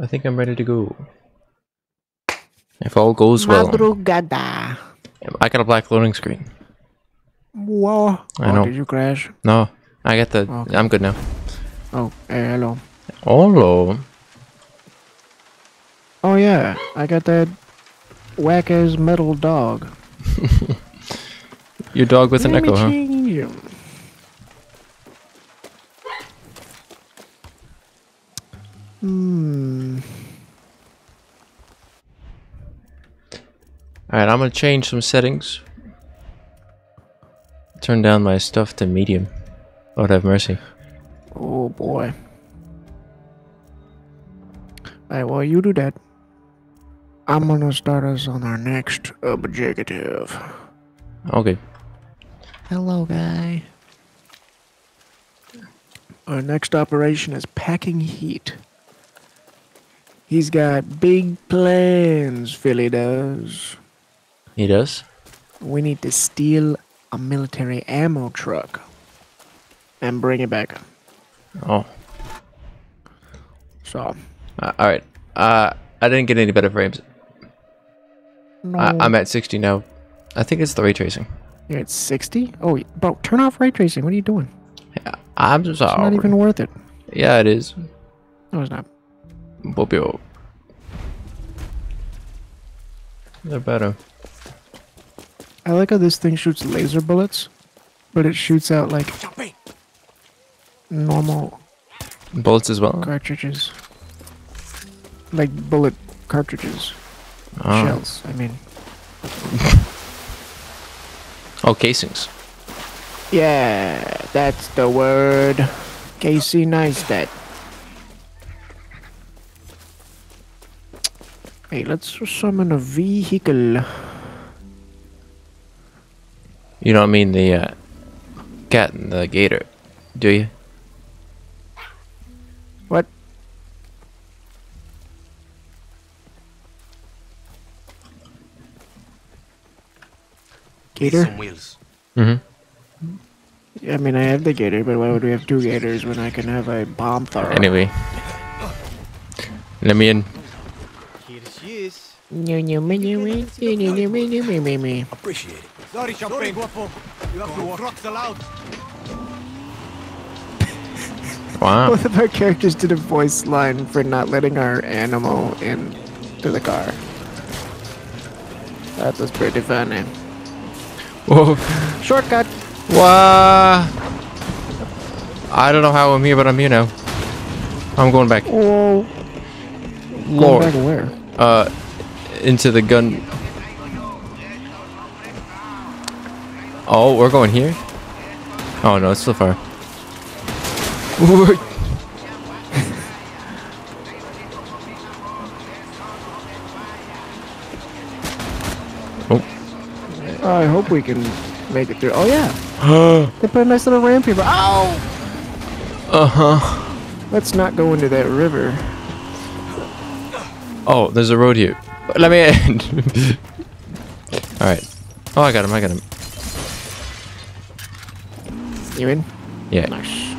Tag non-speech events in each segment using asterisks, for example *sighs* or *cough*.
I think I'm ready to go. If all goes well. Madrugada. I got a black loading screen. Whoa. I oh, know. Did you crash? No, I got the. Okay. I'm good now. Oh, hey, hello. Hello. Oh yeah, I got that whack ass metal dog. *laughs* Your dog with an Let me echo, huh? him. Hmm. Alright, I'm gonna change some settings. Turn down my stuff to medium. Lord have mercy. Oh boy. Alright, well you do that. I'm gonna start us on our next objective. Okay. Hello, guy. Our next operation is packing heat. He's got big plans, Philly does. He does? We need to steal a military ammo truck and bring it back. Oh. So, Uh, Alright. Uh, I didn't get any better frames. no. I, I'm at 60 now. I think it's the ray tracing. You're at 60? Oh, bro, turn off ray tracing. What are you doing? Yeah, I'm It's not even worth it. Yeah, it is. No, it's not. Bobio. They're better. I like how this thing shoots laser bullets, but it shoots out like normal Bullets as well. cartridges. Like bullet cartridges. Oh. Shells, I mean. *laughs* oh, casings. Yeah, that's the word. Casey Neistat. Hey, let's summon a vehicle. You don't mean the uh, cat and the gator, do you? What? Gator? Some wheels. Mm-hmm. I mean, I have the gator, but why would we have two gators when I can have a bomb thrower? Anyway. Let me in. Here she is. Appreciate Appreciate it. Sorry, Sorry, Guapo. You have to walk. Trucks allowed. Wow. Both of our characters did a voice line for not letting our animal in to the car. That was pretty funny. Whoa. Shortcut! Wow. I don't know how I'm here, but I'm here now. I'm going back. Whoa! Going back where? Uh, into the gun. Oh, we're going here? Oh no, it's so far. *laughs* oh. I hope we can make it through. Oh yeah! *gasps* they put a nice little ramp here. Oh. Uh huh. Let's not go into that river. Oh, there's a road here. Let me in. *laughs* Alright. Oh, I got him, I got him. You in? Yeah. Nice.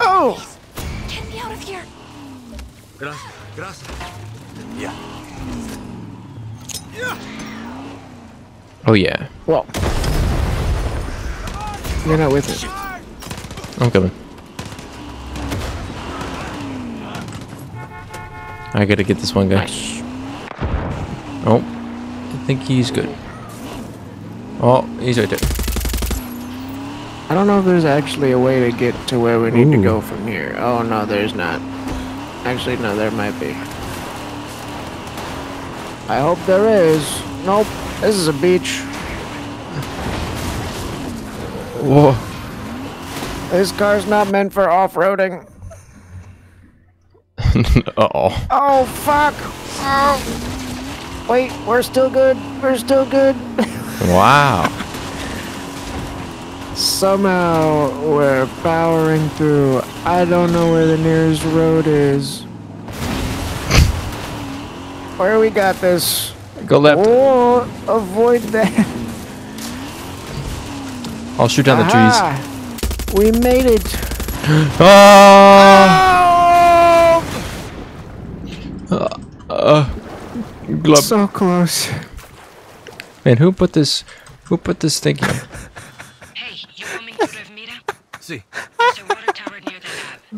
Oh! Get me out of here. Gracias. Gracias. Yeah. Oh, yeah. Well. You're not with it. I'm coming. I gotta get this one guy. Nice. Oh, I think he's good. Oh, he's right there. I don't know if there's actually a way to get to where we need to go from here. Oh no, there's not. Actually, no, there might be. I hope there is. Nope. This is a beach. Whoa. This car's not meant for off-roading. *laughs* uh oh. Oh fuck! Oh. Wait, we're still good. We're still good. *laughs* Wow. Somehow we're powering through. I don't know where the nearest road is. *laughs* Where we got this? Go left. Oh, avoid that. I'll shoot down the trees. We made it. *gasps* Oh! Uh, glub. So close. Man, who put this? Who put this thing? on? *laughs* Hey, you coming to Revmira? See. There's a water tower near the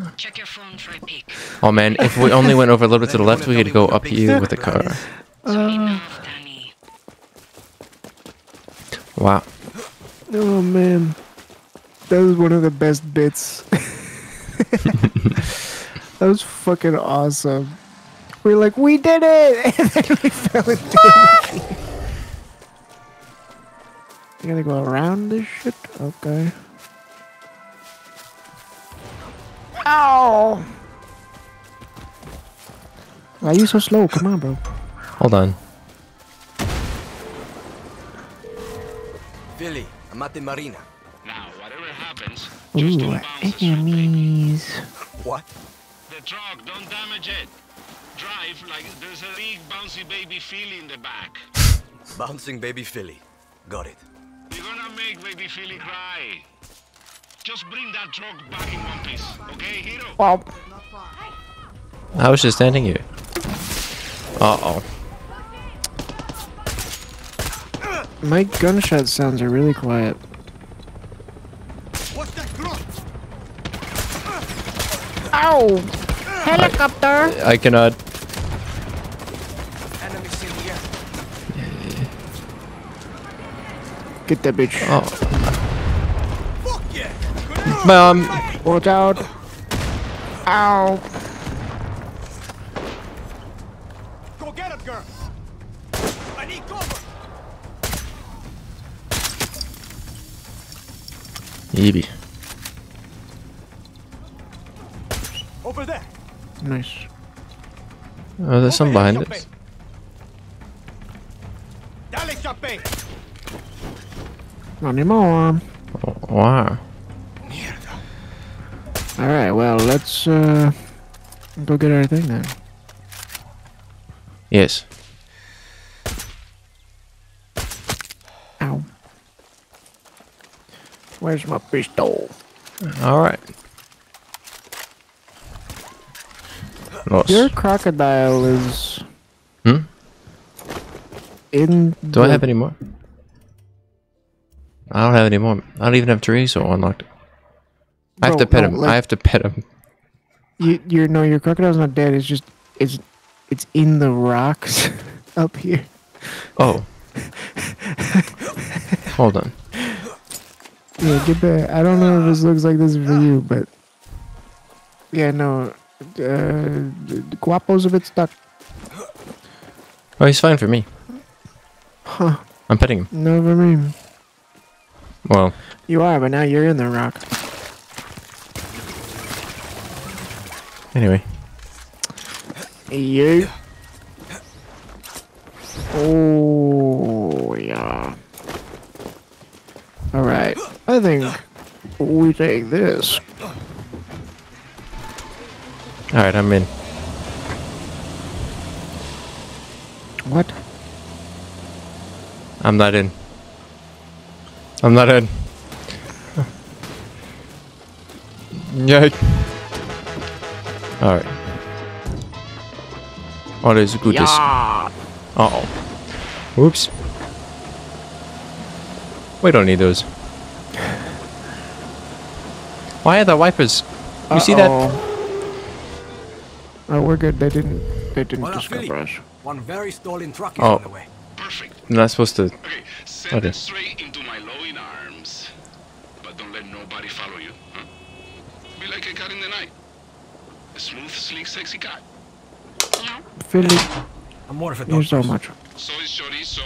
lab. Check your phone for a peek. Oh man, if we only went over a little bit to the left, we could go up here with the car. So enough, Danny. Wow. Oh man, that was one of the best bits. *laughs* that was fucking awesome. We're like, we did it, *laughs* and then we fell into it. *laughs* You gotta go around this shit. Okay. Ow! Why are you so slow? Come on, bro. Hold on. Philly, I'm at the marina. Now, whatever happens, just Ooh, don't bounce enemies. What? The truck, don't damage it. Drive like there's a big bouncy baby Philly in the back. Bouncing baby Philly. Got it. You're gonna make baby Philly cry. Just bring that truck back in one piece, okay, Hero? Well, I was just standing here. Uh oh. my gunshot sounds are really quiet. What's that grunt? Ow! Helicopter! I cannot. Enemies in the air. Get that bitch. Oh, Fuck yeah! mom. Watch out! Ow! Go get him, girl! I need cover! Yeeby. Over there! Nice. Oh, there's some behind us. Champagne. Dale, champagne! Not anymore. Oh, wow. Alright, well, let's, uh, go get our thing then. Yes. Ow. Where's my pistol? All Your crocodile is Hmm? in. Do I have any more? I don't have any more. I don't even have chorizo unlocked. I have to pet no, him. like- I have to pet him. You, you're no, your crocodile's not dead. It's just it's it's in the rocks *laughs* up here. Oh. Hold on. Yeah, get back. I don't know if this looks like this for you, but yeah, no. Uh, Guapo's a bit stuck. Oh, he's fine for me. Huh? I'm petting him. No, for me. Well, You are, but now you're in the rock. anyway. You. Oh yeah. All right. I think we take this. All right, I'm in. What? I'm not in. I'm not in. Yeah. All right. Oh, there's goodies. Yeah. Uh oh. Whoops. We don't need those. Why are the wipers? You see that? Oh, we're good. They didn't. They didn't Well, discover Philly. us. One very stolen truck is Oh. on the way. Perfect. I'm not supposed to. Okay, send Okay. it straight into my loving arms. But don't let nobody follow you, huh? Be like a cat in the night. A smooth, sleek, sexy cat. Philly, I'm more of a you're dog so person. much. So is chorizo.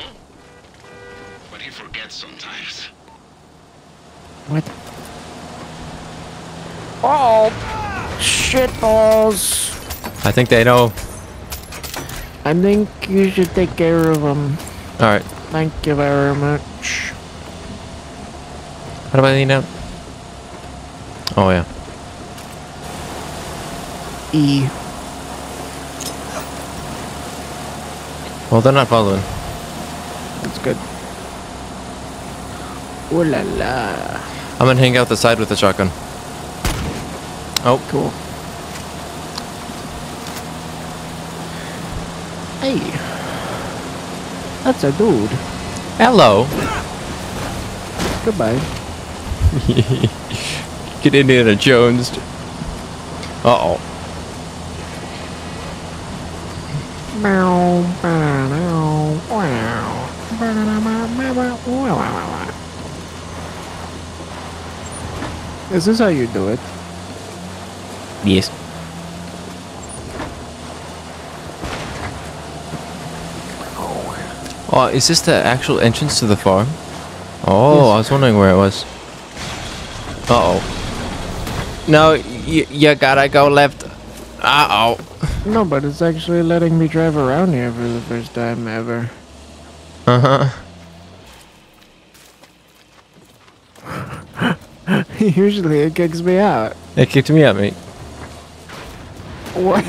But he forgets sometimes. What? Oh, shit balls. I think they know. I think you should take care of them. All right. Thank you very much. How do I lean out? Oh yeah. E. Well, they're not following. That's good. Ooh la la. I'm gonna hang out the side with the shotgun. Oh, Cool. Hey. That's a dude. hello. Goodbye. *laughs* Get Indiana Jones. Uh oh. Is this how you do it? Yes. Oh, is this the actual entrance to the farm? Oh, I was wondering where it was. Uh oh. No, y- you gotta go left. Uh oh. No, but it's actually letting me drive around here for the first time ever. Uh huh. *laughs* Usually it kicks me out. It kicked me out, mate. What?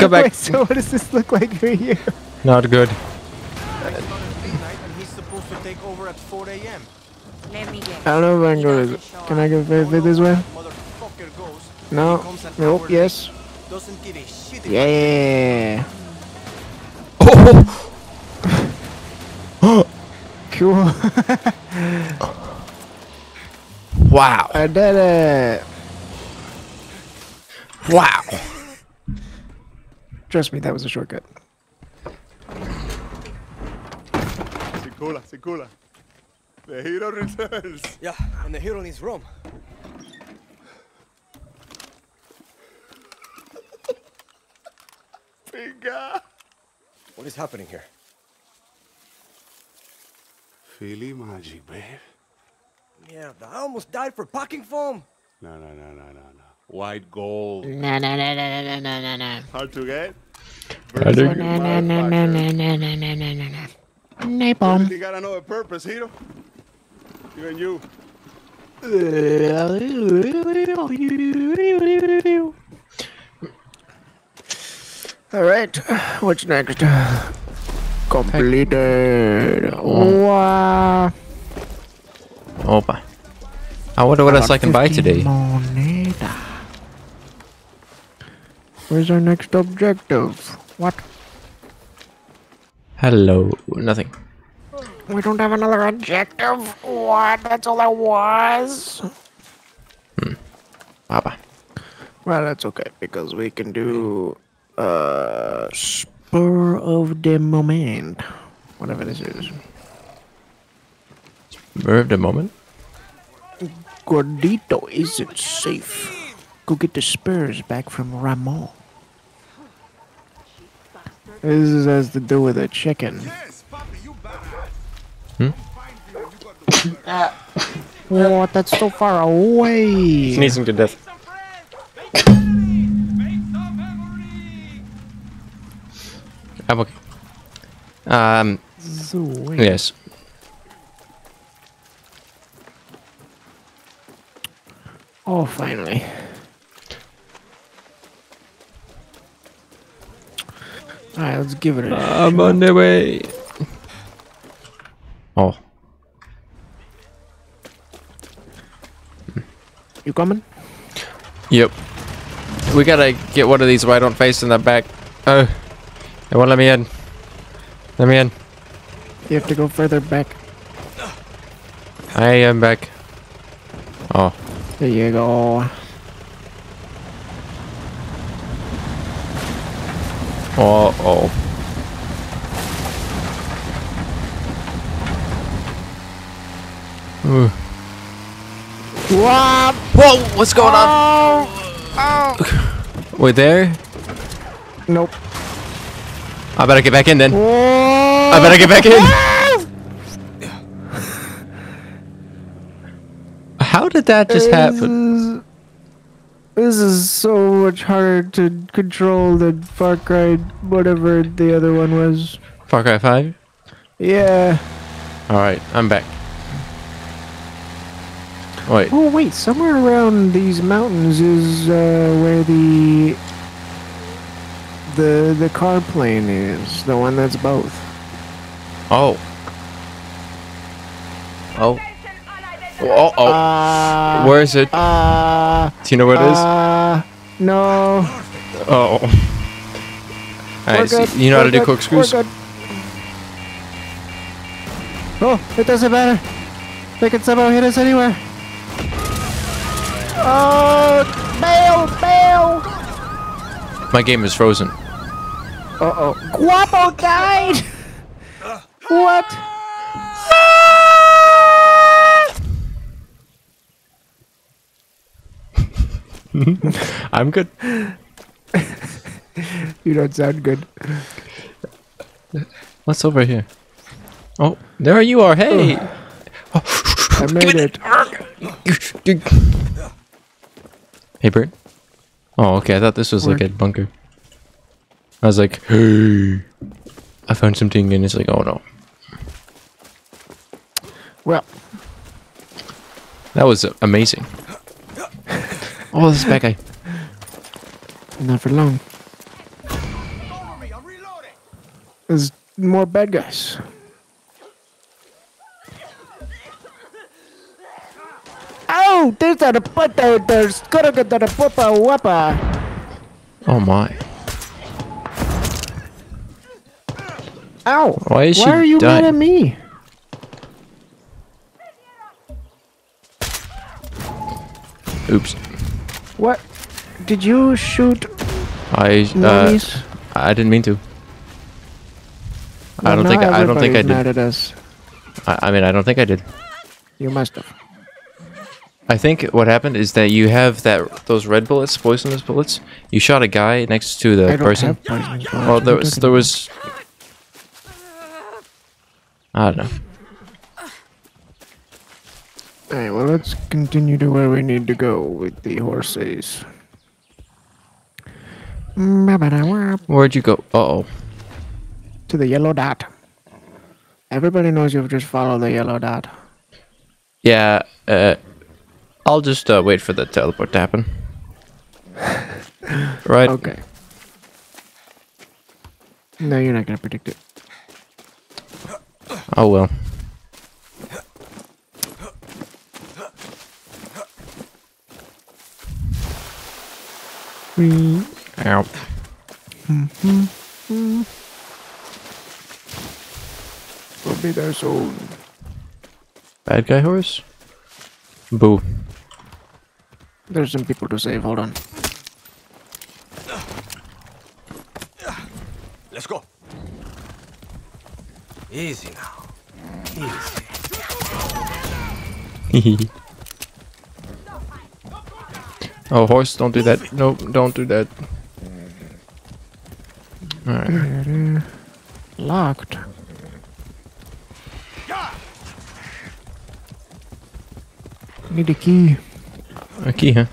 Go back. *laughs* Wait, so what does this look like for you? Not good. That. I don't know if I can go this way. Can I go this way? No. Nope, yes. Yeah. Oh! *laughs* cool. *laughs* wow. I did it. Wow. Trust me, that was a shortcut. Sikula, Sikula. The hero returns. Yeah, and the hero needs rum. Finger. What is happening here? Philly magic, babe. Mierda, I almost died for packing foam. No, no, no, no, no, no. White gold. No, no, no, no, no, no, no, no. Hard to get. I do. No, no, no, no, no, no, no, no, no, no, no. Napalm. You got another purpose, hero. You and you. All right, what's next? Completed. Wow. Opa. I wonder what else I can buy today. Moneda. Where's our next objective? What? Hello. Nothing. We don't have another objective? What? That's all there was? Papa. Well, that's okay because we can do uh spur of the moment, whatever this is. Spur of the moment. Gordito isn't safe. Go get the spurs back from Ramon. This is- has to do with a chicken. *laughs* What? That's so far away. Sneezing to death. I'm okay. Um, Zoe. yes. Oh, finally. Alright, let's give it a I'm on the way. Oh. You coming? Yep. We gotta get one of these right on face in the back. Oh. They won't let me in. Let me in. You have to go further back. I am back. Oh. There you go. Oh, oh. Ooh. Whop! Whoa! What's going on? Oh! *sighs* We're there? Nope. I better get back in then. Whoa! I better get back in. How did that just happen? This is, so much harder to control than Far Cry, whatever the other one was. Far Cry 5? Yeah. Alright, I'm back. Wait, Oh wait, somewhere around these mountains is uh, where the the the car plane is, the one that's both. oh. Oh. Oh, oh. Uh, Where is it? Uh, Do you know where it is? Uh, No. Oh. Alright, so you know how We're to do good. corkscrews? Oh, it doesn't matter. They can somehow hit us anywhere. Oh, bail, bail. My game is frozen. Uh oh. Guapo died. what? *laughs* I'm good. You don't sound good. What's over here? Oh, there you are. Hey. Oh. Oh. I made it. Hey, Bert. Oh, okay. I thought this was like a bunker. I was like, hey, I found something, and it's like, oh no, Well, that was amazing. Oh, this bad guy. not for long. There's more bad guys. Oh, there's a puta, there's gonna get the pupa wapa. Oh my. Ow! Why is Why she are you mad at me? Oops. What? Did you shoot I uh, I didn't mean to. I don't think I, I don't think I everybody's mad did. at us. I, I mean, I don't think I did. You must have. I think what happened is that you have that those red bullets, poisonous bullets. You shot a guy next to the person. have. Well, there was there was. I don't know. Alright, well, let's continue to where we need to go with the horses. Where'd you go? Uh oh. To the yellow dot. Everybody knows you've just followed the yellow dot. Yeah. Uh, I'll just uh, wait for the teleport to happen. *laughs* right. Okay. No, you're not gonna predict it. Oh well. We Ow. will be there soon. Bad guy horse. Boo. There's some people to save. Hold on. Let's go. Easy now. Easy. *laughs* oh, horse! Don't do that. No, don't do that. All right. Locked. Need a key. A key, huh?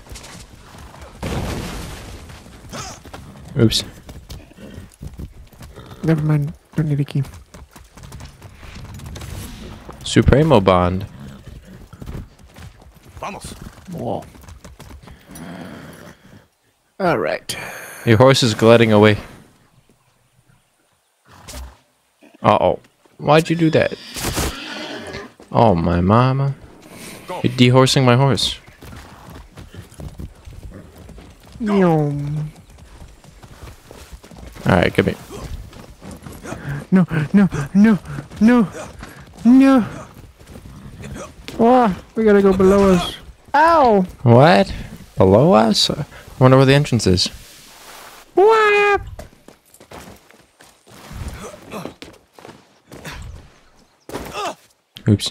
Oops. Never mind. Don't need a key. Supremo bond. Vamos. Whoa. All right. Your horse is gliding away. Uh oh. Why'd you do that? Oh, my mama. You're dehorsing my horse. Yum. Alright, come here. No, no, no, no, no. Oh, we gotta go below us. Ow! What? Below us? I wonder where the entrance is. What? Oops.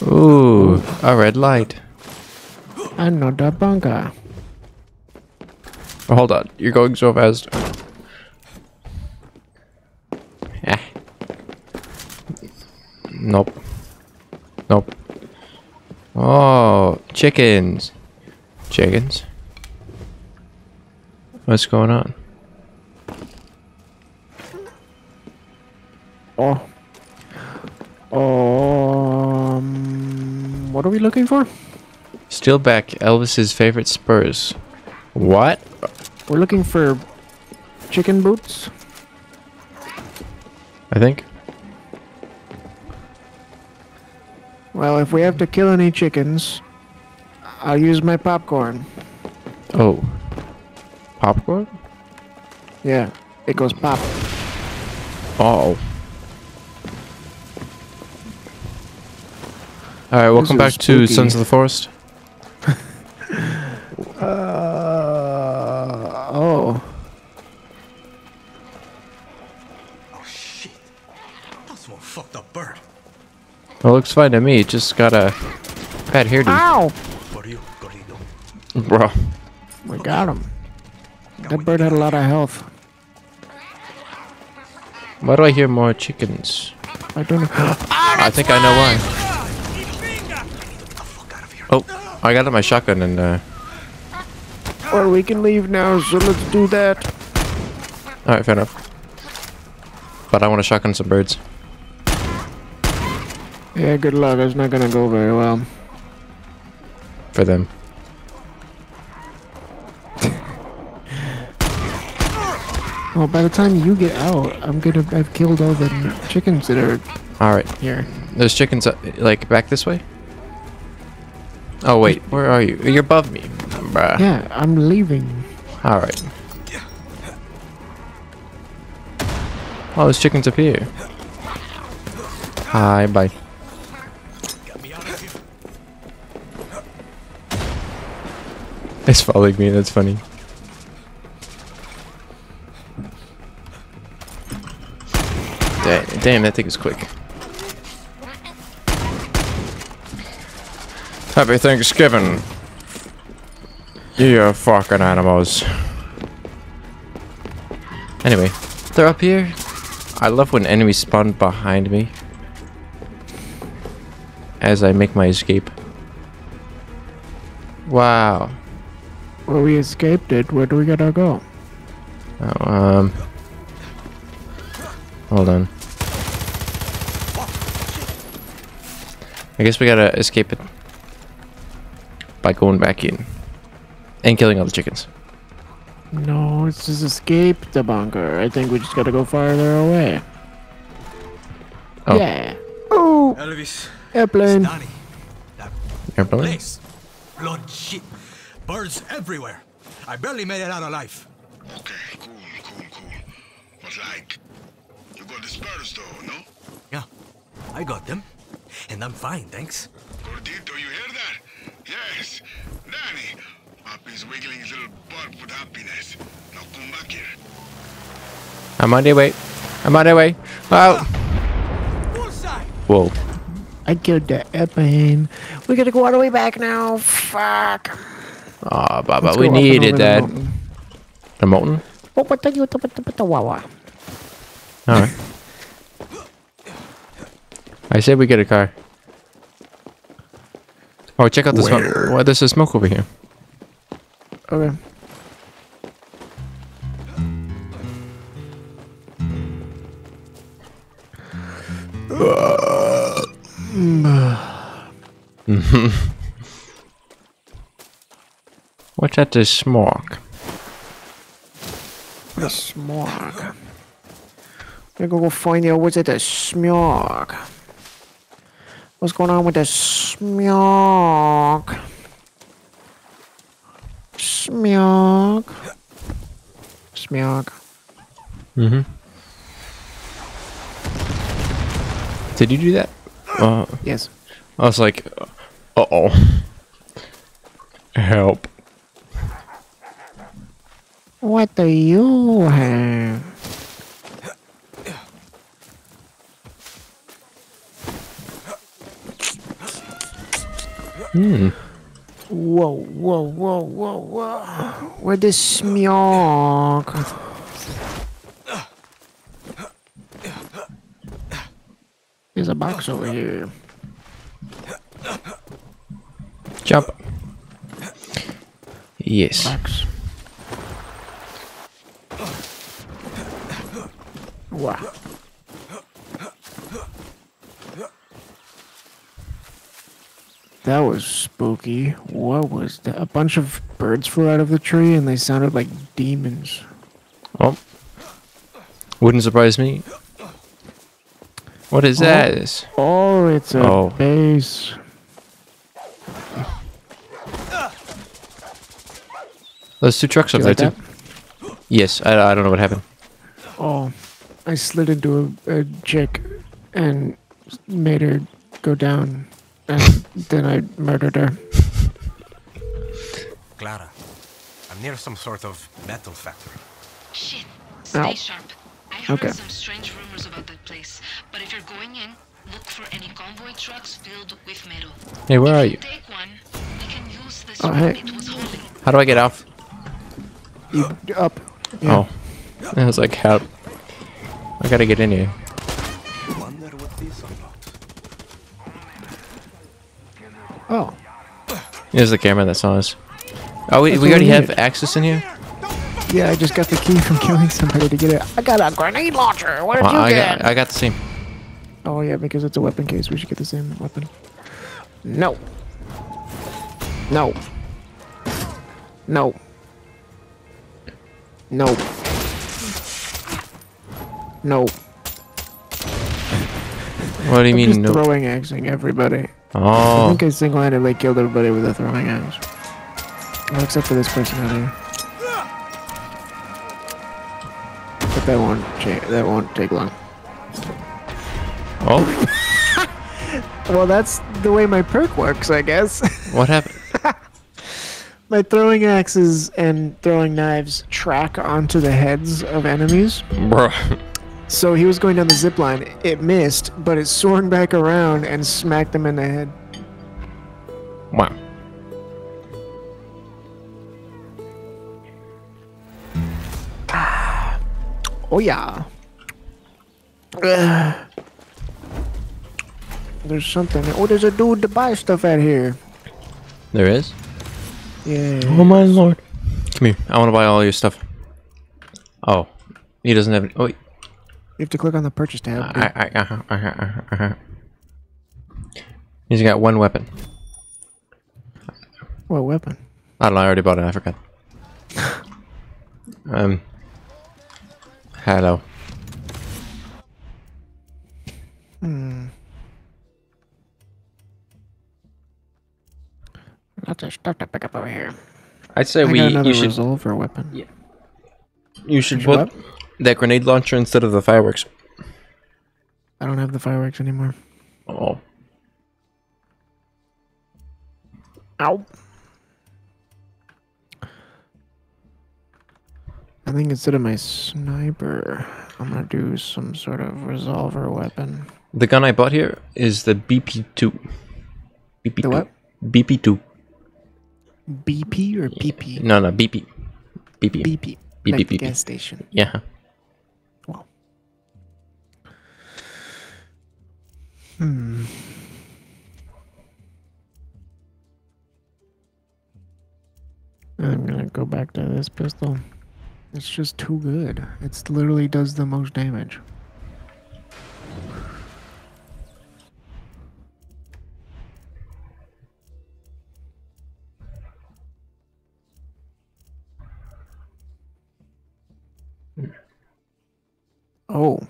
Ooh, a red light. Another bunker. Oh, hold on, you're going so fast. Ah. Nope. Nope. Oh, chickens. Chickens. What's going on? Oh. Um. What are we looking for? Steal back Elvis's favorite spurs. What? We're looking for chicken boots. I think. Well, if we have to kill any chickens, I'll use my popcorn. Oh. Popcorn? Yeah, it goes pop. Oh. Alright, welcome This back is to. Sons of the Forest. *laughs* Uh, oh. Oh shit. That's one fucked up bird. Well, looks fine to me. It just got a bad hairdo. Ow! What are you, Gordito? *laughs* Bro. We got him. That bird had a lot of health. Why do I hear more chickens? I don't know. *gasps* I think I know why. Oh, I got my shotgun and uh Well, we can leave now, so let's do that. alright, fair enough. But I want to shotgun some birds. Yeah, good luck. It's not gonna go very well. For them. Well, by the time you get out, I'm gonna I've killed all the chickens that are Alright. here. There's chickens uh, like back this way? Oh wait, where are you? You're above me. Bruh. Yeah, I'm leaving. Alright. Oh, those chickens up here. Hi, bye. Get me out of here. It's following me, that's funny. Damn, that thing is quick. Happy Thanksgiving. You fucking animals. Anyway, they're up here. I love when enemies spawn behind me. As I make my escape. Wow. Well, we escaped it. Where do we gotta go? Oh, um. Hold on. I guess we gotta escape it by going back in and killing all the chickens. No, it's just escape the bunker. I think we just gotta go farther away. Oh. Yeah. Oh, Elvis, airplane. Danny, Airplane? place. Blood shit. Birds everywhere. I barely made it out alive. Okay, cool, cool, cool. But like, you got the dispersed though, no? Yeah, I got them. And I'm fine, thanks. Gordito, you hear that? Yes. Danny. Papi's wiggling his little butt with happiness. Now come back here. I'm on their way. I'm on their way. Oh! Whoa. I killed the airplane. We gotta go all the way back now. Fuck. Aw, Baba, Let's we go up and needed over the that. mountain. The mountain? Oh, what the- what the- what the- what the- wah, wah. Alright. I said we get a car. Oh, check out the smoke. What, there's a smoke over here. Okay. *laughs* What's that? the smoke? The smog. We're gonna go find out what's at the smog. What's going on with the smog? Smog. Smog. Mm-hmm. Did you do that? Uh, Yes. I was like, uh oh. Help. What do you have? Hmm. Whoa, whoa, whoa, whoa, whoa. Where the smog? There's a box over here. Jump. Yes. Box. Wow. That was spooky. What was that? A bunch of birds flew out of the tree and they sounded like demons. Oh. Wouldn't surprise me. What is Oh. that? Oh, it's a Oh. base. There's two trucks up there like too. that? Yes, I, I don't know what happened. Oh, I slid into a, a chick and made her go down, and then I murdered her. Clara, I'm near some sort of metal factory. Shit. Stay Ow. sharp. I heard Okay. some strange rumors about that place, but if you're going in, look for any convoy trucks filled with metal. Hey, where if are you you? take one, we can use this Oh, hey. it was holding. How do I get off? You up? Yeah. Oh. I was like, how? I gotta get in here. Wonder what this unlocks. Oh, Here's the camera that saw us. Oh, we, we already we have needed. access in here? yeah. I just got the key from killing somebody to get it. I got a grenade launcher. What did Oh, you I, get? got, I got the same. Oh yeah, because it's a weapon case. We should get the same weapon. No. No. No. No. No. What do you I'm mean? just No. throwing axing everybody. I Oh. think I single-handedly killed everybody with a throwing axe. Well, except for this person out here. But that won't that won't take long. Oh. *laughs* Well, that's the way my perk works, I guess. *laughs* What happened? my throwing axes and throwing knives track onto the heads of enemies. Bro. So he was going down the zip line. It missed, but it swung back around and smacked him in the head. Wow. Ah. Oh yeah. Ugh. There's something. Oh, there's a dude to buy stuff at here. There is? Yeah. Oh my lord. Come here. I want to buy all your stuff. Oh. He doesn't have any. Oh, wait. You have to click on the purchase tab. I, I, uh-huh, uh-huh, uh-huh, uh-huh. He's got one weapon. What weapon? I don't know. I already bought it. I forgot. *laughs* um. Hello. Hmm. Lots of stuff to pick up over here. I'd say I we got another you should resolver weapon. Yeah. You should Should put what? That grenade launcher instead of the fireworks. I don't have the fireworks anymore. Oh. Ow. I think instead of my sniper, I'm gonna do some sort of resolver weapon. The gun I bought here is the BP2. BP2. The what? BP2. BP or PP? No, no, BP. BP. BP. Beep, like beep, the gas station. Yeah. Hmm. I'm gonna go back to this pistol. It's just too good. It literally does the most damage. Oh.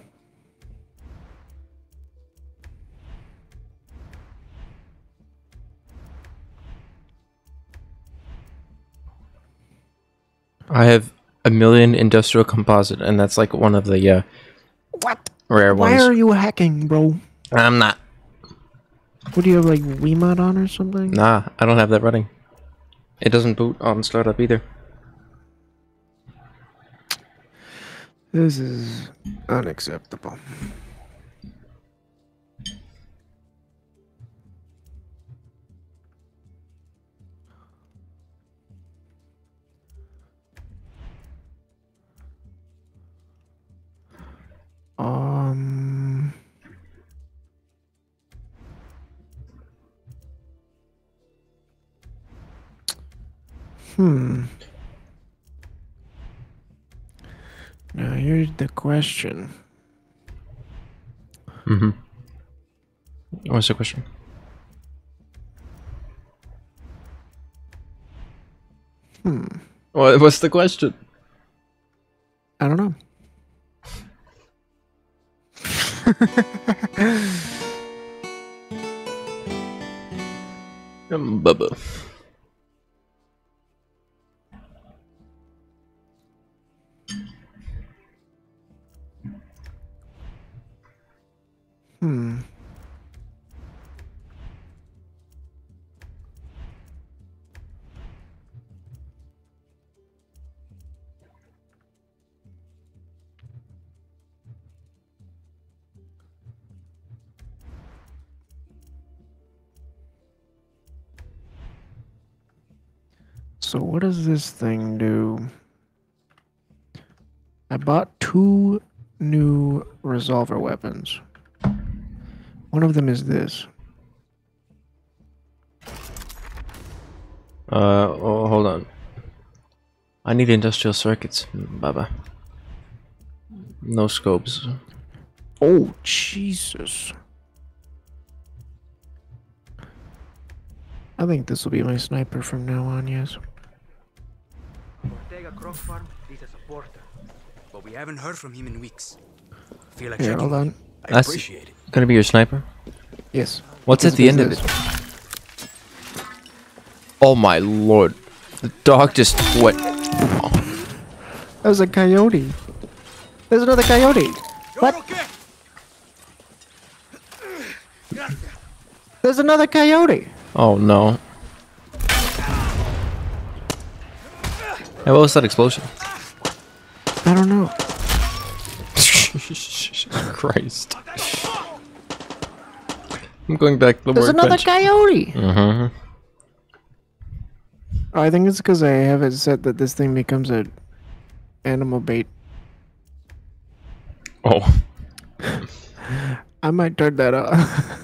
I have a million industrial composite, and that's like one of the uh, What? rare Why ones. are you hacking, bro? I'm not. What do you have, like WeMod on or something? Nah, I don't have that running. It doesn't boot on startup either. This is unacceptable. Um. Hmm. Now here's the question. Mm-hmm. What's the question? Hmm. What, what's the question? I don't know. Bubba. Does this thing do? I bought two new resolver weapons. One of them is this. Uh, oh, hold on. I need industrial circuits, Baba. No scopes. Oh, Jesus. I think this will be my sniper from now on, yes. Ortega Croc Farm needs a supporter, but we haven't heard from him in weeks. Feel like Here, hold on. I That's- appreciate it. Gonna be your sniper? Yes. What's This at the is end of it? Oh my lord. The dog just what? That was a coyote. There's another coyote. What? okay? There's another coyote. Oh no. Hey, what was that explosion? I don't know. *laughs* Christ. I'm going back to the There's another workbench. coyote. Mm-hmm. Oh, I think it's because I have it set that this thing becomes a animal bait. Oh. *laughs* I might turn that off. *laughs*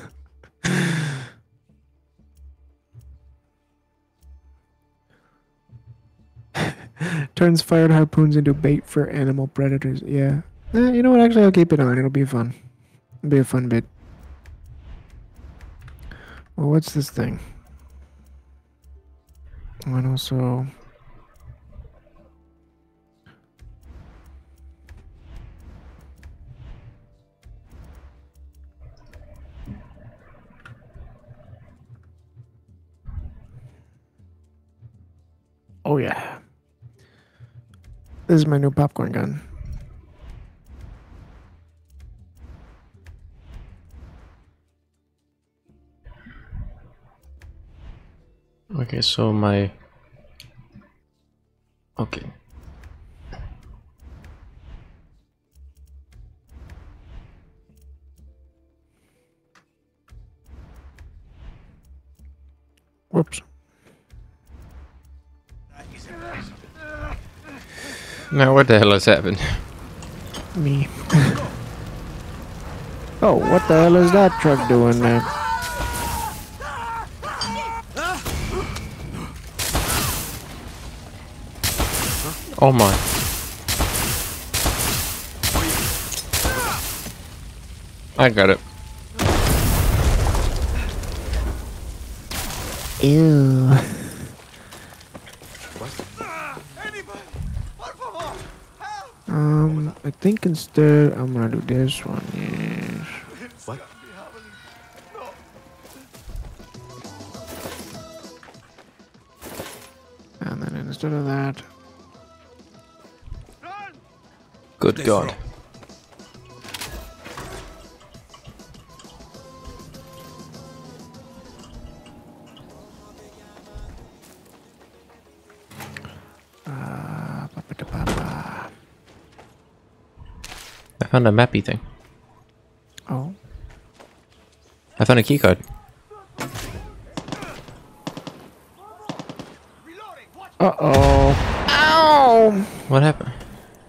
Turns fired harpoons into bait for animal predators. Yeah. Eh, you know what? Actually, I'll keep it on. It'll be fun. It'll be a fun bit. Well, what's this thing? And also. Oh yeah. This is my new popcorn gun. Okay, so my. Okay. Whoops. Now what the hell has happened? Me. oh, what the hell is that truck doing there? Oh my. I got it. Ew. Um, I think instead I'm gonna do this one. Yes. What? And then instead of that, Good Let's God. Found a mappy thing. oh, I found a keycard. uh oh, ow! What happened?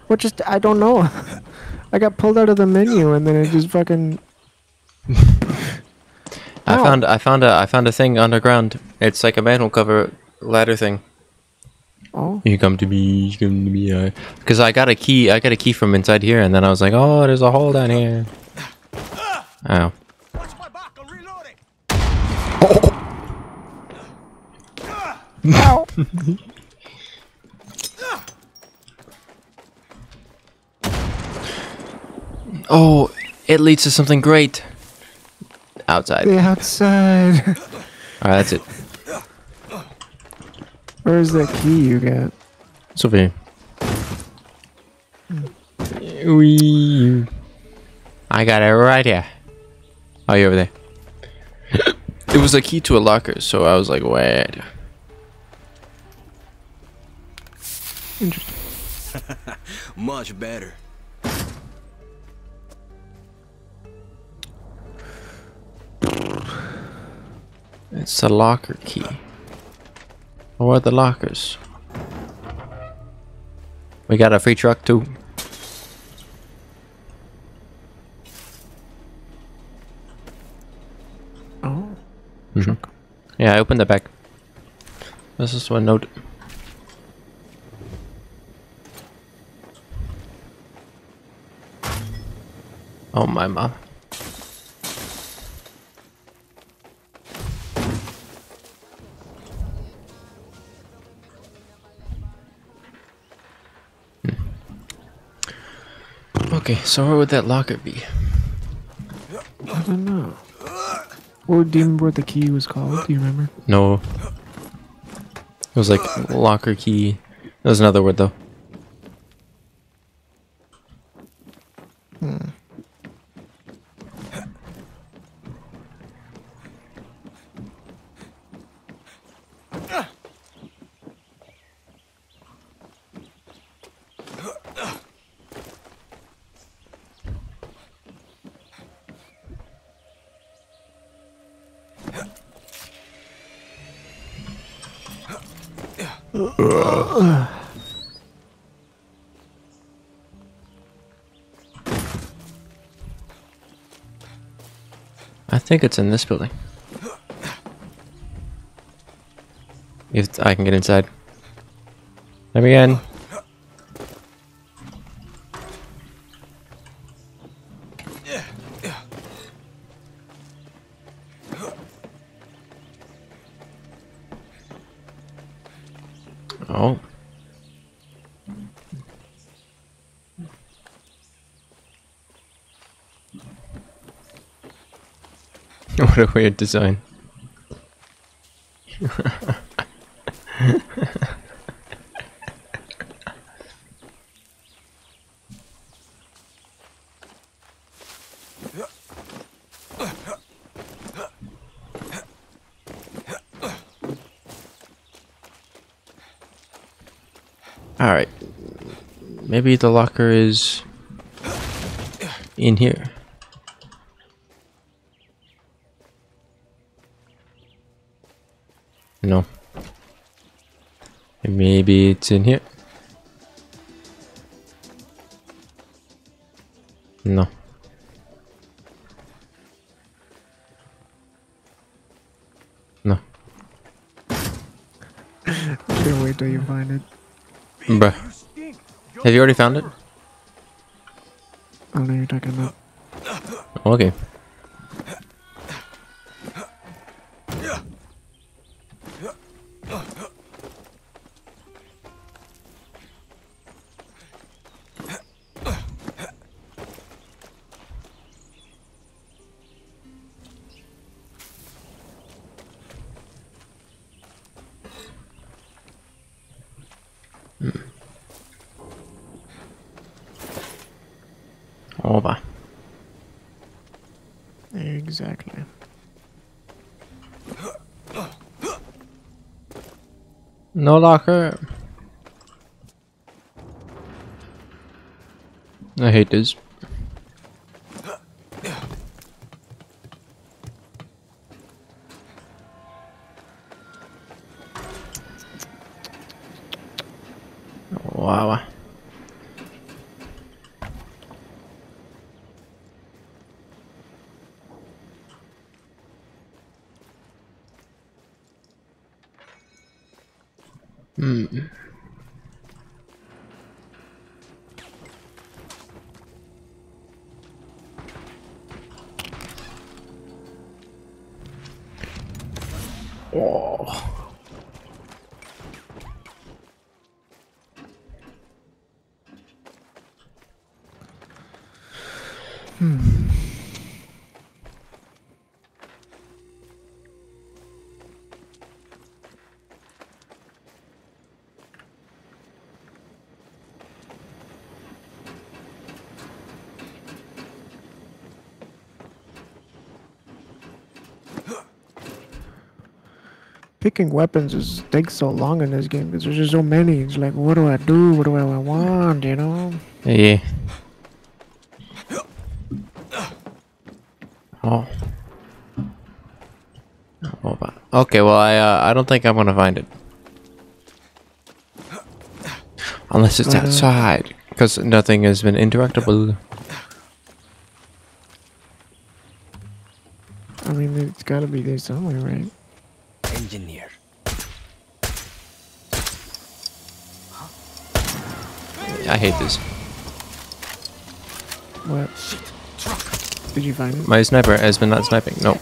What just? I don't know. *laughs* I got pulled out of the menu and then it just fucking. *laughs* I found I found a I found a thing underground. It's like a manhole cover ladder thing. Oh, You come to me, you come to me. uh, Because I got a key. I got a key from inside here, and then I was like, oh, there's a hole down here. Ow. Watch my back, I'm reloading. ow! *laughs* Oh, it leads to something great. Outside. The outside. All right, that's it. Where's that key you got? It's over here. Wee. I got it right here. Oh, you're over there. it was a key to a locker, so I was like, wait. Interesting. *laughs* Much better. It's a locker key. Where are the lockers? We got a free truck too. Oh. Mm-hmm. Yeah, I opened the back. This is one note. Oh my mom. Okay, so where would that locker be? I don't know. What do you remember what the key was called? Do you remember? No. It was like locker key. That was another word though. Think it's in this building. If I can get inside. Let me in. A weird design. Alright. Maybe the locker is in here. No. Maybe it's in here. No. No. *laughs* Okay, wait till you find it. Bruh. Have you already found it? No locker. I hate this. Picking weapons is takes so long in this game because there's just so many. It's like, what do I do? What do I want? You know? Yeah. Oh. But- Okay, well, I uh, I don't think I'm gonna find it. Unless it's Why not? outside, because nothing has been interactable. I mean, it's got to be there somewhere, right? Engineer. I hate this. What? Did you find it? My sniper has been not sniping. No.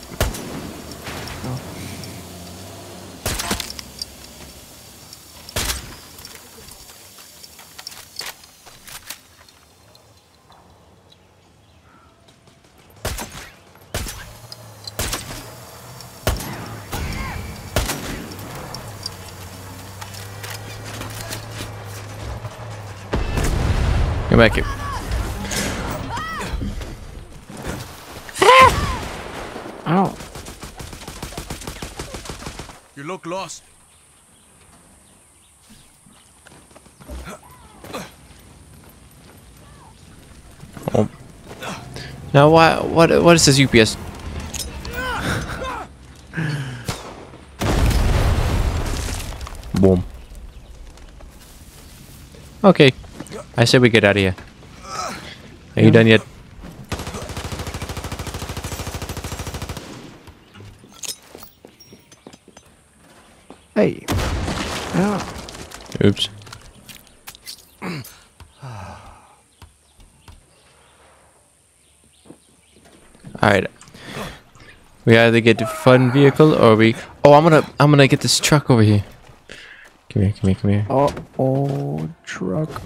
Back here. Ow. You look lost. Oh. Now, why? What? What is this UPS? Boom. Okay. I said we get out of here. Are you done yet? Hey. Ow. Oops. Alright. We either get the fun vehicle or we Oh I'm gonna I'm gonna get this truck over here. Come here, come here, come here. Oh, oh, truck.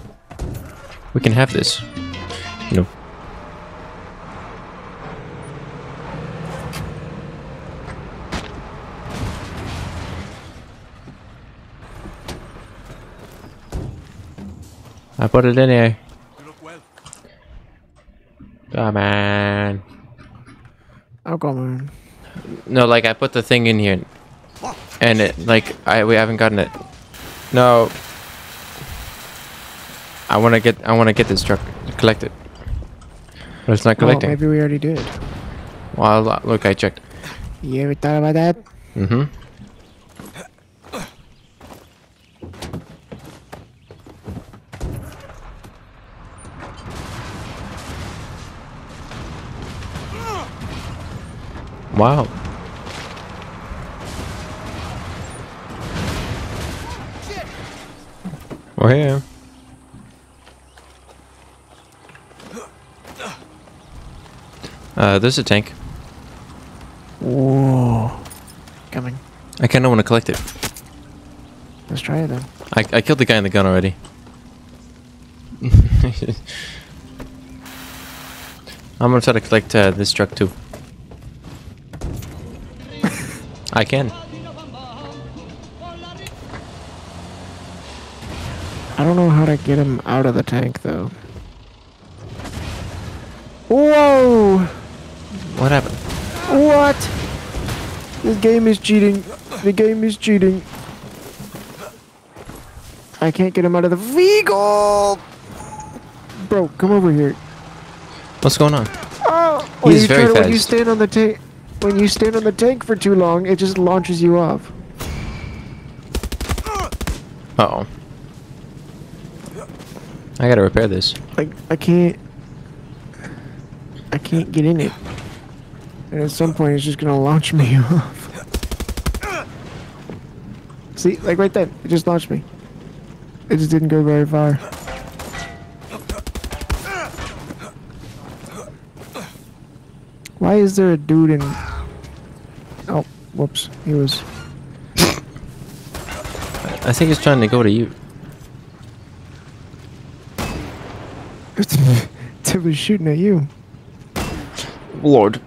We can have this. No. I put it in here. You look well. Come on. Oh, come on. No, like I put the thing in here, and it like I we haven't gotten it. No. I want to get I want to get this truck collected. but it's not Oh, collecting. maybe we already did. well, uh, look, I checked. You ever thought about that? Mm-hmm. Wow. We're here. Uh, there's a tank. Whoa. Coming. I kind of want to collect it. Let's try it then. I, I killed the guy in the gun already. *laughs* I'm gonna try to collect uh, this truck too. I can. I don't know how to get him out of the tank though. What happened? What? This game is cheating. The game is cheating. I can't get him out of the vehicle. Bro, come over here. What's going on? Oh, when He's you very try When you stand on the tank, when you stand on the tank for too long, it just launches you off. Uh oh. I gotta repair this. Like I can't. I can't get in it. And at some point, it's just gonna launch me *laughs* off. See, like right then, it just launched me. It just didn't go very far. Why is there a dude in? Oh, whoops. He was. I think he's trying to go to you. *laughs* it was shooting at you. Lord.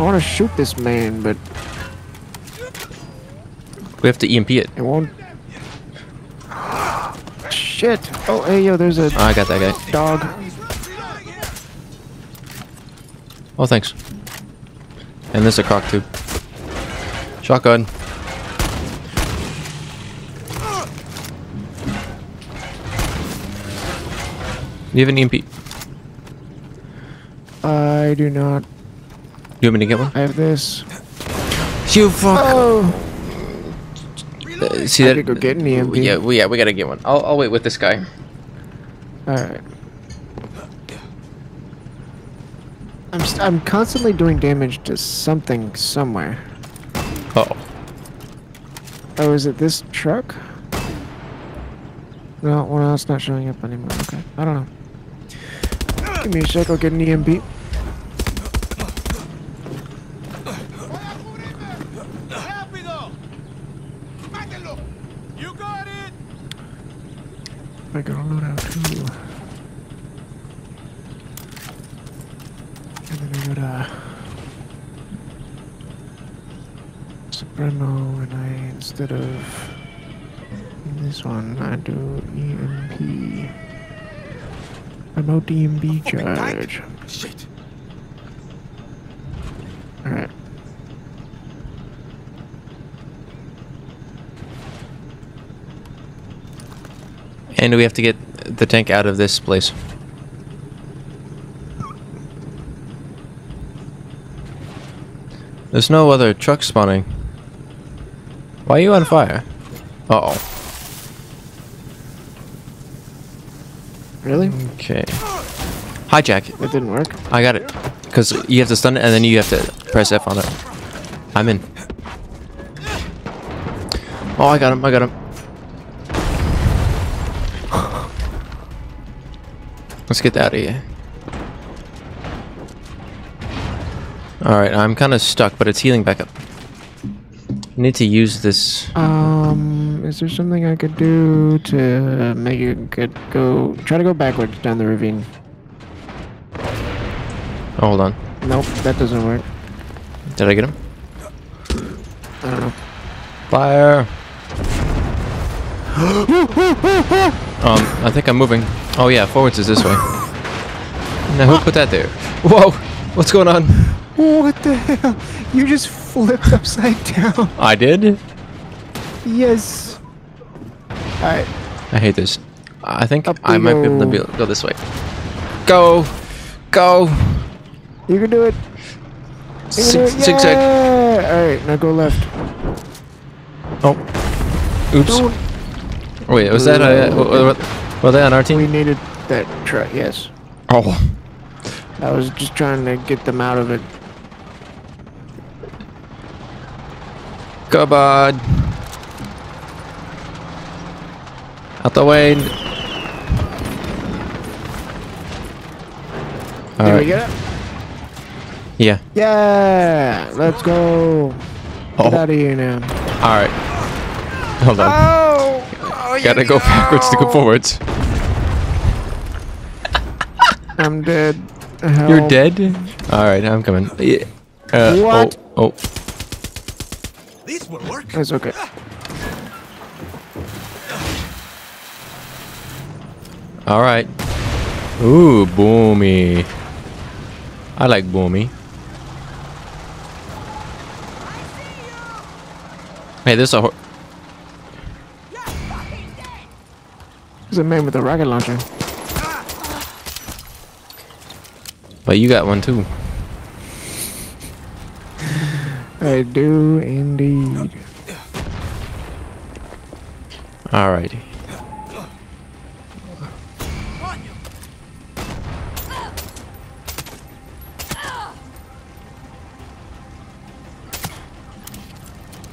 I want to shoot this man, but We have to EMP it. it won't. Shit! Oh, hey, yo, there's a Oh, I got that guy. dog. Oh, thanks. And there's a crock tube. Shotgun. Do you have an EMP? I do not. Want me to get one? I have this. You fuck. Oh. Uh, see I that? go get an EMP. Yeah, we, yeah, we gotta get one. I'll, I'll wait with this guy. All right. I'm st- I'm constantly doing damage to something somewhere. Uh oh. Oh, is it this truck? No, well, it's not showing up anymore. Okay, I don't know. Give me a sec. I'll get an EMP. You got it! I gotta load out too. And then I gotta Supremo, and I instead of this one, I do EMP. Promote EMP charge. Shit. All right. And we have to get the tank out of this place. There's no other truck spawning. Why are you on fire? Uh oh. Really? Okay. Hijack. That didn't work. I got it. Because you have to stun it and then you have to press F on it. I'm in. Oh, I got him. I got him. *sighs* Let's get out of here. Alright, I'm kind of stuck, but it's healing back up. Need to use this. Um, is there something I could do to make it good go? Try to go backwards down the ravine. Oh, hold on. Nope, that doesn't work. Did I get him? I don't know. Fire! *gasps* um, I think I'm moving. Oh yeah, forwards is this way. Now who put that there? Whoa! What's going on? What the hell? You just flipped upside down. I did? Yes. Alright. I hate this. I think Up I might be able to go. be, go this way. Go! Go! You can do it. You can do it. zigzag. Yeah! Alright, now go left. Oh. Oops. Don't. Wait, was that a... Were, were they on our team? We needed that truck, yes. Oh. I was just trying to get them out of it. Go, bud. Out the way. Did we Alright. get it? Yeah. Yeah! Let's go. Get Oh. out of here now. Alright. Hold on. Oh! oh Gotta go backwards to go forwards. I'm dead. You're dead? Alright, I'm coming. Uh, What? Oh, oh. This will work. That's okay. Ah. Alright. Ooh, boomy. I like boomy. Hey, there's a hor- There's a man with a rocket launcher. But you got one too. I do indeed. Alrighty.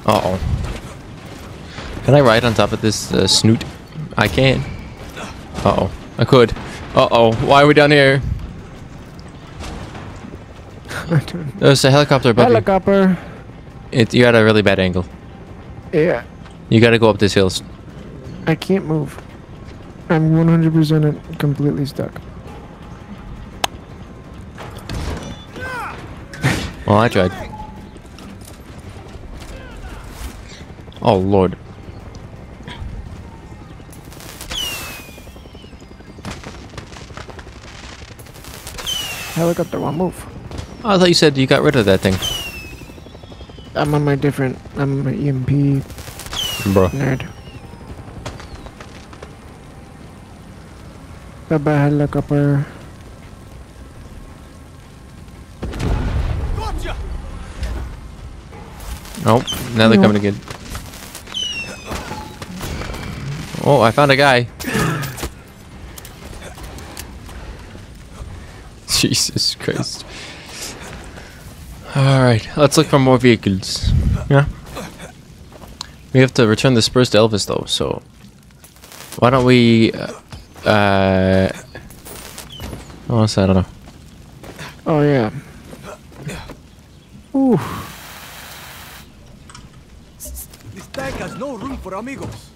Uh oh. Can I ride on top of this uh, snoot? I can. Uh oh. I could. Uh oh. Why are we down here? *laughs* There's a helicopter above you. Helicopter. It, you're at a really bad angle. Yeah, You gotta go up this hill. I can't move. I'm 100% completely stuck. *laughs* Well, I tried. Oh, Lord. Helicopter won't move. Oh, I thought you said you got rid of that thing. I'm on my different. I'm my EMP Bro. nerd. Baba helicopter. Gotcha! Oh, now they're No. coming again. Oh, I found a guy. *laughs* Jesus Christ. Alright, let's look for more vehicles. Yeah. We have to return the spurs to Elvis though, so why don't we uh, uh oh, what's that? I don't know. Oh yeah. Ooh. This tank has no room for amigos.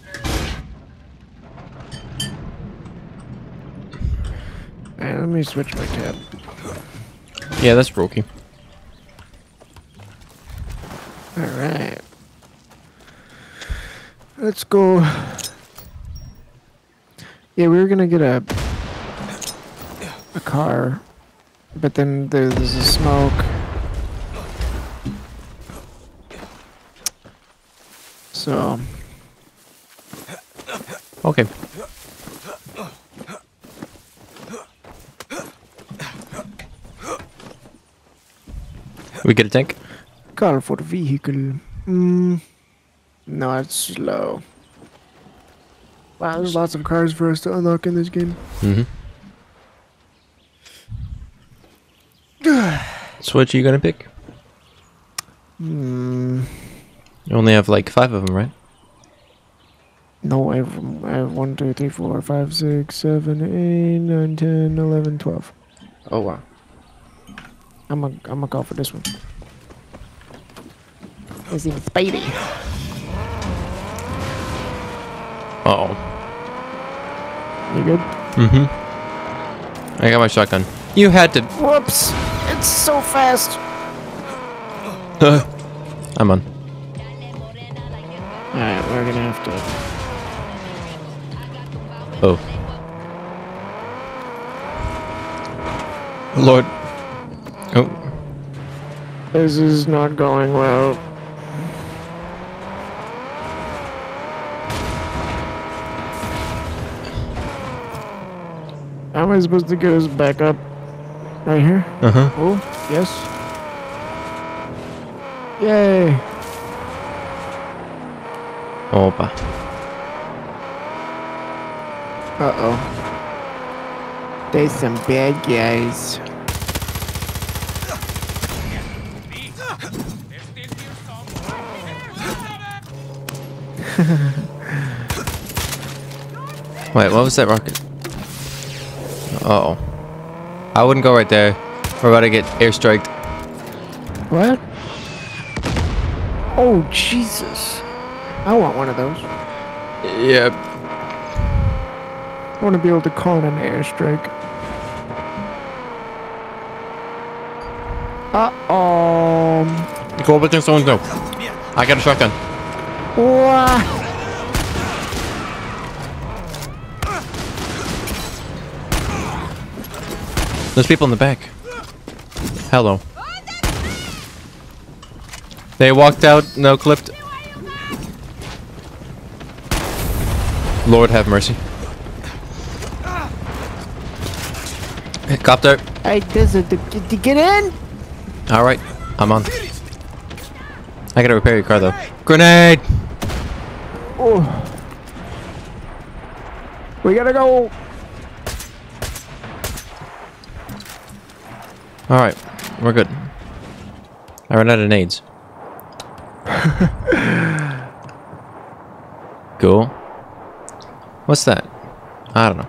Alright, let me switch my tab. Yeah, that's broken. Alright. Let's go. Yeah, we were gonna get a a car, but then there's a smoke. So Okay. We get a tank? Call for vehicle. Hmm. No, it's slow. Wow, there's lots of cars for us to unlock in this game. Mm-hmm. *sighs* so what are you gonna pick? Hmm. You only have like five of them, right? No, I have, I have 1, 2, 3, 4, 5, 6, 7, 8, 9, 10, 11, 12. Oh wow. I'm gonna I'm gonna call for this one. Is he Spidey? Uh oh. You good? Mm-hmm. I got my shotgun. You had to. Whoops! It's so fast! *sighs* I'm on. Alright, we're gonna have to. Oh. Lord. Oh. This is not going well. How am I supposed to get us back up? Right here? Uh huh. Oh, yes. Yay! Opa. Uh oh. There's some bad guys. Wait, what was that rocket? Uh oh. I wouldn't go right there. We're about to get airstriked. What? Oh, Jesus. I want one of those. Yep. I want to be able to call in an airstrike. Uh-oh. Go up against someone though. I got a shotgun. Wah. There's people in the back. Hello. They walked out, no clipped. Lord have mercy. Copter. Hey, is to, to get in? Alright, I'm on. I gotta repair your car though. Grenade! Oh. We gotta go. Alright, we're good. I ran out of nades. *laughs* cool. What's that? I don't know.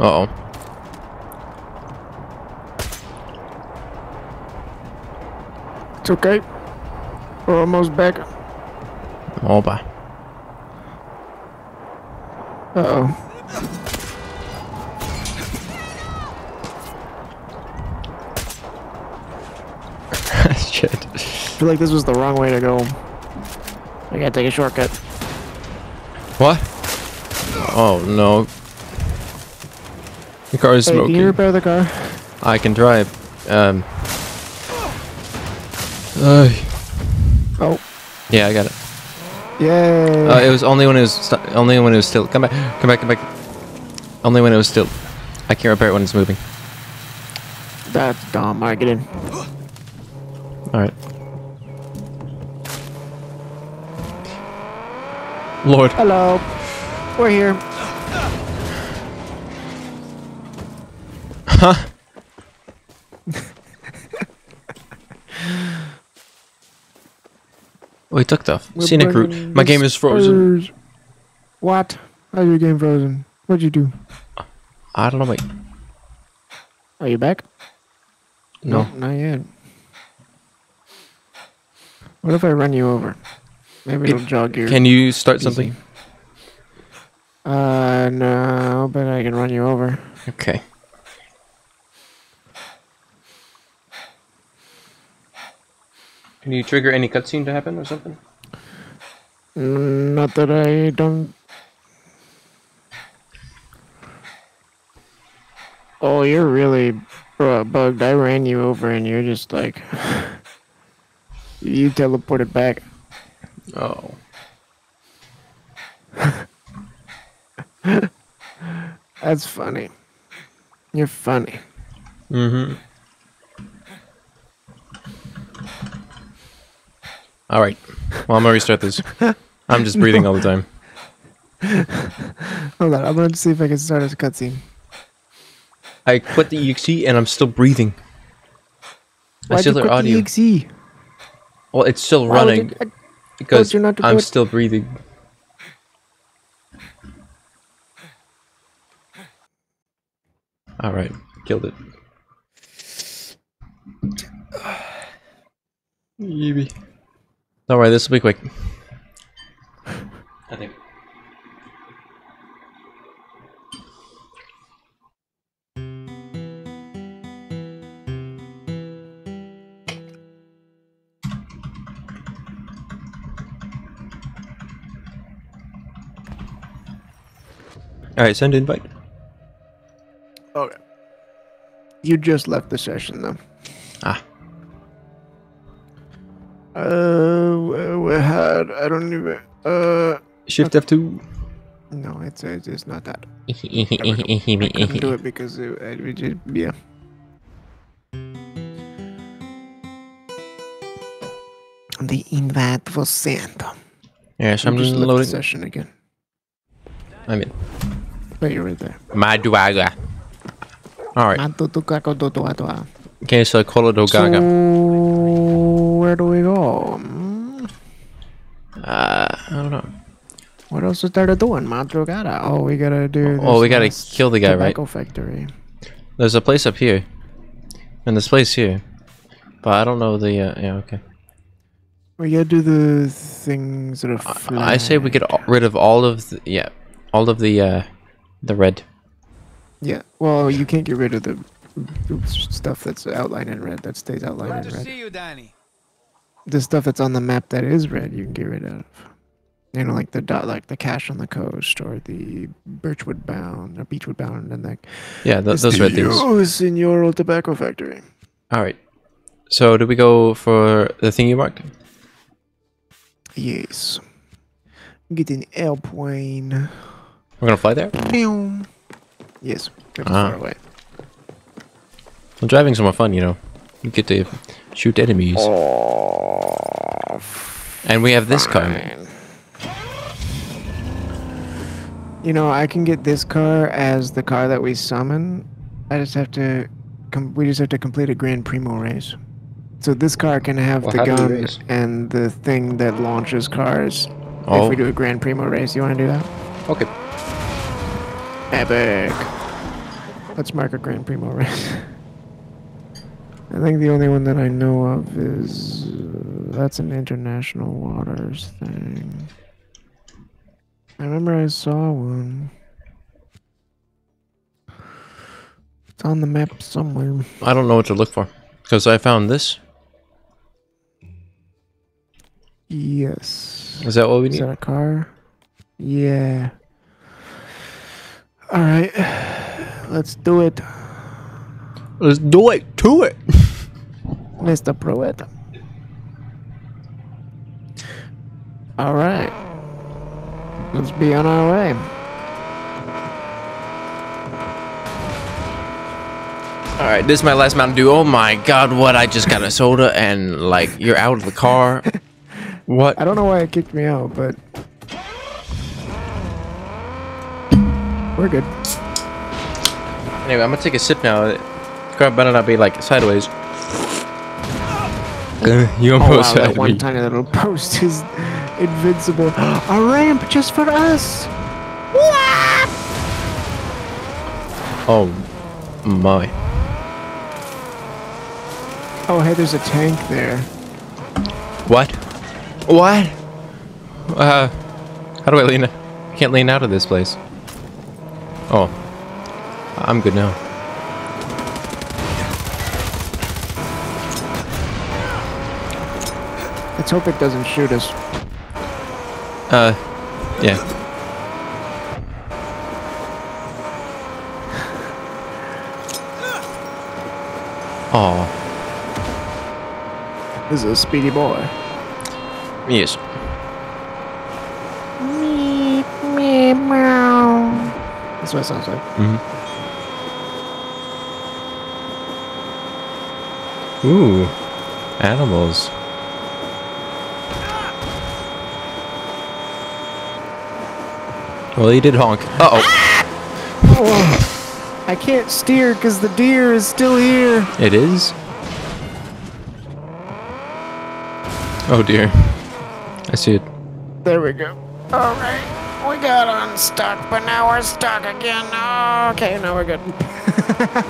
Uh oh. It's okay. We're almost back. Oh, bye. Uh-oh. Shit. I feel like this was the wrong way to go. I gotta take a shortcut. What? Oh no. The car is Hey, can you smoking. repair the car? I can drive. Um. Uh, Oh, yeah, I got it. yay! Uh, it was only when it was only when it was still. Come back, come back, come back. Only when it was still. I can't repair it when it's moving. That's dumb. I get in. All Lord. Hello. We're here. Huh? oh, he took off. We're Scenic route. My game is frozen. Spurs. What? How's your game frozen? What'd you do? I don't know. Wait. Are you back? No. not yet. What if I run you over? Maybe it'll jog your. Can you start something? Uh, no, but I can run you over. Okay. Can you trigger any cutscene to happen or something? Mm, Not that I don't. Oh, you're really bro, bugged. I ran you over and you're just like. *sighs* you teleported back. Oh. *laughs* That's funny. You're funny. Mm-hmm. All right. Well, I'm gonna restart this. *laughs* I'm just breathing all the time. Hold on, I'm going to see if I can start a cutscene. I quit the exe and I'm still breathing. I Why'd still you hear audio. the EXE? Well, it's still Why running I- because you not to I'm quit? still breathing. All right, killed it. *sighs* Yeeby. All right, this will be quick. I think. All right, send invite. Okay. You just left the session, though. Ah, Uh, we- had. I don't even. Uh, Shift F2. no, it's it's, it's not that. *laughs* I couldn't do yeah, it *laughs* because it, just yeah. The invite was sent. Yeah, so I'm just loading. session again. I'm in. But you're right there. Maduaga. All right. So Okay, so Colo do Gaga. where do we go? Uh, I don't know. What else is there to do in Madrugada? Oh, we gotta do. Oh, we gotta kill the guy, right? tobacco factory. There's a place up here, and this place here, but I don't know the. Uh, yeah, okay. We gotta do the things that are. I I say we get rid of all of the yeah, all of the uh, the red. Yeah. Well, you can't get rid of the the stuff that's outlined in red. That stays outlined Glad in to red. see you, Dani. The stuff that's on the map that is red, you can get rid of. You know, like the dot, like the cache on the coast, or the birchwood bound, or beechwood bound, and like Yeah, th- those red things. Oh, Senor Tobacco Factory. All right. So do we go for the thing you marked? Yes. Get an airplane. We're gonna fly there. Meow. Yes. Very Ah. far away. Well, driving's more fun, you know. You get to shoot enemies, Oh, and we have this car. You know, I can get this car as the car that we summon. I just have to, com- we just have to complete a Grand Primo race. So this car can have Well, the how gun and the thing that launches cars. Oh. If we do a Grand Primo race, you want to do that? Okay. Epic. Let's mark a Grand Primo race. I think the only one that I know of is uh, that's an international waters thing. I remember I saw one. It's on the map somewhere. I don't know what to look for because I found this. Yes. Is that what we Is need? that a car? Yeah. All right. Let's do it. Let's do it. To it. *laughs* Mr. Proeta. All right. Let's be on our way. All right, this is my last Mountain Dew. Oh my God, what? I just got a soda and like you're out of the car. *laughs* What? I don't know why it kicked me out, but we're good. Anyway, I'm gonna take a sip now. Car better not be like sideways. Uh, you Oh wow, almost that had one me. tiny little post is invincible. A ramp just for us. Oh my. Oh hey, there's a tank there. What? What? Uh, how do I lean? I can't lean out of this place. Oh, I'm good now. Let's hope it doesn't shoot us. Uh, yeah. Oh, This is a speedy boy. yes. That's what it sounds like. Ooh, animals. Well, he did honk. Uh oh. I can't steer because the deer is still here. It is? Oh dear. I see it. There we go. All right. We got unstuck, but now we're stuck again. Oh, Okay, now we're good. *laughs*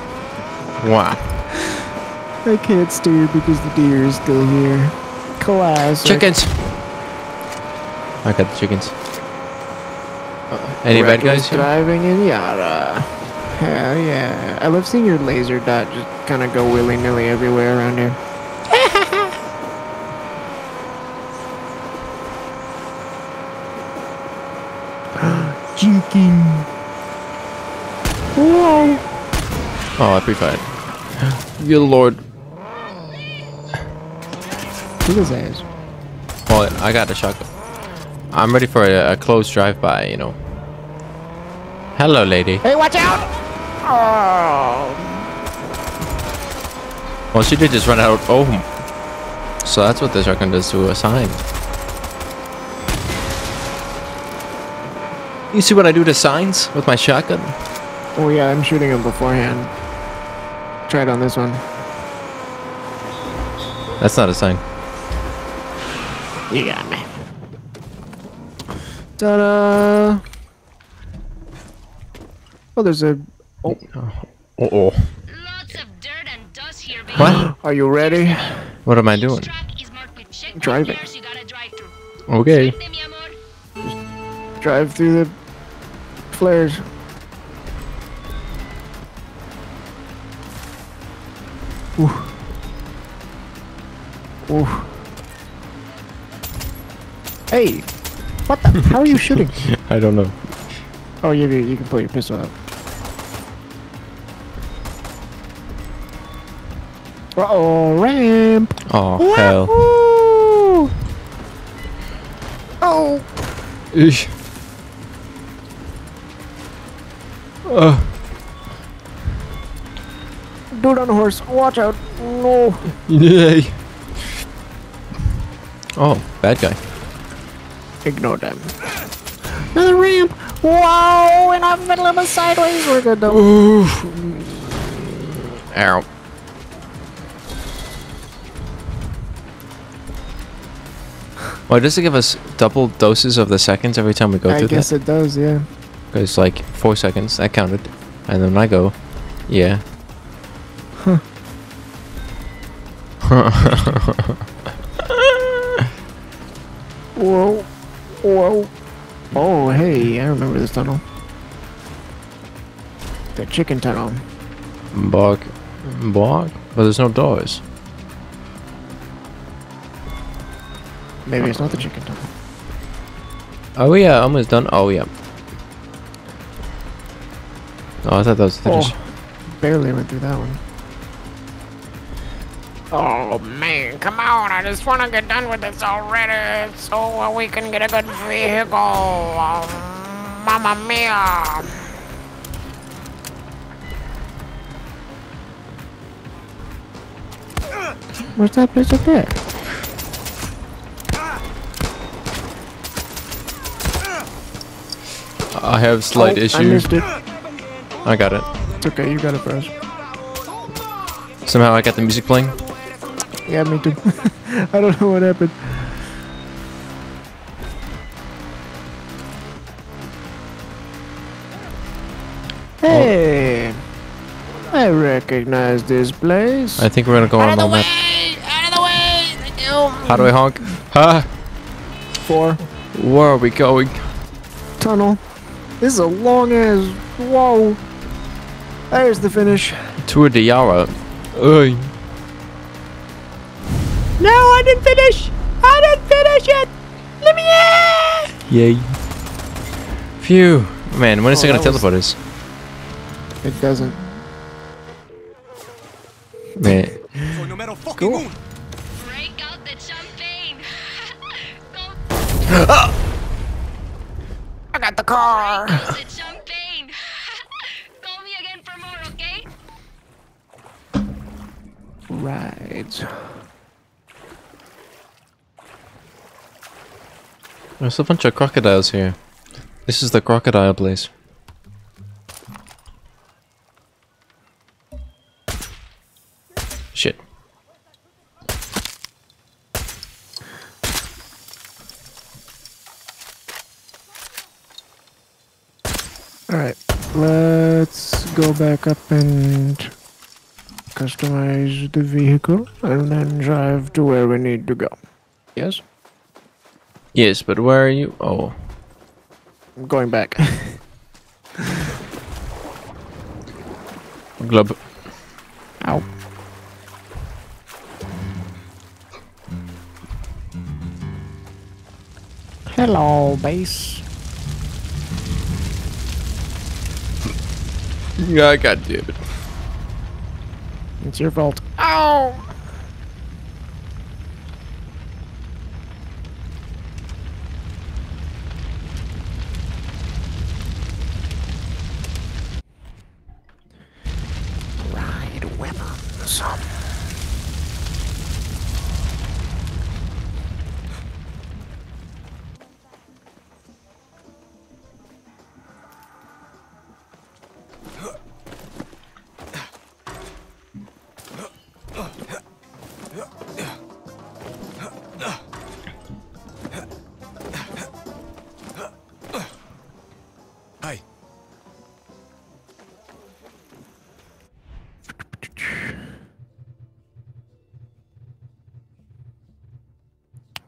Wow. I can't steer because the deer is still here. Classic. Chickens! I got the chickens. Uh, any bad guys here? driving in Yara. Hell yeah. I love seeing your laser dot just kind of go willy nilly everywhere around here. Jinking. Whoa. Oh, I pre-fired. Good lord. Look at his ass. Well, I got the shotgun. I'm ready for a, a close drive-by, you know. Hello, lady. Hey, watch out! Oh. Well, she did just run out. Oh. So that's what the shotgun does to a sign. You see what I do to signs with my shotgun? Oh yeah, I'm shooting him beforehand. Try it on this one. That's not a sign. You got me. Ta-da! Oh, there's a. Oh. Uh-oh. Lots of dirt and dust here, baby. What? Are you ready? What am I doing? track is marked with checkpoint Driving. doors you gotta drive through. Okay. Suerte, mi amor. Drive through the flares. Ooh. Ooh. Hey! What the? How are you shooting? *laughs* I don't know. Oh, you, you you can pull your pistol out. Uh-oh, ramp! Oh, hell. Oh! Eesh. Uh, Dude on a horse, watch out! No! yay. Oh, bad guy. Ignore them. Another ramp! Whoa! In the middle of a sideways, we're good though. Oof. Ow. Why does it give us double doses of the seconds every time we go I through guess it does, yeah. Because like four seconds, that counted, and then I go, yeah. *laughs* Whoa. Whoa. Oh, hey, I remember this tunnel. The chicken tunnel. Bog, bog, but there's no doors. Maybe it's not the chicken tunnel. Oh yeah, almost done. Oh yeah. Oh, I thought that was the. Oh, barely went through that one. Oh man, come on! I just want to get done with this already, so uh, we can get a good vehicle. Um, Mamma mia! Where's that place up there? I have slight Oh, issues. missed it. I got it. It's okay, you got it first. Somehow I got the music playing. Yeah, me too. *laughs* I don't know what happened. Hey, I recognize this place. I think we're gonna go on the map. How do I honk? Huh? Four Where are we going? tunnel. This is a long ass. Whoa. There's the finish. Tour de Yara. Oi. No, I didn't finish. I didn't finish it. Let me in. Yay. Phew. Man, when is Oh, it gonna that was- teleport us? It doesn't. Man. Soy numero fucking Cool. Break out the champagne. *gasps* Ah! I got the car. break *laughs* out the champagne. Call me again for more, okay? Right. There's a bunch of crocodiles here. This is the crocodile place. Shit. Alright, let's go back up and customize the vehicle and then drive to where we need to go. Yes? Yes, but where are you? Oh. I'm going back. *laughs* Glub. Ow. Hello, base. Yeah, god damn it. It's your fault. Ow! Weapons.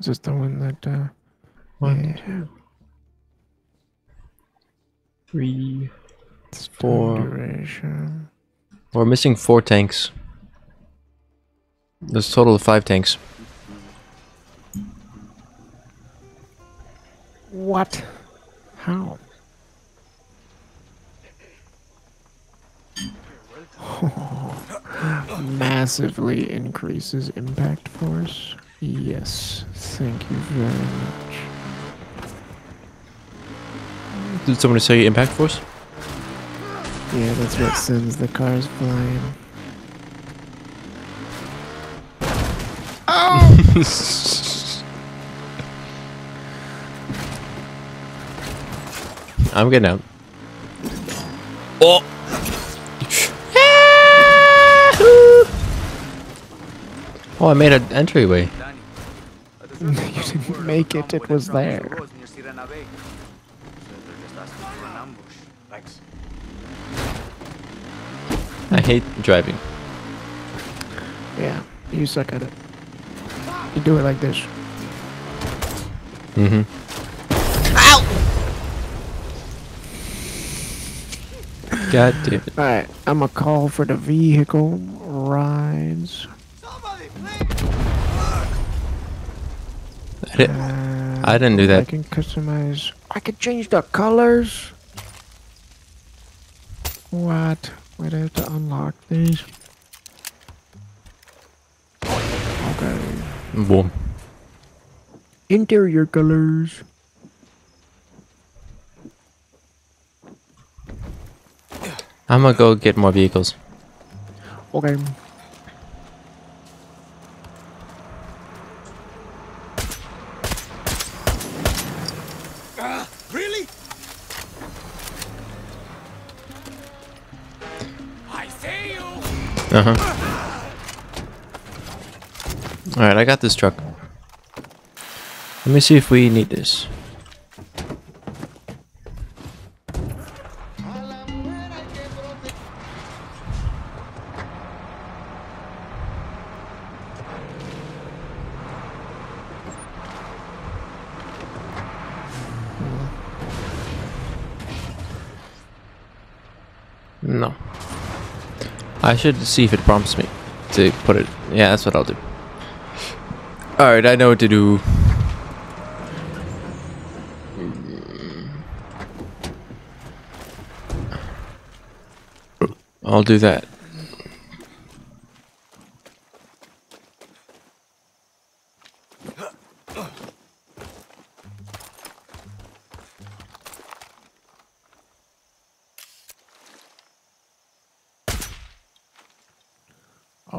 Is the one that, uh, One, yeah, two, three. it's four. Duration. We're missing four tanks. There's a total of five tanks. What? How? *laughs* Massively increases impact force. Yes, thank you very much. Did somebody say impact force? Yeah, that's what sends the cars flying. Oh! *laughs* I'm getting out. Oh! *laughs* Oh, I made an entryway. You *laughs* didn't make it, it was there. Near Sirena Bay. So they're just asking for an ambush. Thanks. I hate driving. Yeah, you suck at it. You do it like this. Mm-hmm. God damn it. Alright, I'm a call for the vehicle rides. I, did, Uh, I didn't do that. I can customize. I can change the colors. What? Wait, I have to unlock these. Okay. Boom. Interior colors. I'm gonna go get more vehicles. Okay. Uh huh. Alright, I got this truck. Let me see if we need this. I should see if it prompts me to put it. Yeah, that's what I'll do. Alright, I know what to do. I'll do that.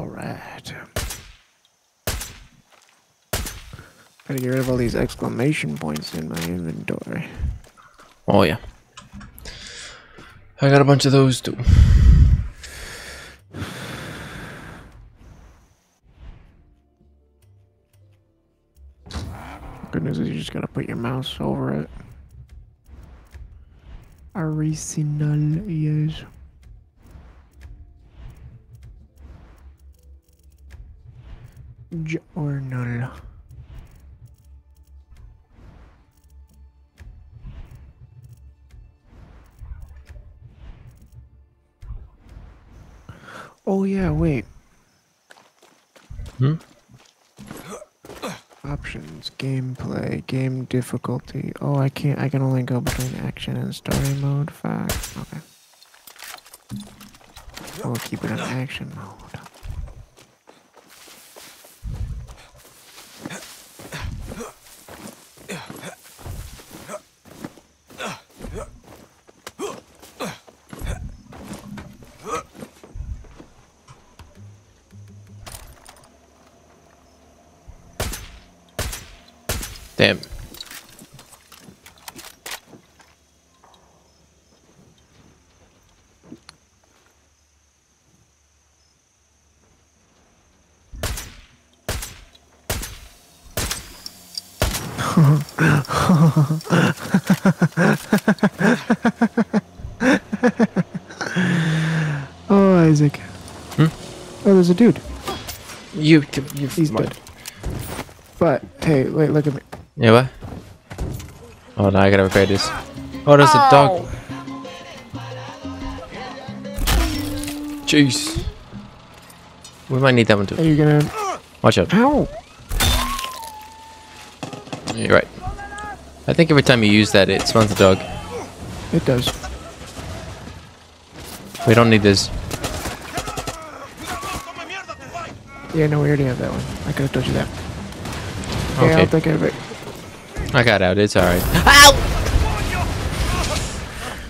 All right. Gotta get rid of all these exclamation points in my inventory. Oh yeah. I got a bunch of those too. Good news is you just gotta put your mouse over it. Original, yes. Journal. Oh yeah, wait. Hmm? Options, gameplay, game difficulty. Oh, I can't. I can only go between action and story mode. Fuck. Okay. We'll keep it in action mode. Damn. *laughs* Oh, Isaac. Hmm? Oh, there's a dude. You, you He's dead. But hey, wait, look at me. Yeah, what? Oh, no, I gotta repair this. Oh, there's a dog. Jeez. We might need that one too. Are you gonna? Watch out. Ow! You're right. I think every time you use that, it spawns a dog. It does. We don't need this. Yeah, no, we already have that one. I could have told you that. Okay, I'll take care of it. I got out. It's alright. Ow!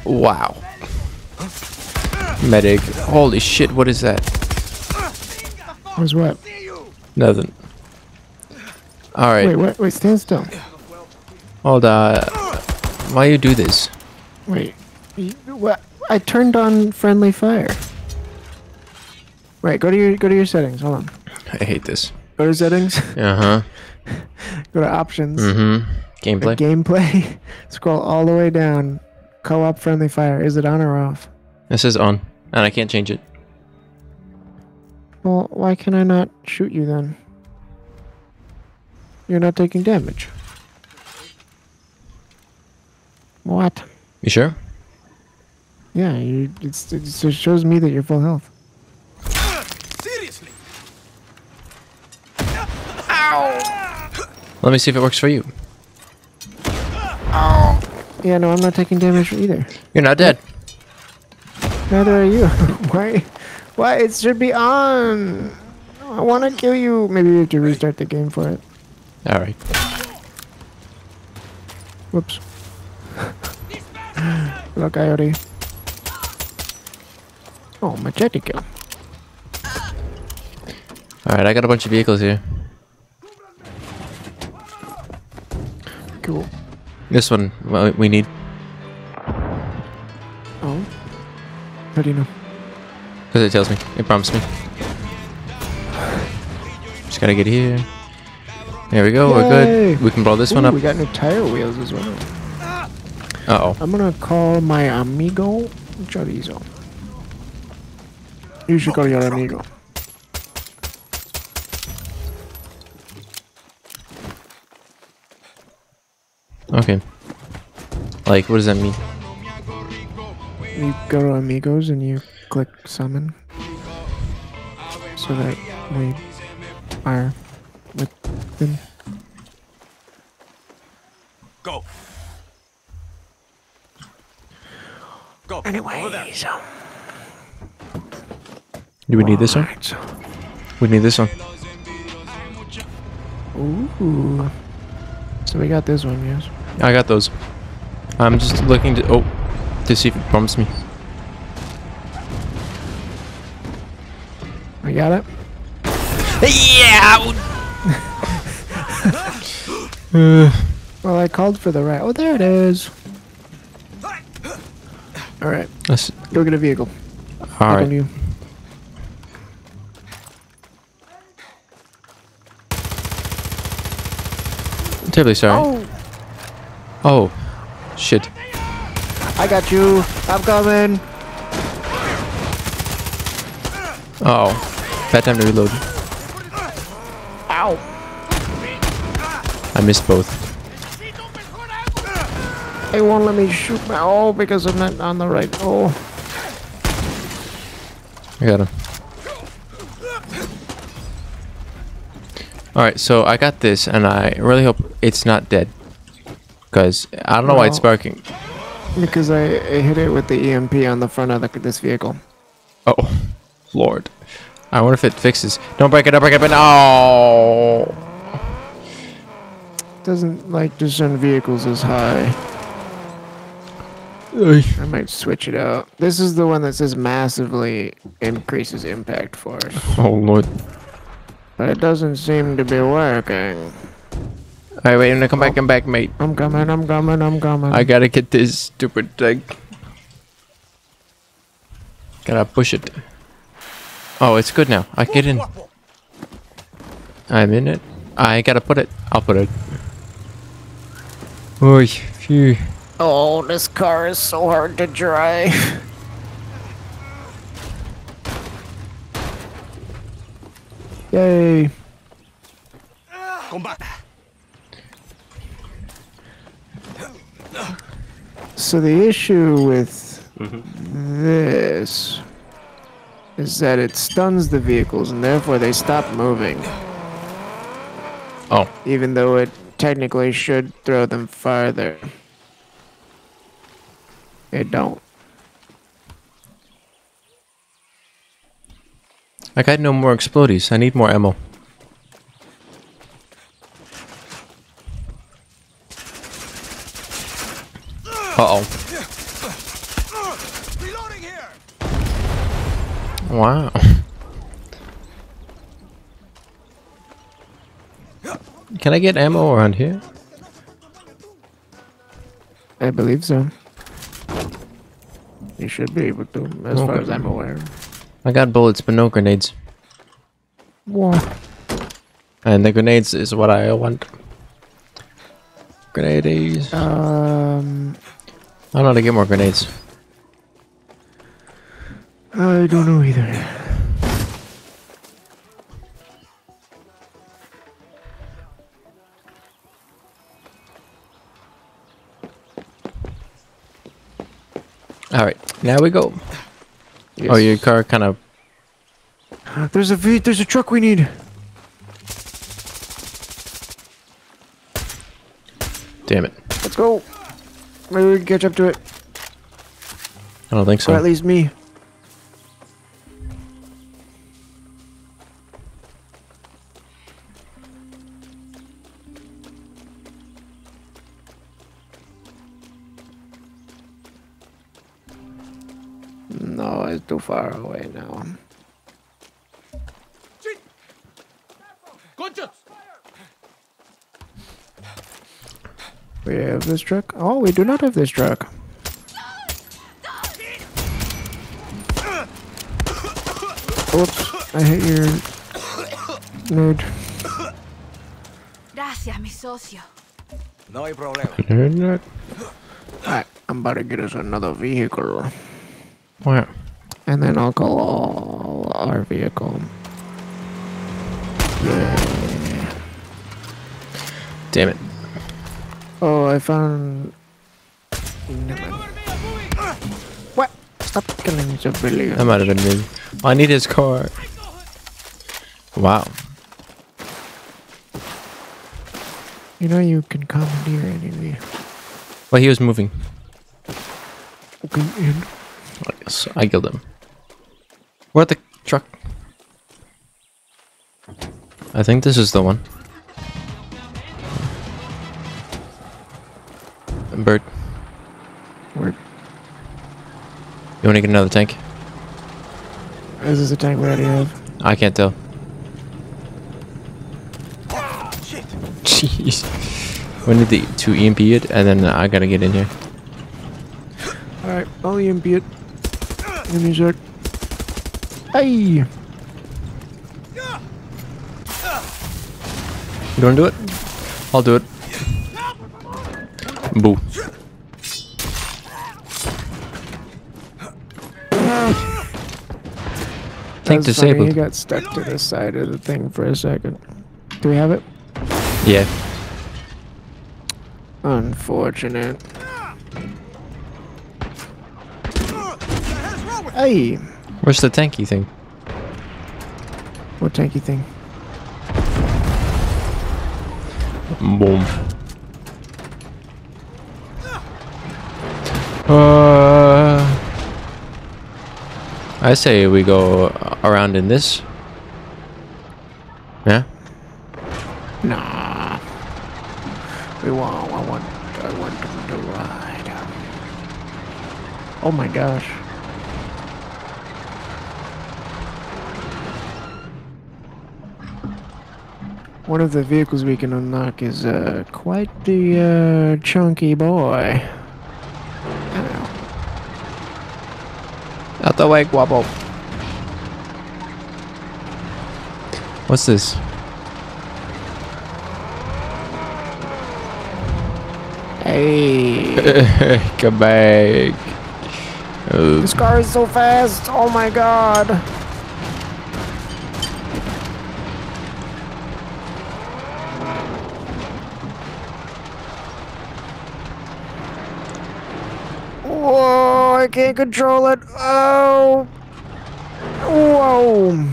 Wow. Medic. Holy shit, what is that? Was what? Nothing. Alright. Wait, wait, wait, stand still. Hold on. Why you do this? Wait. What? I turned on friendly fire. Wait, go to your go to your settings. Hold on. I hate this. Go to settings. Uh-huh. *laughs* go to options. Mm-hmm. Gameplay? Gameplay. *laughs* Scroll all the way down. Co-op friendly fire. Is it on or off? This is on. And I can't change it. Well, why can I not shoot you then? You're not taking damage. What? You sure? Yeah, you, it's, it just shows me that you're full health. Seriously? Ow! Let me see if it works for you. Yeah, no, I'm not taking damage either. You're not dead. Neither are you. *laughs* why? Why? It should be on. I want to kill you. Maybe we have to restart the game for it. All right. Whoops. *laughs* Look, coyote. Oh, machete kill. All right. I got a bunch of vehicles here. Cool. This one we need Oh. How do you know? because it tells me. It prompts me. Just gotta get here. There we go. We're good. We can blow this one up. We got new tire wheels as well. Uh oh. I'm gonna call my amigo Chorizo. You should call your amigo. Okay. Like, what does that mean? You go to amigos and you click summon. So that we are with them. Go. Go. Anyway, so. Um, Do we need this one? Alright, so. We need this one. Ooh. So we got this one, yes. I got those. I'm just looking to oh to see if it prompts me. I got it. Yeah. Well, I called for the right. Oh, there it is. All right, Let's, go get a vehicle. all Back right. you. Terribly sorry. Oh, Oh, shit. I got you. I'm coming. Oh, bad time to reload. Ow. I missed both. They won't let me shoot my. Oh, because I'm not on the right. Oh. I got him. All right, so I got this, and I really hope it's not dead. Cause I don't know why it's sparking. Because I, I hit it with the EMP on the front of the, this vehicle. Oh, lord. I wonder if it fixes. Don't break it. Don't break it. But no. Doesn't like discern vehicles as high. I might switch it out. This is the one that says massively increases impact force. Oh lord. But it doesn't seem to be working. Alright, wait, I'm gonna come back, come back, mate. I'm coming, I'm coming, I'm coming. I gotta get this stupid thing. Gotta push it. Oh, it's good now. I get in. I'm in it. I gotta put it. I'll put it. Oy, phew. Oh, this car is so hard to drive. Yay. Combat. So the issue with mm-hmm. this is that it stuns the vehicles and therefore they stop moving. Oh, Even though it technically should throw them farther. It don't. I got no more explodies. I need more ammo. Uh oh. Reloading here. Wow. Can I get ammo around here? I believe so. You should be able to, as far as I'm aware. I got bullets, but no grenades. What? And the grenades is what I want. Grenades. Um, I don't know how to get more grenades. I don't know either. All right, now we go. Oh, your car kind of. There's a v- there's a truck we need. Damn it. Let's go. Maybe we can catch up to it. I don't think so. Or at least me. No, it's too far away now. We have this truck. Oh, we do not have this truck. Oops, I hit your nerd. Gracias, mi socio. No hay problema. Nerd, nerd. Alright, I'm about to get us another vehicle. Where? And then I'll call our vehicle. Damn it. Oh, I found. Never mind. What? Stop killing me, civilians. That might have been me. I need his car. Wow. You know you can commandeer any Well, he was moving. Okay, and I guess I killed him. Where the truck? I think this is the one. Bird, where you want to get another tank? is this a tank we already have? I can't tell. Ah, Shit! Jeez. We need the, to EMP it, and then I gotta get in here. Alright, I'll EMP it. Give me a sec. Hey! You wanna do it? I'll do it. Boo. Tank That's funny, He disabled. got stuck to the side of the thing for a second. Do we have it? Yeah. Unfortunate. Hey! Where's the tanky thing? What tanky thing? Boom. Uh, I say we go around in this. Yeah. Nah. We want. I want. I want them to ride. Oh my gosh. One of the vehicles we can unlock is uh, quite the uh, chunky boy. Out the way, Guapo. What's this? Hey, *laughs* Come back. This car is so fast. Oh my god. Whoa, I can't control it. Oh. Whoa.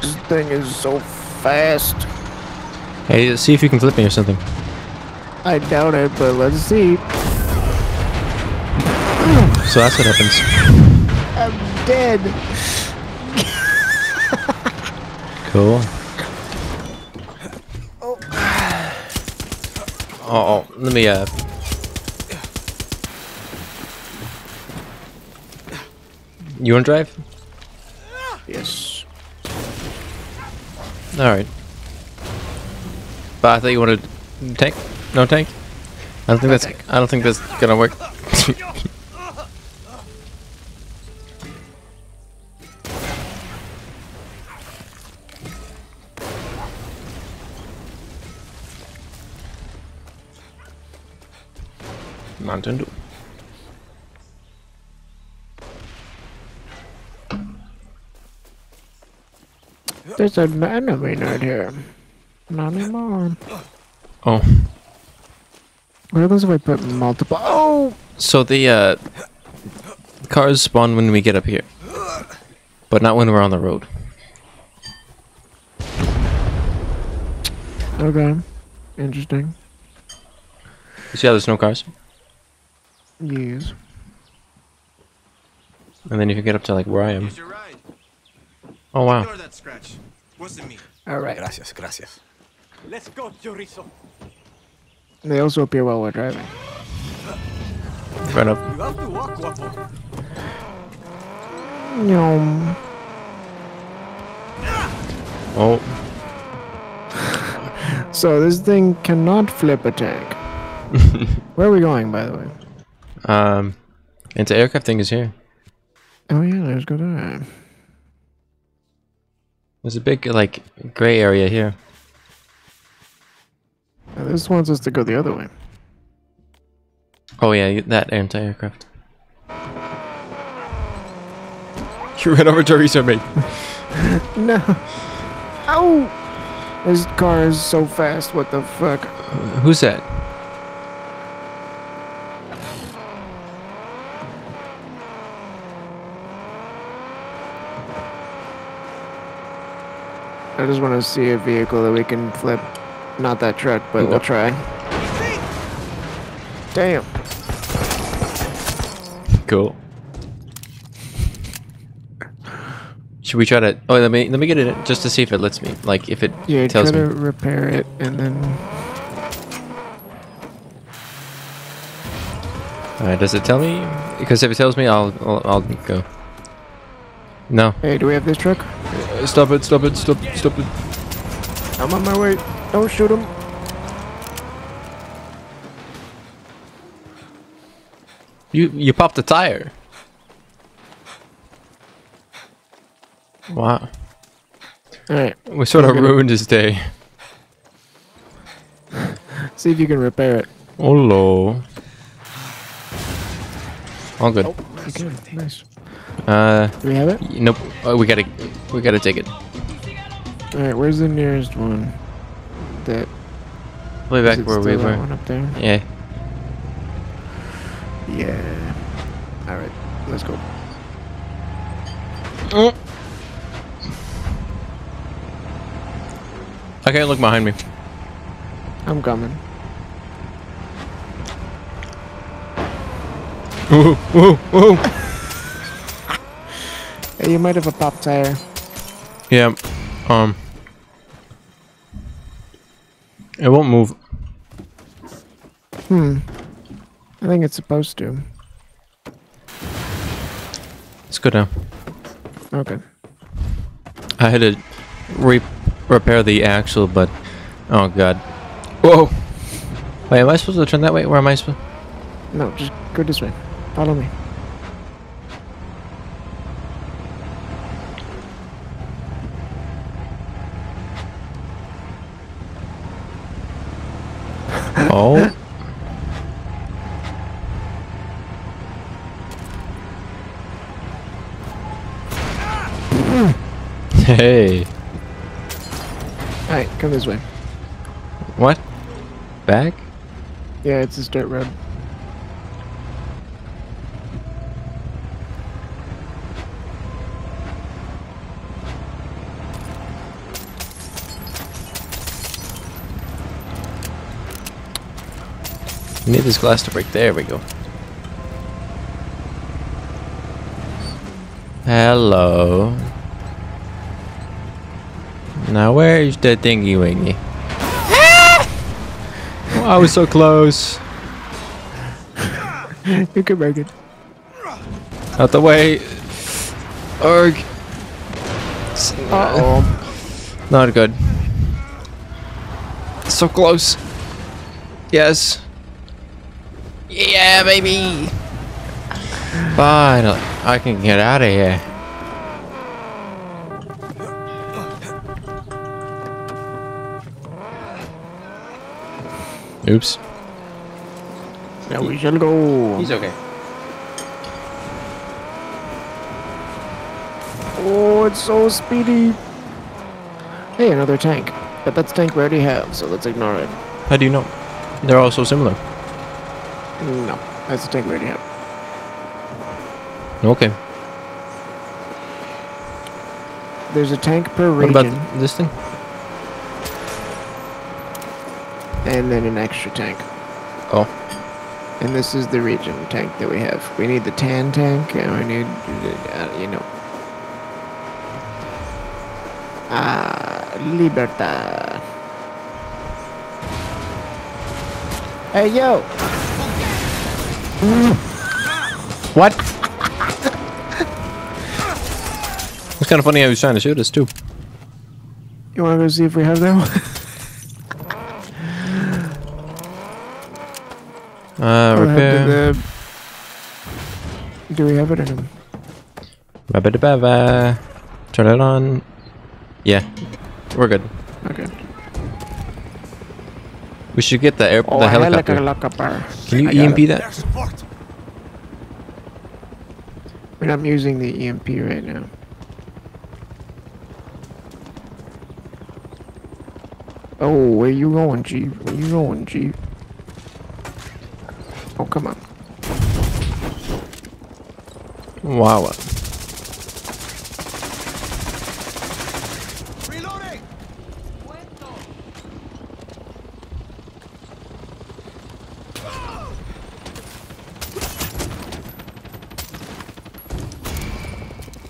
This thing is so fast. hey, see if you can flip me or something. I doubt it, but let's see. So that's what happens. I'm dead. Cool. Let me uh. You want to drive? Yes. All right. But I thought you wanted tank. No tank. I don't think that's. I don't think that's gonna work. *laughs* *laughs* There's an enemy right here. Not anymore. Oh, What happens if I put multiple? Oh! so the uh, cars spawn when we get up here, but not when we're on the road. Okay. Interesting. You see how there's no cars, Yes. and then if you get up to like where I am. Here's your ride. Oh wow. Ignore that scratch. Wasn't me. All right. Gracias, gracias. Let's go, chorizo. They also appear while we're driving. Fair enough. You have to walk, Guapo. Yum. Oh, *laughs* So this thing cannot flip a tank. *laughs* Where are we going, by the way? Um, into aircraft thing is here. Oh yeah, let's go there. There's a big like gray area here. Now, this wants us to go the other way. Oh yeah, that anti-aircraft. *laughs* You ran over Teresa, mate. *laughs* No. Ow! This car is so fast. What the fuck? Who's that? I just want to see a vehicle that we can flip. Not that truck, but we'll try. Damn. Cool. Should we try to? Oh, let me let me get it just to see if it lets me. Like if it Yeah, tells try me. to repair it and then. Uh, does it tell me? Because if it tells me, I'll I'll, I'll go. No. Hey, do we have this truck? Uh, stop it! Stop it! Stop! Stop it! I'm on my way. Don't shoot him. You you popped a tire. Wow. Alright, We sort of ruined his day. see if you can repair it. Oh no. All good. Oh, okay, nice. Uh, Do we have it? nope. Oh, we gotta we gotta take it. Alright, where's the nearest one? That Way back where we were. one up there? Yeah. Yeah. Alright, let's go. I can't look behind me. I'm coming. Ooh, ooh, ooh. Hey, you might have a pop tire. Yeah. Um. It won't move. Hmm. I think it's supposed to. Let's go down. Okay. I had to re repair the axle, but oh god. Whoa. Wait, am I supposed to turn that way? Where am I supposed? No, just go this way. Follow me. Oh. hey. Alright, come this way. What? Back? Yeah, it's this dirt road. We need this glass to break. There we go. Hello. Now where's the thingy wingy? oh, I was so close. *laughs* You can make it. Out the way. Arg. S- Uh oh. Not good. So close. Yes. Yeah, baby. Finally, I can get out of here. Oops. Now we shall go. He's okay. Oh, it's so speedy. Hey, another tank. But that's a tank we already have, so let's ignore it. How do you know? They're all so similar. No, that's a tank we already have. Okay. There's a tank per What region, about this thing? and then an extra tank. Oh. And this is the region tank that we have. We need the tan tank, and we need, uh, you know. Ah, Libertad. Hey, yo! What? it's kind of funny how he's trying to shoot us too. You wanna go see if we have that *laughs* one? Uh, repair. to the- Do we have it in him? Turn it on. Yeah, we're good. Okay. We should get the air, Oh, the helicopter. helicopter. Can you I EMP that? Their support. But I'm using the EMP right now. Oh, where you going, Chief? Where you going, Chief? Oh, come on. Wow. Reloading.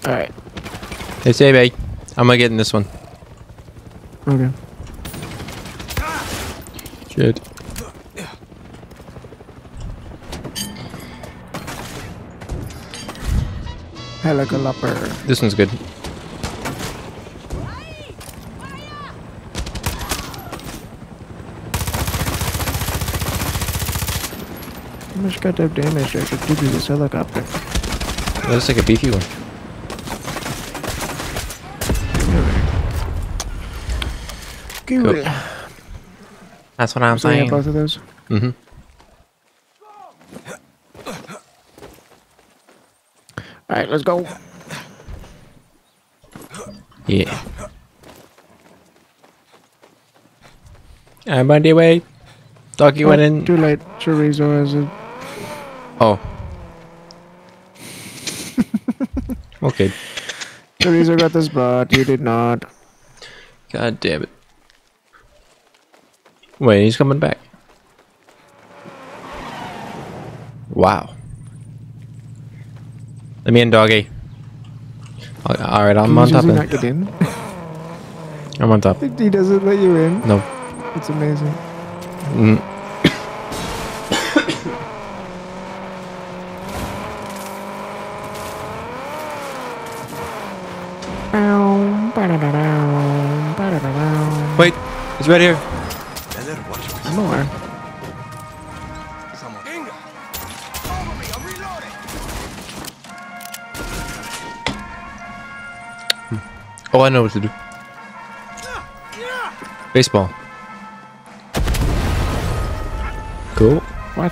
Alright. Hey, say, babe. I'm gonna get in this one. Okay. Shit. Helicopter. This one's good. How much goddamn damage I could do to this helicopter? That looks like a beefy one. Cool. That's what I'm So saying. both of those? Mm-hmm. Alright, let's go. Yeah. I'm on the way. Doggy went Oh, in. Too late. Chorizo has it. Oh. *laughs* okay. Chorizo got the spot. You did not. God damn it. Wait, he's coming back. Wow. Let me in, doggy. Alright, I'm Can on you top just of not get in? I'm on top. He doesn't let you in. No. It's amazing. Mm. *coughs* Wait, it's right here. Oh, I know what to do. Baseball. Cool. What?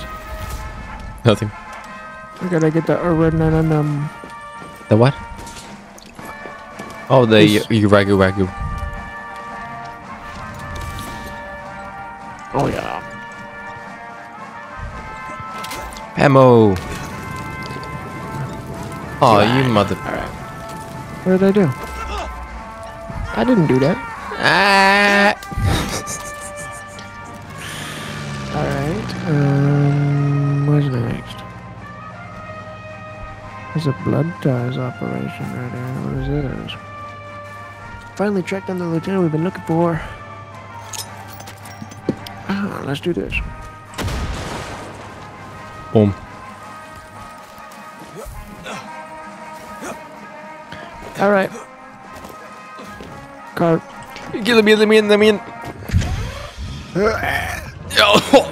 Nothing. We gotta get the urban and um. The what? Oh, the This- y- ragu ragu. Oh yeah. Ammo. Oh, you mother. What did I do? I didn't do that. Ah. Alright. Um, what's next? There's a blood ties operation right here. What is this? Finally tracked down the lieutenant we've been looking for. Ah, let's do this. Boom. Alright. Car. Get them in, let me in, let me in. Oh.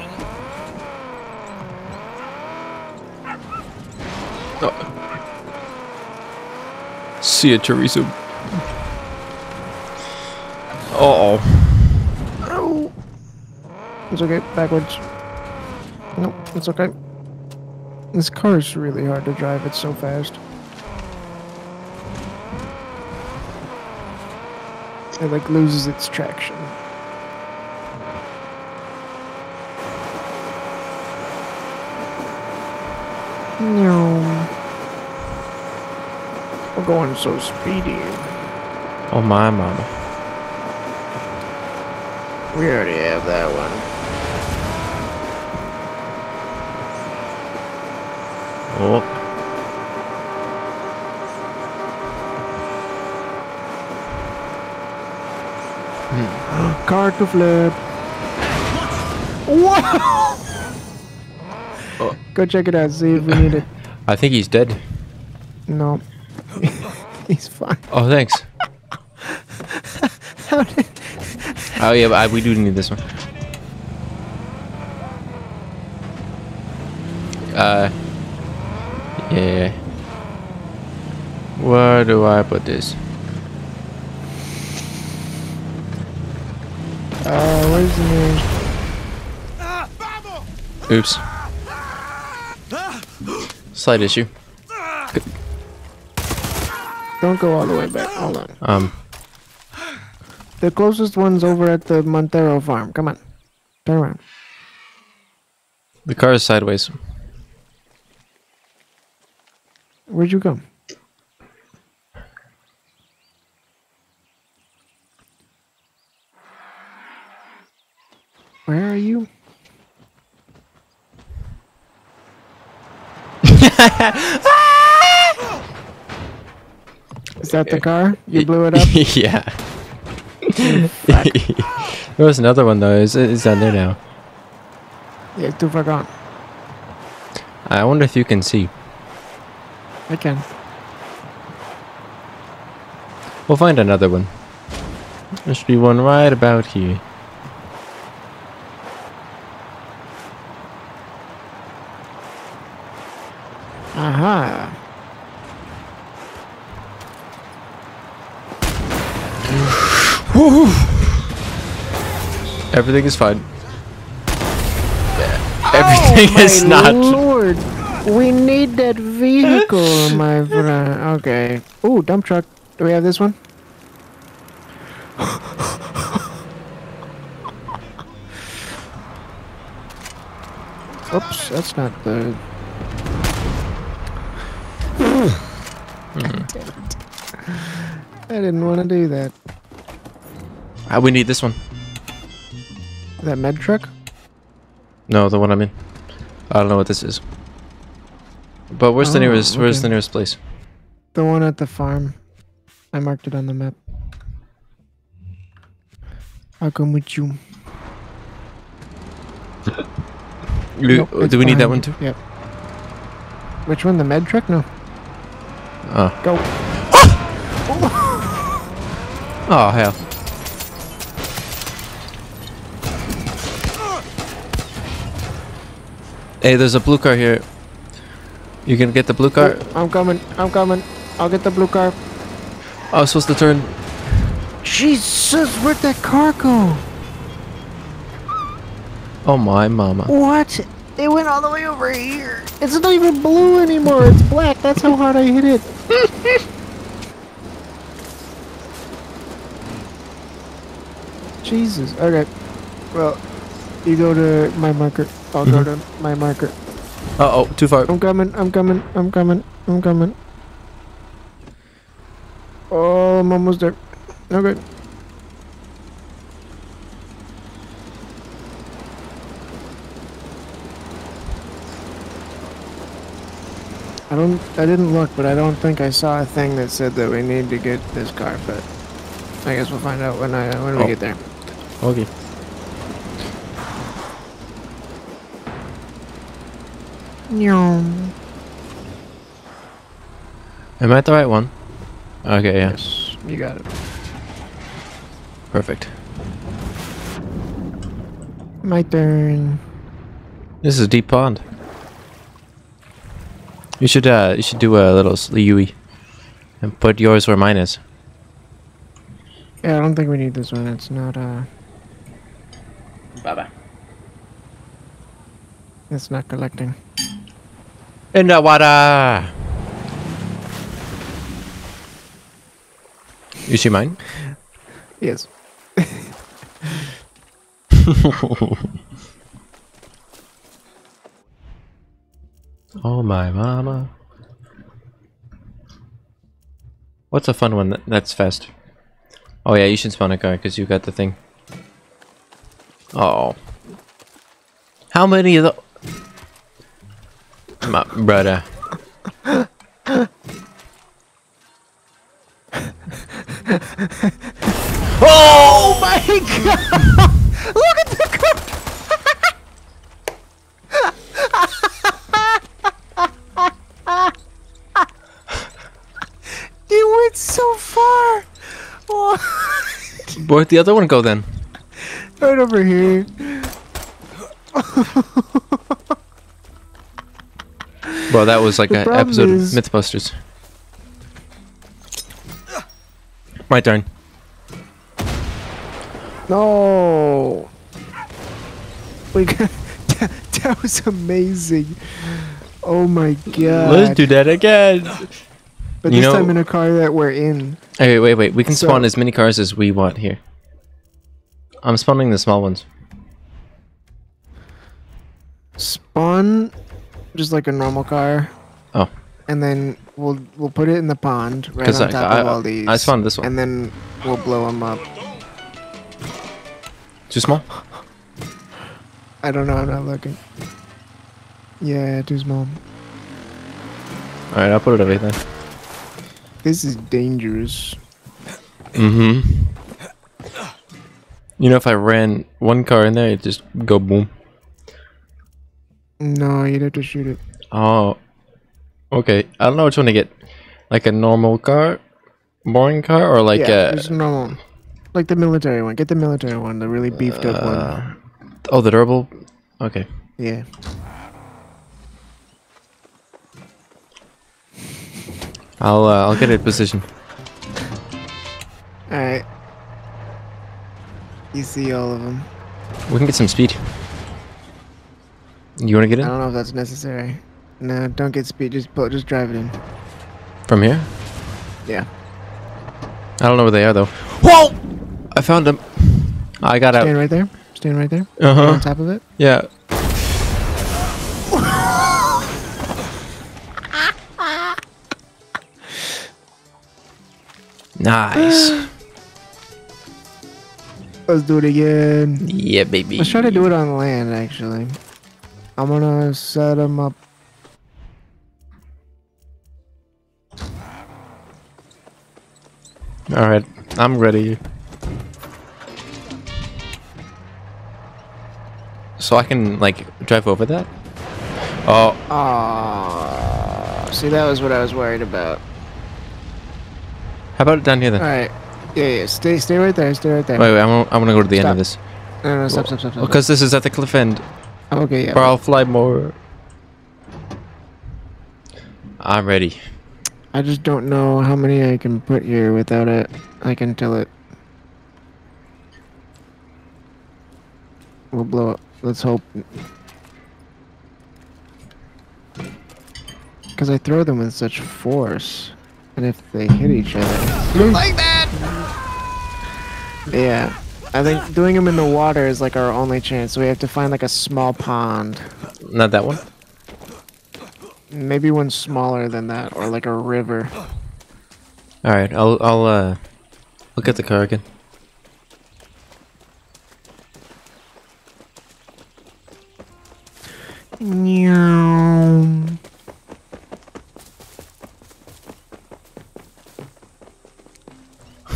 See ya, chorizo. Uh oh. It's okay. Backwards. Nope, it's okay. This car is really hard to drive. It's so fast. It like loses its traction. No. We're going so speedy. Oh my mama. We already have that one. Oh. Car to flip. Wow! Go check it out. See if we need it. I think he's dead. No. *laughs* He's fine. Oh, thanks. *laughs* oh yeah, but I, we do need this one. Uh, yeah. Where do I put this? Where's the nearest? Oops. Slight issue. Don't go all the way back. Hold on. Um, The closest one's over at the Montero farm. Come on. Turn around. the car is sideways. Where'd you go? Where are you? *laughs* Is that the car? You blew it up? *laughs* yeah. *laughs* there was another one though. Is it's down there now. Yeah, too far gone. I wonder if you can see. I can. We'll find another one. There should be one right about here. Everything is fine. Everything oh, is my not. Lord. We need that vehicle, *laughs* my friend. Okay. Ooh, dump truck. Do we have this one? Oops, that's not the. I didn't want to do that. Ah, we need this one. That med truck? No, the one I'm in. I don't know what this is. But where's the Oh, nearest? Where's the nearest place? The one at the farm. I marked it on the map. I'll come with you. Do, Nope, do we need that one too? Yep. Which one? The med truck? No. Oh. Go. *laughs* Oh hell. Hey, there's a blue car here. You can get the blue car. Oh, I'm coming. I'm coming. I'll get the blue car. Oh, I was supposed to turn. Jesus, where'd that car go? Oh my mama. What? It went all the way over here. It's not even blue anymore. It's black. That's how hard I hit it. *laughs* Jesus. Okay. Well, you go to my marker. I'll go to my marker. Uh oh, too far. I'm coming. I'm coming. I'm coming. I'm coming. Oh, I'm almost there. Okay. I don't. I didn't look, but I don't think I saw a thing that said that we need to get this car. But I guess we'll find out when I when we Oh. get there. Okay. Am I at the right one? Okay, yeah. Yes, you got it. Perfect. My turn. This is a deep pond. You should uh you should do a little Yui. And put yours where mine is. Yeah, I don't think we need this one. It's not. Uh, Bye bye. it's not collecting. In the water. You see mine? Yes. *laughs* Oh my mama. What's a fun one that's fast? Oh yeah, you should spawn a car because you got the thing. Oh. How many of the my brother. oh my god! *laughs* Look at the car! *laughs* you went so far! *laughs* Where'd the other one go then? Right over here. Bro, that was like an episode is- of Mythbusters. My turn. No. We got that, that was amazing. Oh my god. Let's do that again. But You this know- time in a car that we're in. Hey, wait, wait. We can So- spawn as many cars as we want here. I'm spawning the small ones. Spawn just like a normal car. Oh. And then we'll we'll put it in the pond right on I- top I- of all these. I spawned this one. And then we'll blow them up. Too small? I don't know. I'm not looking. Yeah, too small. Alright, I'll put it away then. This is dangerous. Mm-hmm. You know, if I ran one car in there, it'd just go boom. No, you'd have to shoot it. Oh. Okay. I don't know which one to get. Like a normal car? Boring car? Or like yeah, a... just normal. Like the military one. Get the military one, the really beefed up one. Uh, oh, the durable? Okay. Yeah. I'll, uh, I'll get it position. Alright. You see all of them. We can get some speed. You want to get in? I don't know if that's necessary. No, don't get speed. Just put, just drive it in. From here? Yeah. I don't know where they are though. Whoa! I found them. I got Stand out. right there. Stand right there. Uh Get on top of it. Yeah. Nice. Let's do it again. Yeah, baby. Let's try to do it on land, actually. I'm gonna set him up. All right, I'm ready. So I can like drive over that. Oh, Ah, see, that was what I was worried about. how about it down here then? All right. Yeah, yeah. Stay, stay right there. Stay right there. Wait, wait. I'm, I'm gonna go to the end of Stop. this No, no, stop, stop, stop, stop. because this is at the cliff end, stop. Okay, yeah. where I'll fly more. I'm ready. I just don't know how many I can put here without it. I can tell it. We'll blow up. Let's hope. Because I throw them with such force. And if they hit each other. Like that! Yeah. I think doing them in the water is like our only chance. So we have to find like a small pond. Not that one. Maybe one smaller than that. Or like a river. All right, I'll I'll uh look at the car again. Meow.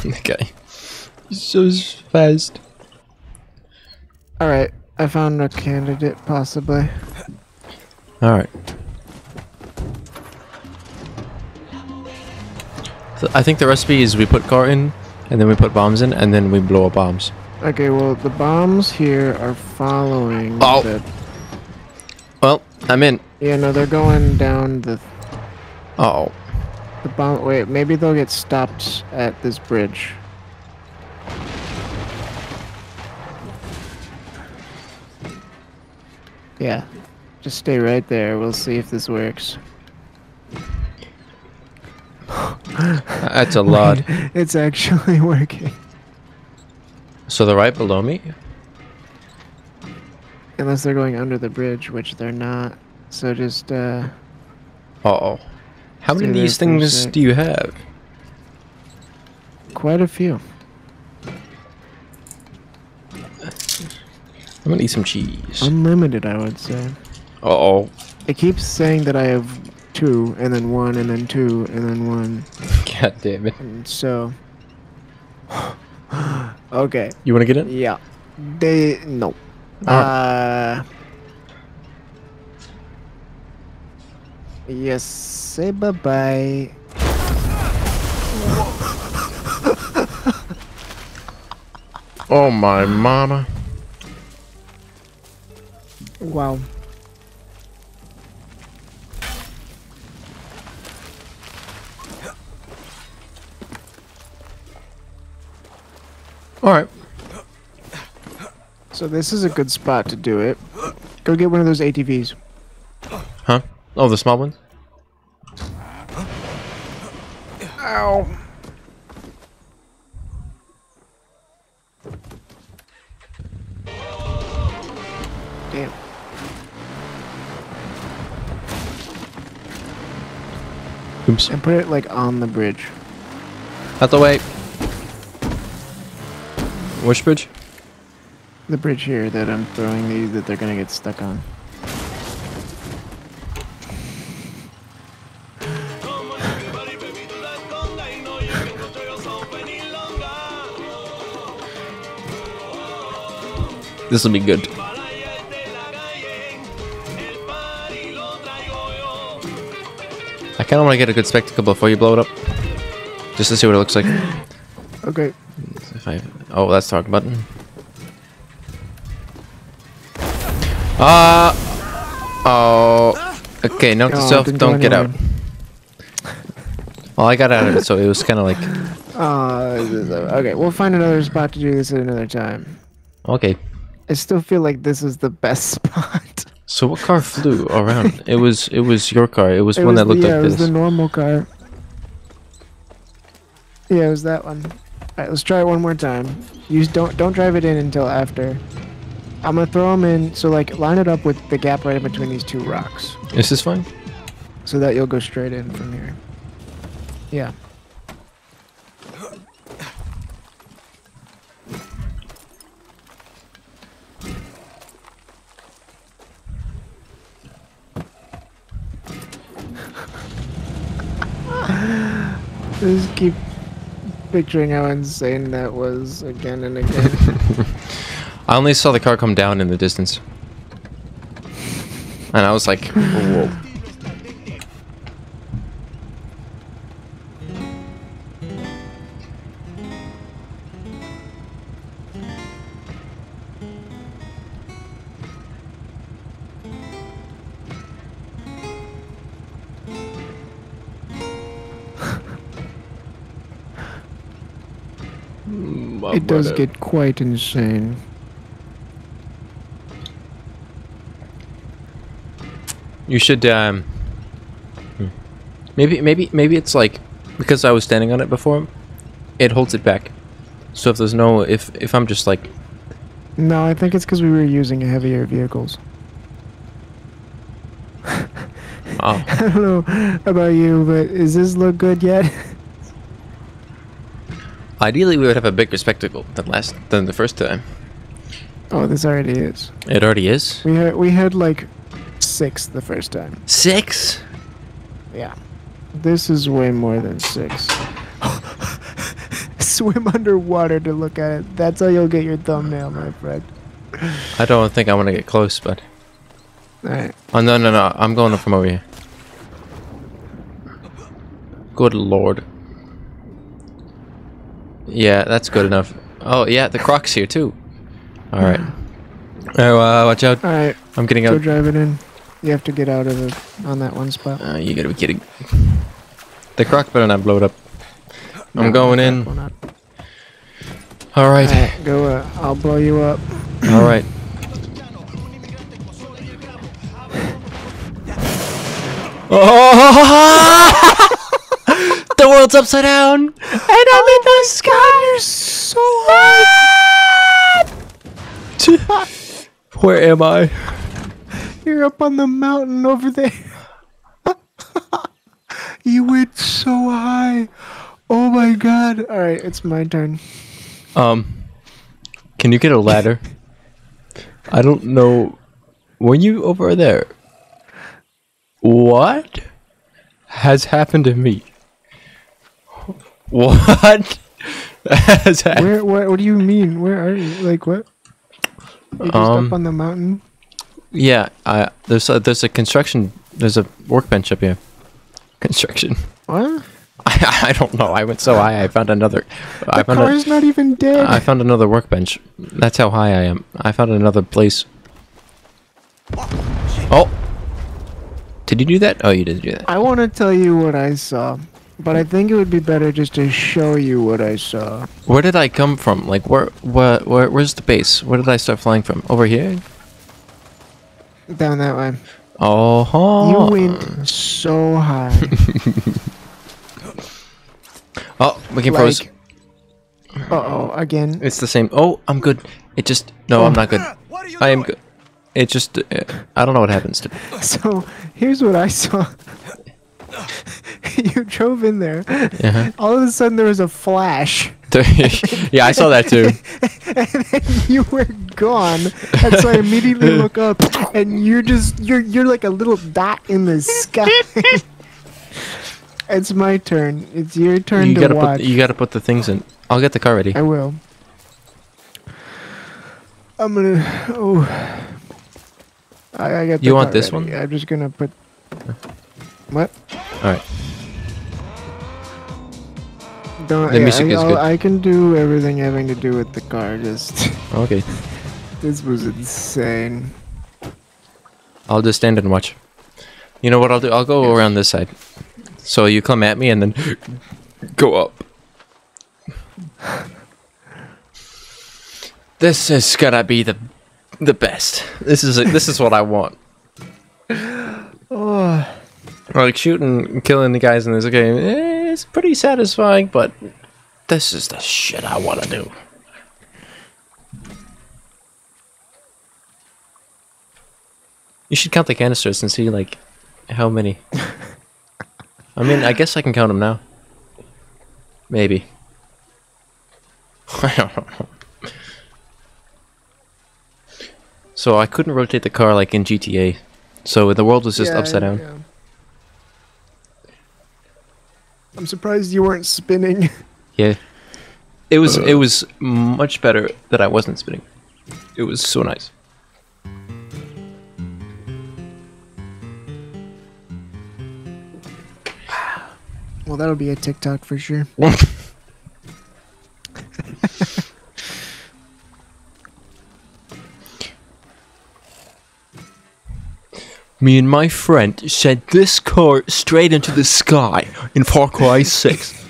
*laughs* the guy, he's so fast. Alright, I found a candidate, possibly. All right. So I think the recipe is we put car in, and then we put bombs in, and then we blow up bombs. Okay, well, the bombs here are following Oh. the... Well, I'm in. Yeah, no, they're going down the... Oh, The bomb... Wait, maybe they'll get stopped at this bridge. Yeah. Just stay right there. We'll see if this works. *laughs* that's a *laughs* lot. it's actually *laughs* working. So they're right below me. Unless they're going under the bridge, which they're not. So just, uh... Uh oh. How many of these things do you have? Quite a few. I'm gonna eat some cheese. Unlimited, I would say. Uh oh. It keeps saying that I have two, and then one, and then two, and then one. *laughs* God damn it. And so. *gasps* okay. You wanna get in? Yeah. They no. Uh. Yes. Say bye bye. Oh my mama. Wow. All right. So this is a good spot to do it. Go get one of those ATVs. Huh? Oh, the small ones. Ow. Damn. Oops. And put it like on the bridge. Out the way. Which bridge? The bridge here that I'm throwing these that they're gonna get stuck on. This will be good. I kind of want to get a good spectacle before you blow it up, just to see what it looks like. *sighs* Okay. If I, oh, that's talk button. Uh oh. Okay, note to Oh, self: don't get out. Well, I got out of it, so it was kind of like, *sighs* Uh, okay, we'll find another spot to do this at another time. okay. I still feel like this is the best *laughs* spot. So what car flew around? It was it was your car. It was It one was that looked the, yeah, like it was this. the normal car. Yeah, it was that one. Alright, let's try it one more time. Use don't don't drive it in until after. I'm gonna throw them in. So like line it up with the gap right in between these two rocks, This Is this fine? so that you'll go straight in from here. Yeah. Just keep picturing how insane that was again and again. *laughs* I only saw the car come down in the distance, and I was like, *laughs* whoa. It does get quite insane. You should um hmm. maybe maybe maybe it's like because I was standing on it before, it holds it back. So if there's no if if I'm just like No, I think it's because we were using heavier vehicles. oh *laughs* I don't know about you, but does this look good yet? *laughs* ideally we would have a bigger spectacle than last than the first time. oh, this already is. It already is. We had we had like six the first time. Six? Yeah. This is way more than six. *laughs* Swim underwater to look at it. That's how you'll get your thumbnail, my friend. I don't think I want to get close, but Alright. oh no no no, I'm going from over here. Good lord. Yeah, that's good enough. Oh yeah, the croc's here too. All right. *sighs* Oh, uh, watch out! Alright, I'm getting out. go out. drive it in. You have to get out of it on that one spot. Uh, you gotta be kidding. The croc better not blow it up. I'm No, going in. will not. All right. Alright, go. Uh, I'll blow you up. All right. Oh! *laughs* *laughs* the world's upside down, and I'm in the sky. You're so high. *laughs* Where am I? You're up on the mountain over there. *laughs* you went so high. Oh my god. Alright, it's my turn. Um, can you get a ladder? I don't know. Were you over there? What has happened to me? What? *laughs* Where what what do you mean? Where are you? Like what? You're just Um, up on the mountain? Yeah, I, there's a, there's a construction. There's a workbench up here. Construction. What? *laughs* I I don't know. I went so high. I found another. I The found car's a, not even dead. I found another workbench. That's how high I am. I found another place. Oh. Did you do that? Oh, you didn't do that. I want to tell you what I saw, but I think it would be better just to show you what I saw. Where did I come from? Like where? Where? where where's the base? Where did I start flying from? Over here? Down that way. Oh. You went so high. *laughs* Oh, we can froze. like, uh oh, again. It's the same. Oh, I'm good. It just no, I'm not good. *laughs* What are you I am good. It just uh, I don't know what happens to. me. *laughs* So here's what I saw. *laughs* you drove in there. Uh-huh. *laughs* All of a sudden, there was a flash, *laughs* yeah, I saw that too. and then you were gone. And so I immediately look up, and you're just you're you're like a little dot in the sky. it's my turn. It's your turn You to gotta watch. put you gotta put the things in. I'll get the car ready. I will. I'm gonna. Oh. I, I got. the You want this ready. one? I'm just gonna put. What? All right. Don't. The yeah, music I, is I'll- good. I can do everything having to do with the car. Just *laughs* Okay. this was insane. I'll just stand and watch. You know what I'll do? I'll go around this side. So you come at me and then *gasps* go up. *laughs* This is gonna be the the best. This is this is what I want. *laughs* Oh, Like shooting, killing the guys in this game, eh, it's pretty satisfying. But this is the shit I want to do. You should count the canisters and see like how many. *laughs* I mean, I guess I can count them now. Maybe. *laughs* I don't know. So I couldn't rotate the car like in GTA. So the world was just yeah, upside down. yeah. I'm surprised you weren't spinning. *laughs* Yeah. It was it uh. was much better that I wasn't spinning. It was so nice. Well, that'll be a TikTok for sure. *laughs* Me and my friend sent this car straight into the sky in Far Cry 6.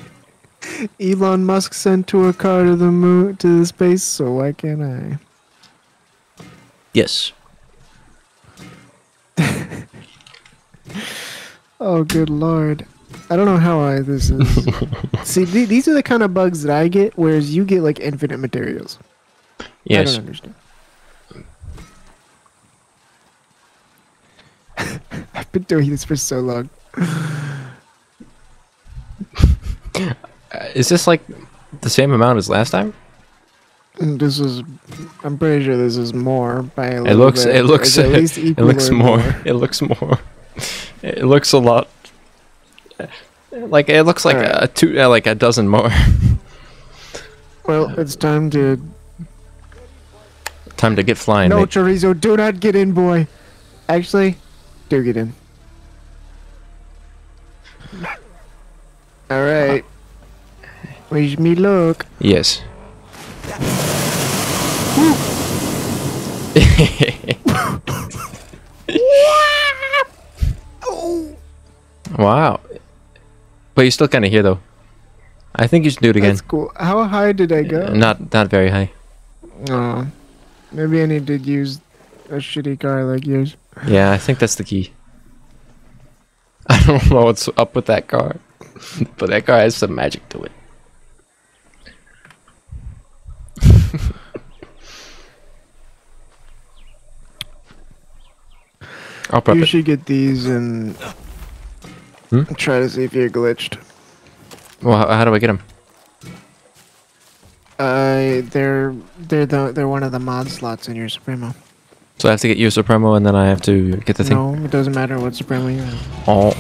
*laughs* Elon Musk sent to a car to the moon to the space, so why can't I? Yes. *laughs* Oh, good lord. I don't know how I this is. *laughs* See, th- these are the kind of bugs that I get, whereas you get like infinite materials. I Yes. don't understand. I've been doing this for so long. Uh, is this like the same amount as last time? Mm, This is, I'm pretty sure this is more by a It little looks bit. it looks at least *laughs* it looks or more. It looks more. It looks a lot like it looks like Alright. a two uh, like a dozen more. *laughs* Well, it's time to. Time to get flying. no, mate. chorizo, do not get in, boy. Actually, do get in. All right. Wish me luck. Yes. *laughs* wow. But you're still kind of here though. I think you should do it again. That's cool. How high did I go? Uh, not not very high. Oh, maybe I need to use a shitty car like yours. Yeah, I think that's the key. *laughs* I don't know what's up with that car, *laughs* but that car has some magic to it. *laughs* I'll prep you it. should get these and Hmm? try to see if you're glitched. Well, how, how do I get them? Uh, they're they're the they're one of the mod slots in your Supremo. So I have to get you a Supremo, and then I have to get the thing. No, it doesn't matter what Supremo you have. Oh,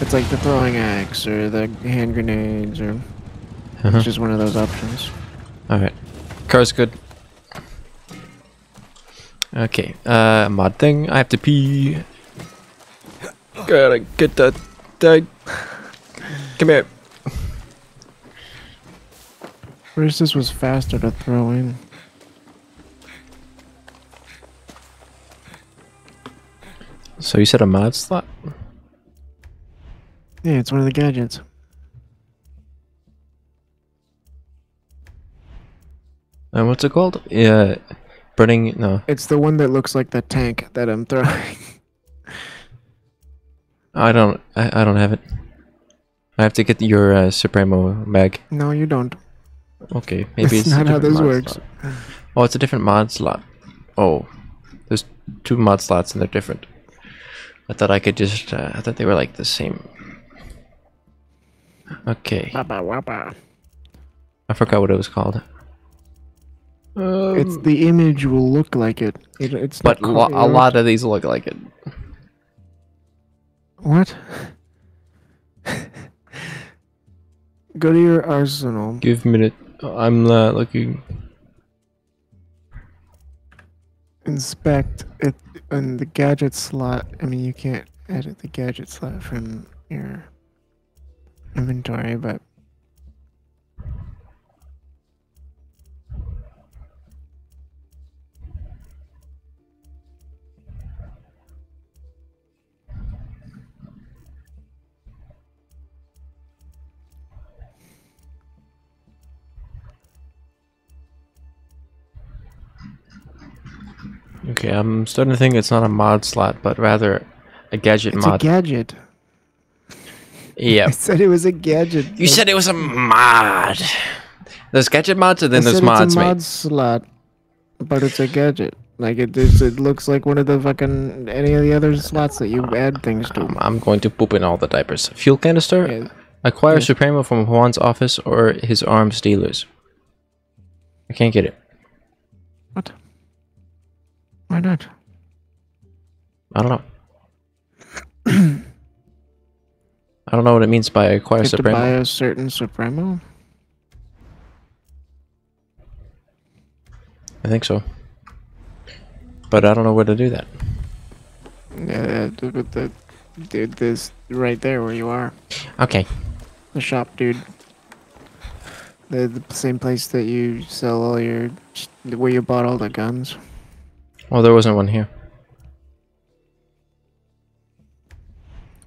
It's like the throwing axe or the hand grenades or uh-huh. it's just one of those options. all right. Car's good. Okay. Uh, mod thing. I have to pee. Gotta get that thing. Come here. First, this was faster to throw in. So you said a mod slot? Yeah, it's one of the gadgets. And what's it called? Yeah, burning. No, It's the one that looks like the tank that I'm throwing. *laughs* I don't. I, I don't have it. I have to get your uh, Supremo bag. no, you don't. Okay, *laughs* maybe it's not how this works. slot. Oh, it's a different mod slot. Oh, there's two mod slots and they're different. I thought I could just. Uh, I thought they were like the same. Okay, Wappa, wappa. I forgot what it was called. It's the image will look like it. it it's But not lo- a lot of these look like it. What? *laughs* Go to your arsenal. Give me minute. I'm not looking. Inspect it in the gadget slot. I mean, you can't edit the gadget slot from your inventory, but Okay, I'm starting to think it's not a mod slot, but rather a gadget it's mod. a gadget. yeah. *laughs* I said it was a gadget. You said it was a mod. There's gadget mods and then I there's mods, it's a mod mate. slot, but it's a gadget. Like it it looks like one of the fucking any of the other slots that you add things to. Um, I'm going to poop in all the diapers. Fuel canister? Yeah. Acquire Supremo from Juan's office or his arms dealers. I can't get it. What? Why not? I don't know. I don't know what it means by acquire Get to Supremo. buy a certain Supremo. I think so. But I don't know where to do that. Yeah, uh, with the dude, this right there where you are, Okay. the shop, dude. The, the same place that you sell all your, where you bought all the guns. Well, there wasn't one here.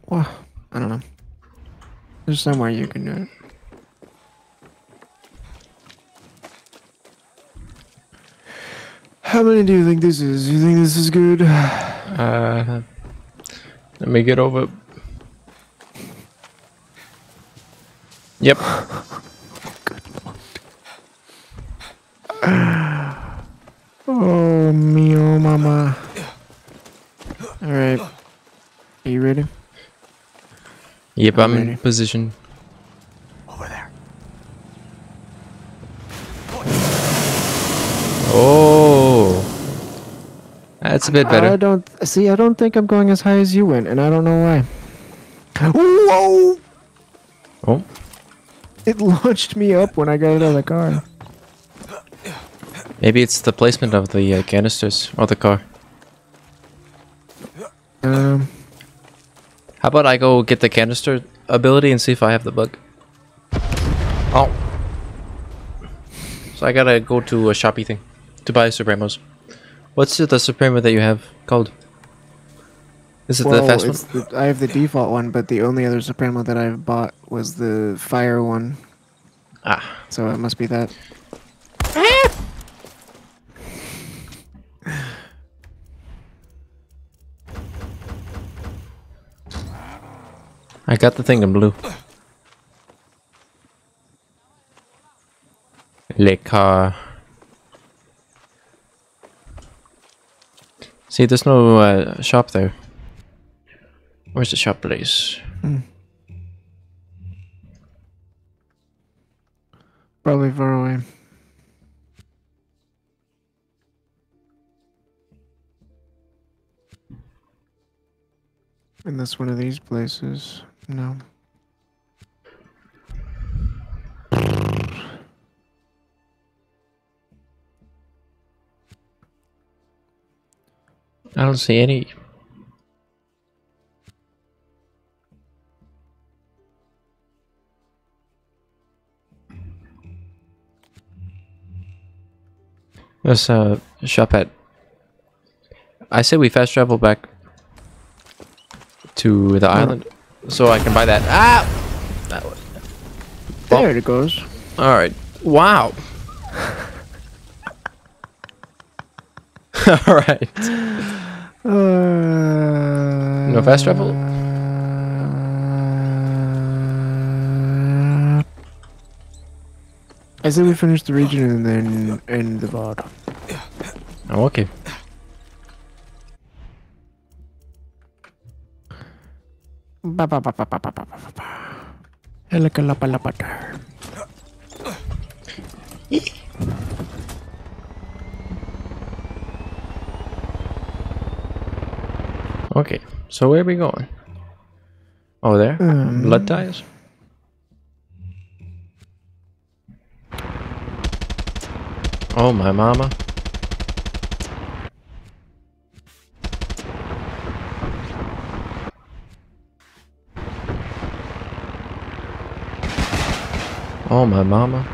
Well, I don't know. There's somewhere you can do it. How many do you think this is? You think this is good? Uh, let me get over. Yep. Oh, mio mama. Alright. Are you ready? Yep, I'm in ready. position. Over there. Oh. That's a bit better. I don't see. I don't think I'm going as high as you went, and I don't know why. Whoa! Oh. It *laughs* launched me up when I got out of the car. Maybe it's the placement of the uh, canisters or the car. Um, How about I go get the canister ability and see if I have the bug? Oh. So I gotta go to a shoppy thing to buy Supremos. What's the, the Supremo that you have called? Is it well, the fast one? the, I have the default one, but the only other Supremo that I've bought was the fire one, Ah. so it must be that. I got the thing in blue. Le car. See, there's no uh, shop there. Where's the shop place? Probably far away. And that's one of these places. No. I don't see any. Let's uh shop at. I say we fast travel back to the island so I can buy that. Ah. That was. There it goes. All right. Wow. *laughs* All right. Uh, No fast travel. I say we finish the region and then end the VOD. Oh, okay. Helikalapalapata. Okay. So where are we going? Oh, there. Um, Blood ties. Oh my mama. Oh my mama.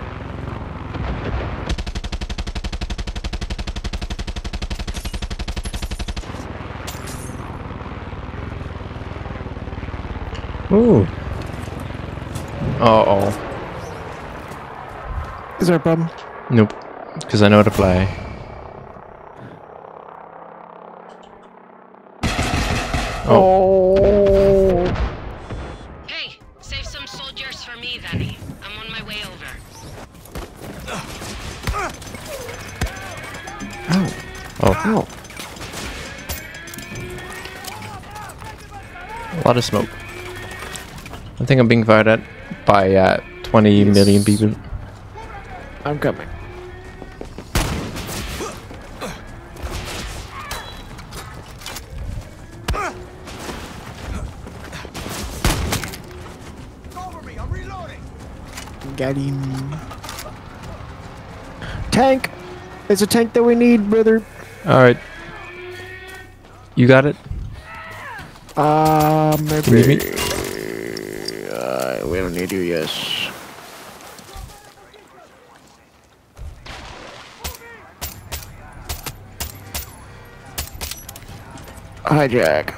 Ooh. Uh oh. Is there a problem? Nope. Because I know how to fly. Oh. Smoke. I think I'm being fired at by uh, 20 million people. I'm coming. Got him. Tank! It's a tank that we need, brother. Alright. You got it? Uh, Can you maybe. meet? Uh, we don't need you, yes. Hijack.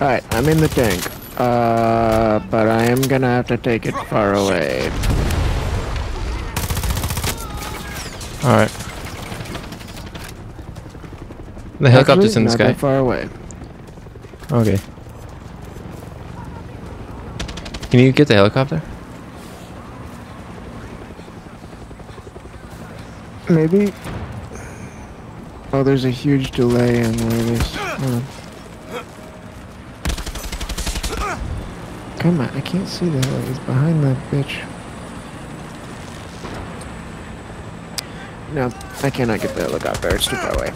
Alright, I'm in the tank. Uh, but I am gonna have to take it far away. Alright. The helicopter's in the sky. far away. Okay. Can you get the helicopter? Maybe. Oh, there's a huge delay on where this. Come on, I can't see the hell. He's behind that bitch. No, I cannot get the helicopter. It's too far away.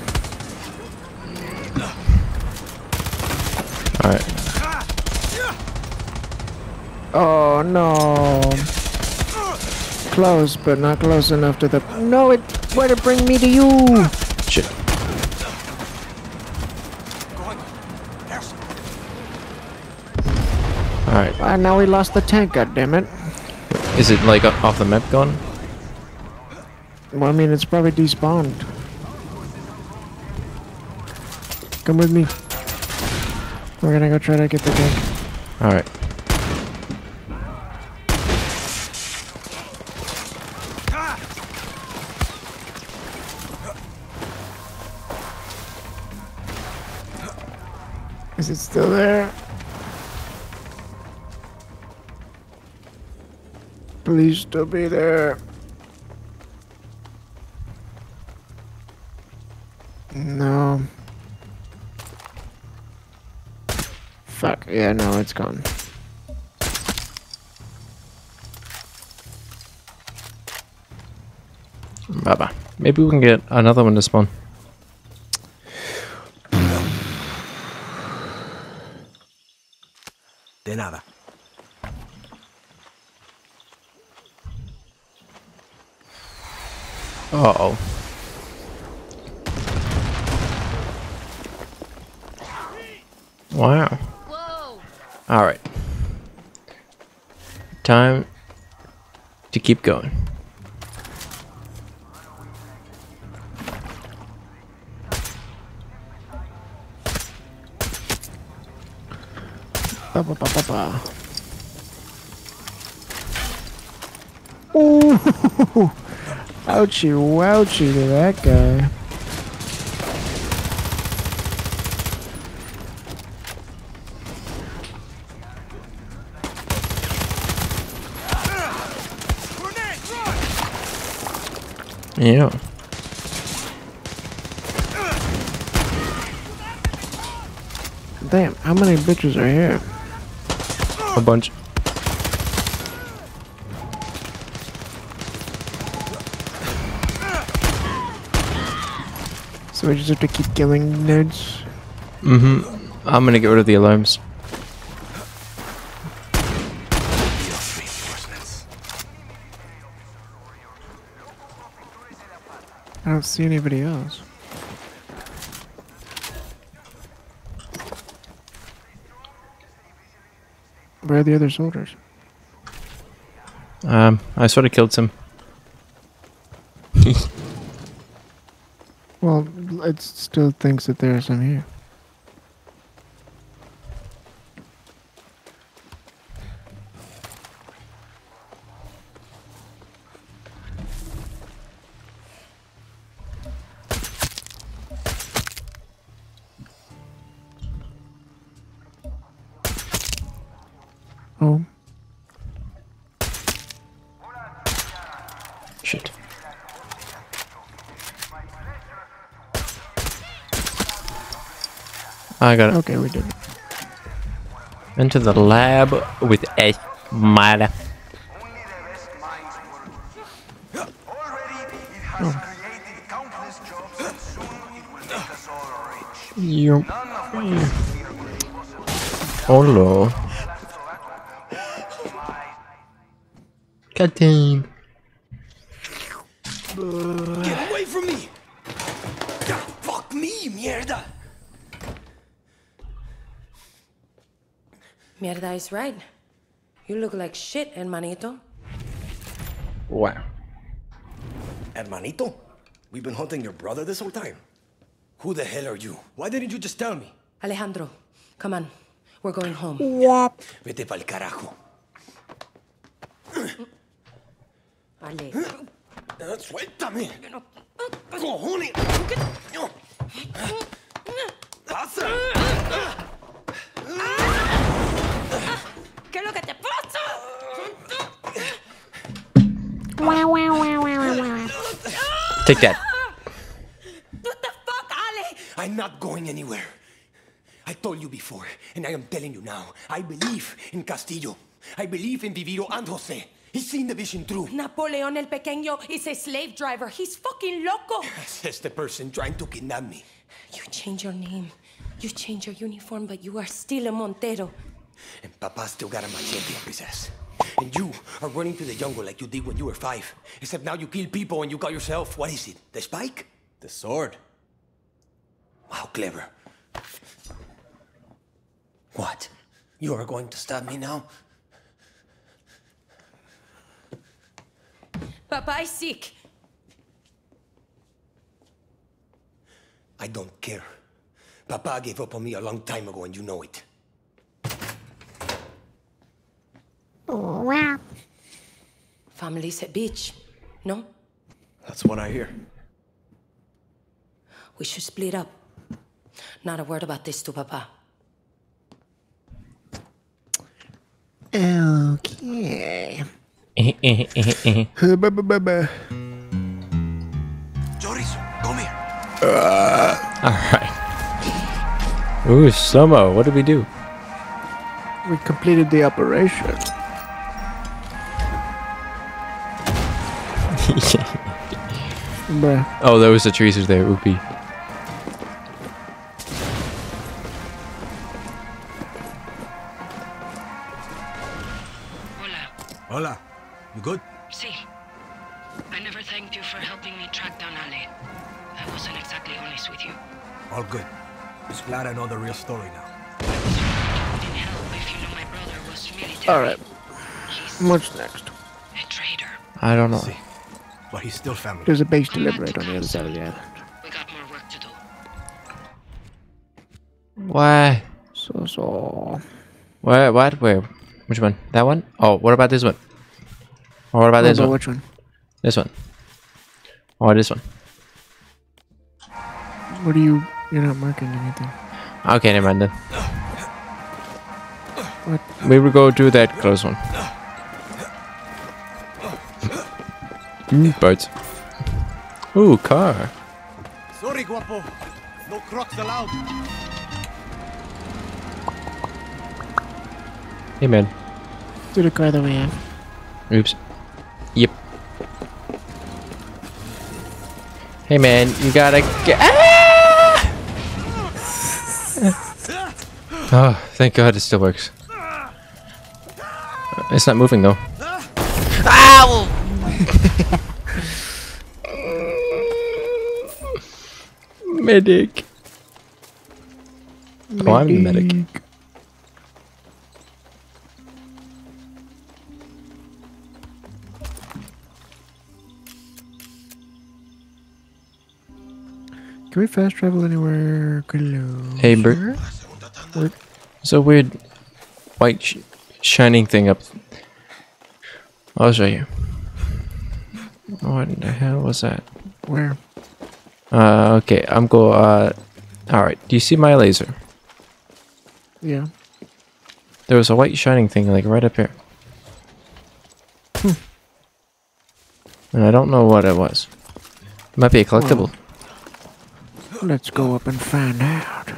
Oh no. Close, but not close enough to the. No, it tried to bring me to you. Shit. Alright. Ah, now we lost the tank. God damn it. Is it like off the map gone? Well, I mean, it's probably despawned. Come with me. We're gonna go try to get the tank. Alright. Still there? Please still be there. No. Fuck. Yeah, no, it's gone. Bye bye. Maybe we can get another one to spawn. Uh oh. Wow. Alright. Time to keep going. Ba, ba, ba, ba, ba. Ooh, *laughs* ouchie, wouchie to that guy. Yeah. Damn, how many bitches are here? A bunch. So we just have to keep killing nerds. Mm-hmm. I'm gonna get rid of the alarms. I don't see anybody else. Where are the other soldiers? Um, I sort of killed some. Well, it still thinks that there are some here. I got it. okay, we did. it. Enter the lab with a Mara. Only the best minds work. Already, it has created countless jobs, and soon it will make us all rich. You. None of what you see here would be possible. Hello. God damn. Get away from me! Yeah, fuck me, mierda! Mierda is right. You look like shit, hermanito. Wow. Hermanito? We've been hunting your brother this whole time. Who the hell are you? Why didn't you just tell me? Alejandro, come on. We're going home. Vete pa'l carajo. Ale. Suéltame. Cojones. Take that. What the fuck, Ale? I'm not going anywhere. I told you before, and I am telling you now. I believe in Castillo. I believe in Viviro and Jose. He's seen the vision through. Napoleon el Pequeño is a slave driver. He's fucking loco. Says the person trying to kidnap me. You change your name. You change your uniform, but you are still a Montero. And Papa still got a machete up his ass. And you are running through the jungle like you did when you were five. Except now you kill people and you call yourself, what is it? The spike? The sword. Wow, clever. What? You are going to stab me now? Papa is sick. I don't care. Papa gave up on me a long time ago and you know it. Family's a beach, No? That's what I hear. We should split up. Not a word about this to Papa. Okay. *laughs* Chorizo, come here. Ah. *laughs* All right. Ooh, slow-mo. What did we do? We completed the operation. Bruh. oh, there was the tracers there. Oopie. Hola. Hola. You good? See, I never thanked you for helping me track down Ale. I wasn't exactly honest with you. All good. Just glad I know the real story now. I was afraid you wouldn't help if you know my brother was military. Alright. He's What's next? a traitor. I don't know. See, but he's still family. There's a base to liberate on the other side of the island. We got more work to do. Why? So so. Where? What? Where? Which one? That one? Oh, what about this one? Or what about Oh, this one? which one? This one. Or this one. What are you? You're not marking anything. Okay, never mind then. What? We will go do that close one. Mm, birds. Ooh, car. Sorry, guapo. No crocs allowed. Hey man. Do the car that we have. Oops. Yep. Hey man, you gotta get. Ah! oh, *laughs* thank God it still works. It's not moving though. Ow! Medic. Oh, I'm the medic. Can we fast travel anywhere close? Hey, Bert. What? It's a weird white sh shining thing up. I'll show you. What the hell was that? Where? Uh, okay, I'm go. Uh, all right. Do you see my laser? Yeah. There was a white shining thing like right up here. Hmm. And I don't know what it was. It might be a collectible. Let's go up and find out.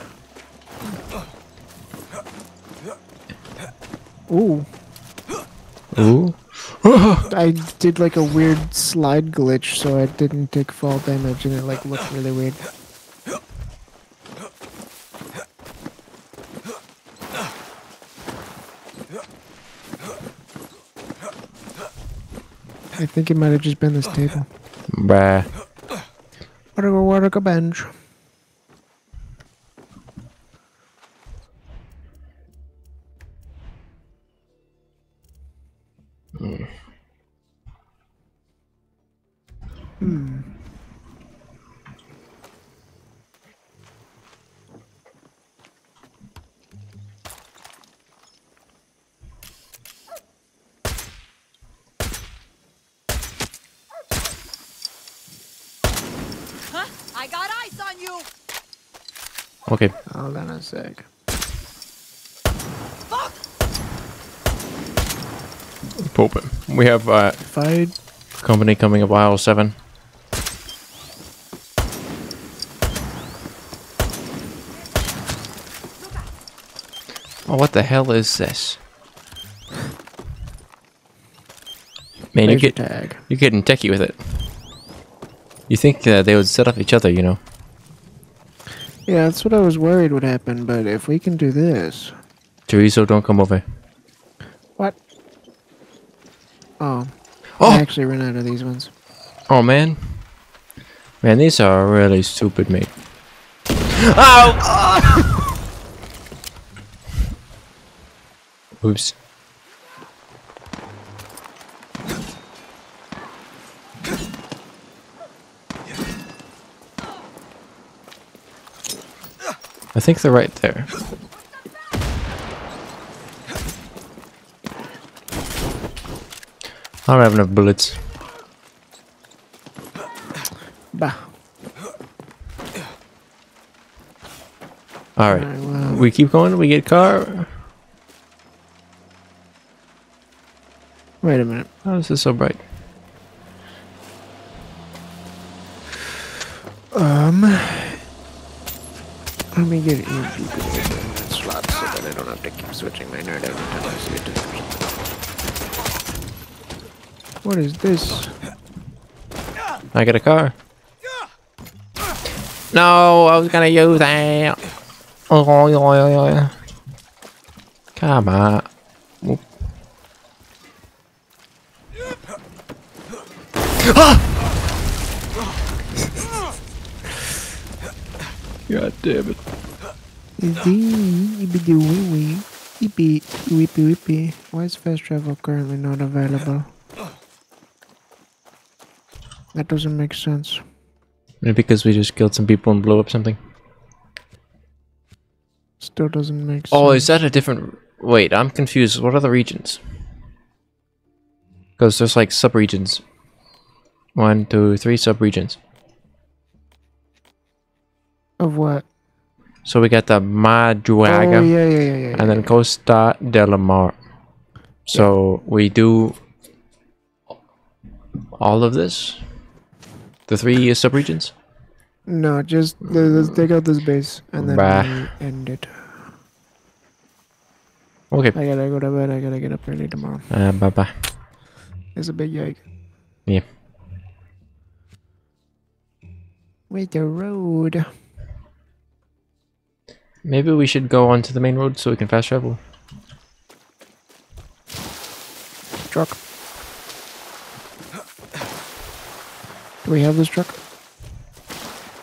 Ooh. Ooh. *laughs* I did like a weird slide glitch, so I didn't take fall damage, and it like looked really weird. I think it might have just been this table. Bruh. Water go, water go, bench. Hmm. Huh? I got eyes on you! Okay. Hold on a sec. Pope. We have uh, company coming up aisle seven. Oh, what the hell is this? Man, you get tag. you're getting techie with it. You think uh, they would set off each other, you know? Yeah, that's what I was worried would happen, but if we can do this. Chorizo, don't come over. What? Oh. Oh! I actually ran out of these ones. Oh man, man, these are really stupid, mate. Ow! *laughs* Oops. I think they're right there. I don't have enough bullets. Bah. All right, Alright, well- we keep going. We get car. Wait a minute. How is this so bright? Um. Let me get you in slot so that I don't have to keep switching my nerd every time I see a description. What is this? I get a car. No, I was gonna use that. Oh, yeah, yeah, yeah. Come on. Oop. God damn it. Is fast travel currently not available? That doesn't make sense. Maybe because we just killed some people and blew up something. Still doesn't make sense. Oh, is that a different... Wait, I'm confused. What are the regions? Because there's like sub-regions. One, two, three sub-regions. Of what? So we got the Madrugada Oh, yeah, yeah, yeah, yeah. and then Costa del Mar. So we do all of this? The three sub-regions? No, just let's take out this base and then Bah. we end it. Okay. I gotta go to bed. I gotta get up early tomorrow. Uh, bye-bye. It's a big yike. Yeah. Wait, the road. Maybe we should go onto the main road so we can fast travel. Truck. Do we have this truck?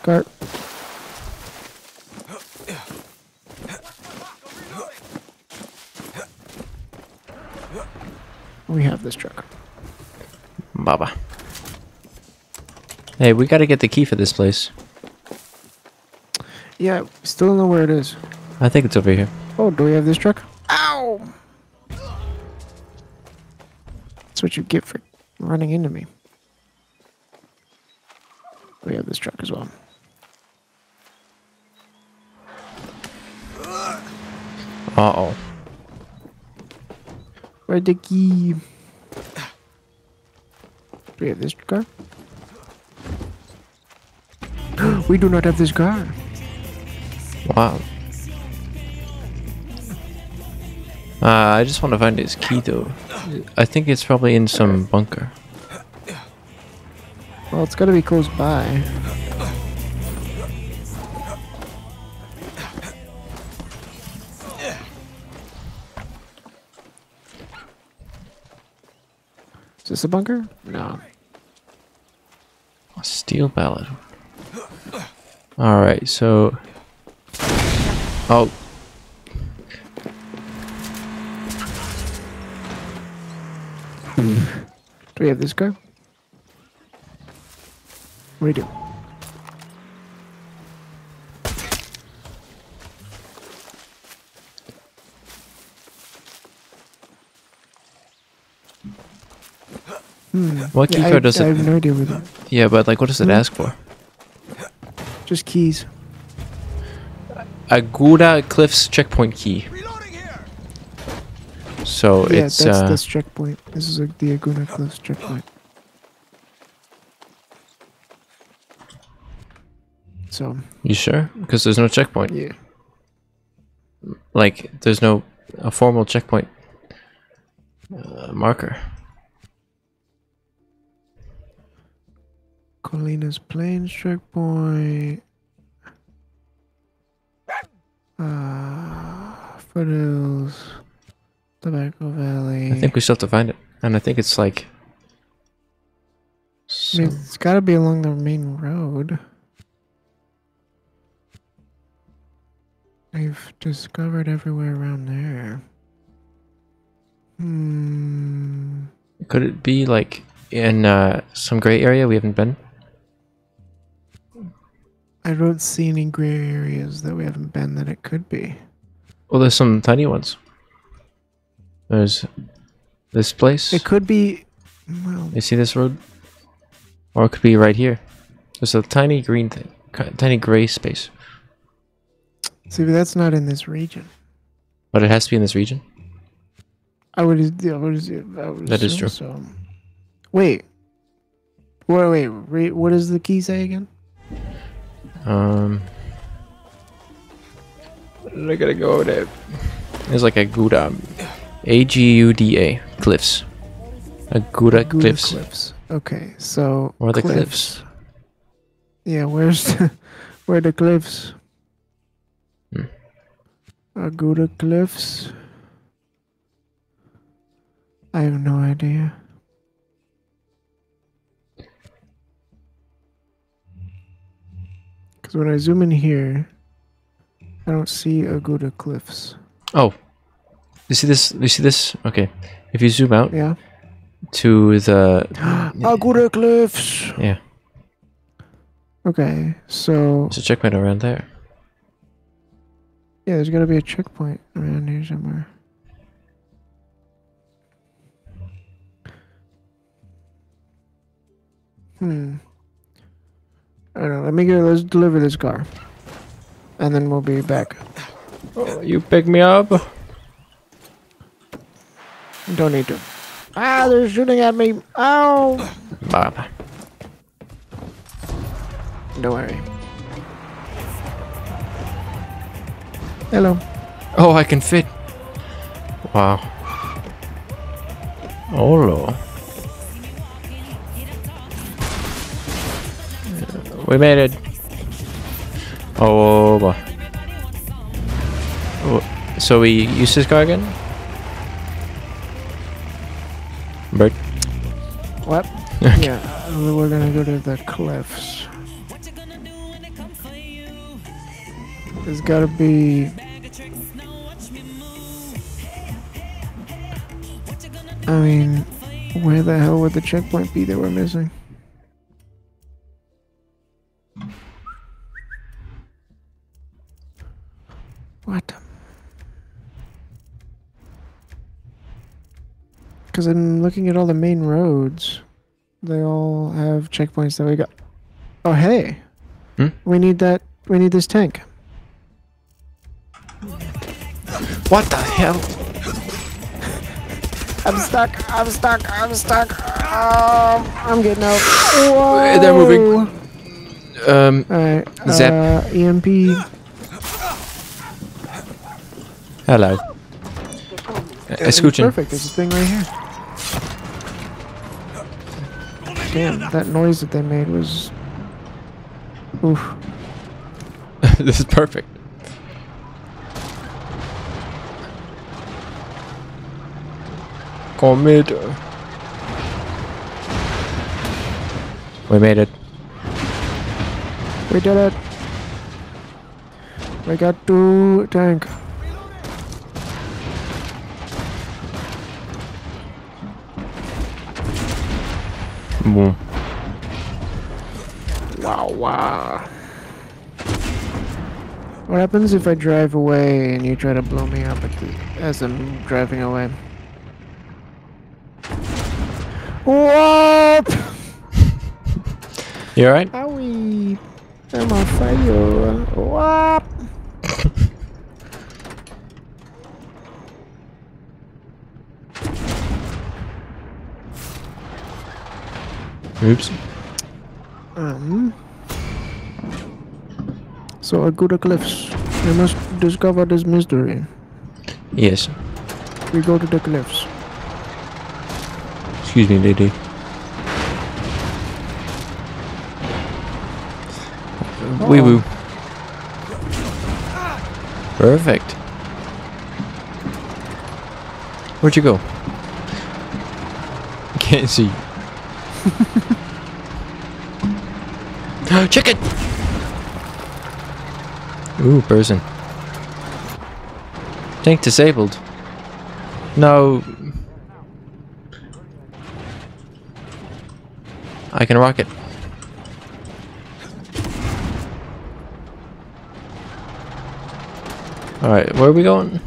Cart. We have this truck. Baba. Hey, we gotta get the key for this place. Yeah, still don't know where it is. I think it's over here. Oh, do we have this truck? Ow! That's what you get for running into me. We have this truck as well. Uh-oh. Where's the key? Do we have this car? *gasps* we do not have this car. Wow. Uh, I just want to find his key though. I think it's probably in some bunker. Well, it's got to be close by. Is this a bunker? No. A steel ballad. Alright, so... Oh. Do we have this car? We do. Hmm. What yeah, keycard I, does I it- have no idea what that. Yeah, but like what does it Hmm? ask for? Just keys. Aguda Cliffs checkpoint key. So yeah, it's that's uh, this checkpoint. This is like the Aguda Cliffs checkpoint. So you sure? Because there's no checkpoint. Yeah. Like there's no a formal checkpoint uh, marker. Colinas Plains checkpoint. Uh, foothills. Tobacco Valley. I think we still have to find it, and I think it's like. I mean, it's got to be along the main road. I've discovered everywhere around there. Hmm. Could it be like in uh, some gray area we haven't been? I don't see any gray areas that we haven't been that it could be. Well, there's some tiny ones. There's this place. It could be. Well, You see this road? Or it could be right here. There's a tiny green thing, tiny gray space, see, but that's not in this region. but it has to be in this region. I would. I would, I would That is true. So. Wait. Wait, wait, wait. What does the key say again? Um, I gotta go there. It's like a Gouda, A G U D A cliffs, a Gouda Gouda cliffs. Cliffs. Okay, so. Or the cliffs. Yeah, where's the, *laughs* where are the cliffs? Hmm. Aguda Cliffs. I have no idea. Because when I zoom in here, I don't see Aguda Cliffs. Oh, you see this? You see this? Okay, if you zoom out, Yeah. to the *gasps* Aguda Cliffs! yeah, Okay, so There's a checkmate around there. Yeah, there's got to be a checkpoint around here somewhere. Hmm. I don't know. Let me go. Let's deliver this car, and then we'll be back. Oh, you pick me up. Don't need to. Ah, they're shooting at me. Ow! Bob. Don't worry. Hello. Oh, I can fit. Wow. Oh, Lord. We made it. Oh, boy. Oh, so we use this car again? Bert? What? Okay. *laughs* Yeah, we're gonna go to the cliffs. There's gotta be. I mean, where the hell would the checkpoint be that we're missing? What? Because I'm looking at all the main roads. They all have checkpoints that we got. Oh, hey. Hmm? We need that. We need this tank. What the hell? I'm stuck. I'm stuck. I'm stuck. Um, I'm getting out. Whoa. They're moving. Um, Alright. Zap. Uh, EMP. hello. Uh, Escuchen. Perfect. There's a thing right here. Damn, that noise that they made was. Oof. *laughs* this is perfect. Commit. We made it. We did it. We got two tank. Boom. Wow, wow. What happens if I drive away and you try to blow me up at the, as I'm driving away? What? You alright? Owie. I'm on fire. What? Oops. Um. So I go to cliffs. We must discover this mystery. Yes. We go to the cliffs. Excuse me, lady. Wee woo. Perfect. Where'd you go? *laughs* Can't see. *gasps* Chicken! Ooh, person. Tank disabled. No. I can rock it. Alright, where are we going?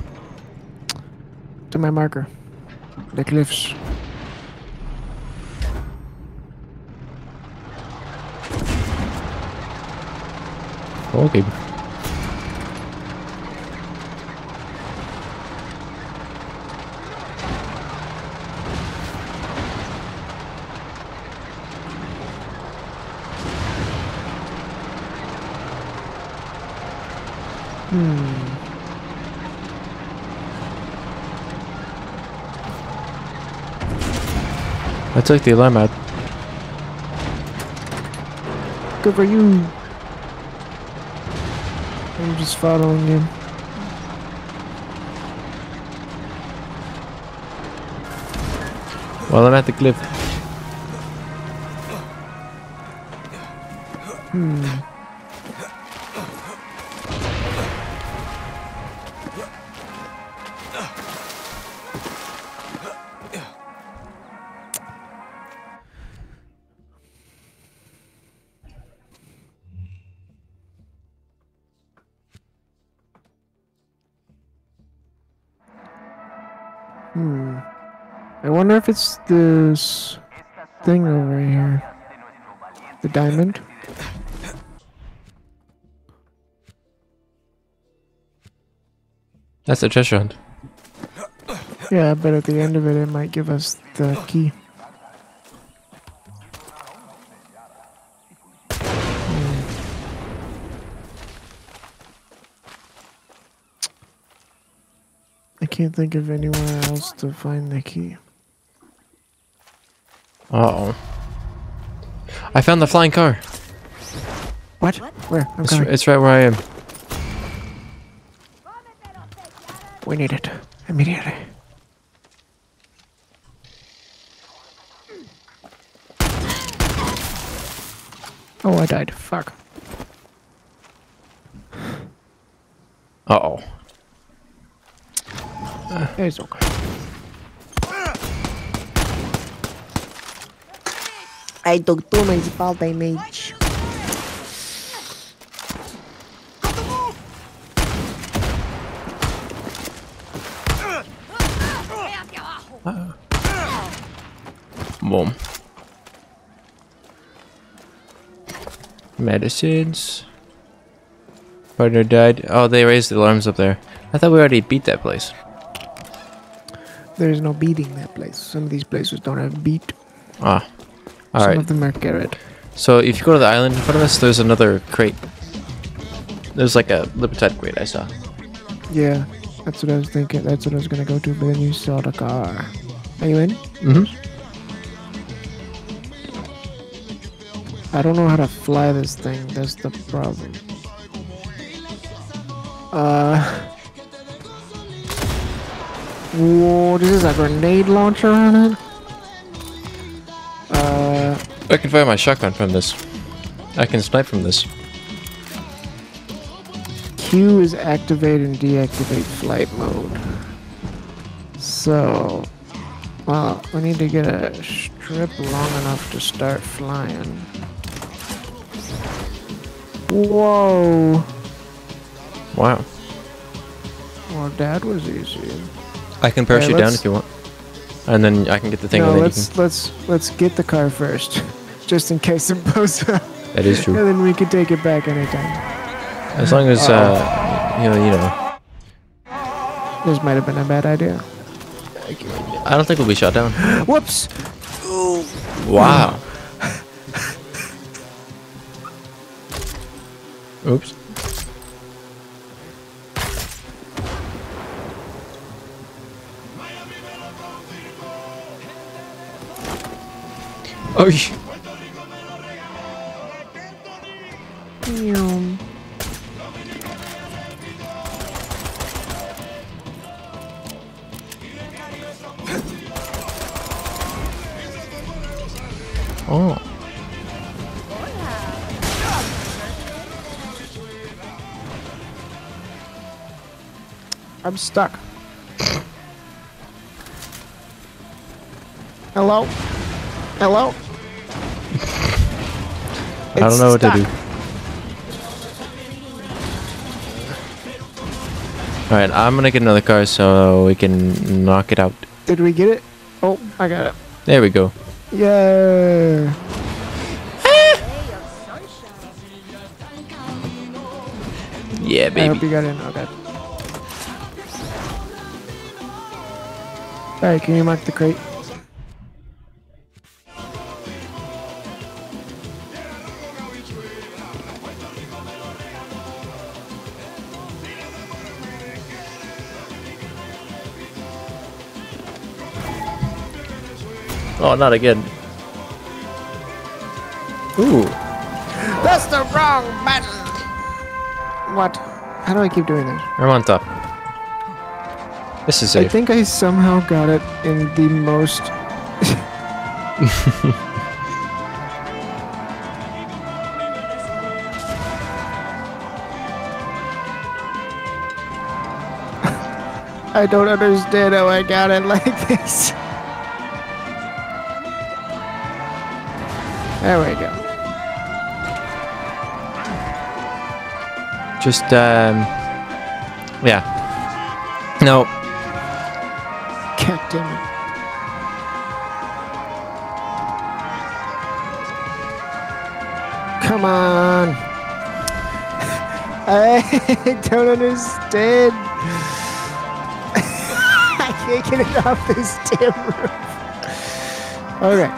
To my marker. The cliffs. Okay. Hmm. I took the alarm out. Good for you. I'm just following you. Well, I'm at the cliff. It's this thing over here. The diamond. That's a treasure hunt. Yeah, but at the end of it, it might give us the key. Hmm. I can't think of anywhere else to find the key. Uh oh. I found the flying car. What? Where? I'm It's, coming. it's right where I am. We need it immediately. Oh, I died. Fuck. Uh oh. It's okay. Ay, doctor, may falta damage. Boom. Medicines. Partner died. Oh, they raised the alarms up there. I thought we already beat that place. There's no beating that place. Some of these places don't have beat. Ah. Some Alright. of them are carrot. So if you go to the island in front of us, there's another crate. There's like a Libertad crate I saw. Yeah, that's what I was thinking. That's what I was gonna go to, but then you saw the car. Are you in? Mm-hmm. I don't know how to fly this thing. That's the problem. Uh. *laughs* Whoa, this is a grenade launcher on it? I can fire my shotgun from this. I can snipe from this. Q is activate and deactivate flight mode. So, well, we need to get a strip long enough to start flying. Whoa! Wow. Well, that was easy. I can Okay, parachute down if you want. And then I can get the thing no, and then let's let's let's get the car first, *laughs* just in case it blows up. That is true. and then we could take it back anytime. As long as, uh, you know, you know. This might have been a bad idea. I don't think we'll be shot down. Whoops! Wow. Oops. Oh, I'm stuck. Hello? Hello? I don't know what to do. Alright, I'm gonna get another car so we can knock it out. Did we get it? Oh, I got it. There we go. Yeah. Yeah, baby. I hope you got in. Okay. Alright, can you mark the crate? Oh, not again. Ooh. That's the wrong button! What? How do I keep doing this? I'm on top. This is I think I somehow got it in the most. I don't understand how I got it like this. There we go. Just, um. Yeah. No. I *laughs* don't understand. *laughs* I can't get it off this damn roof. Okay.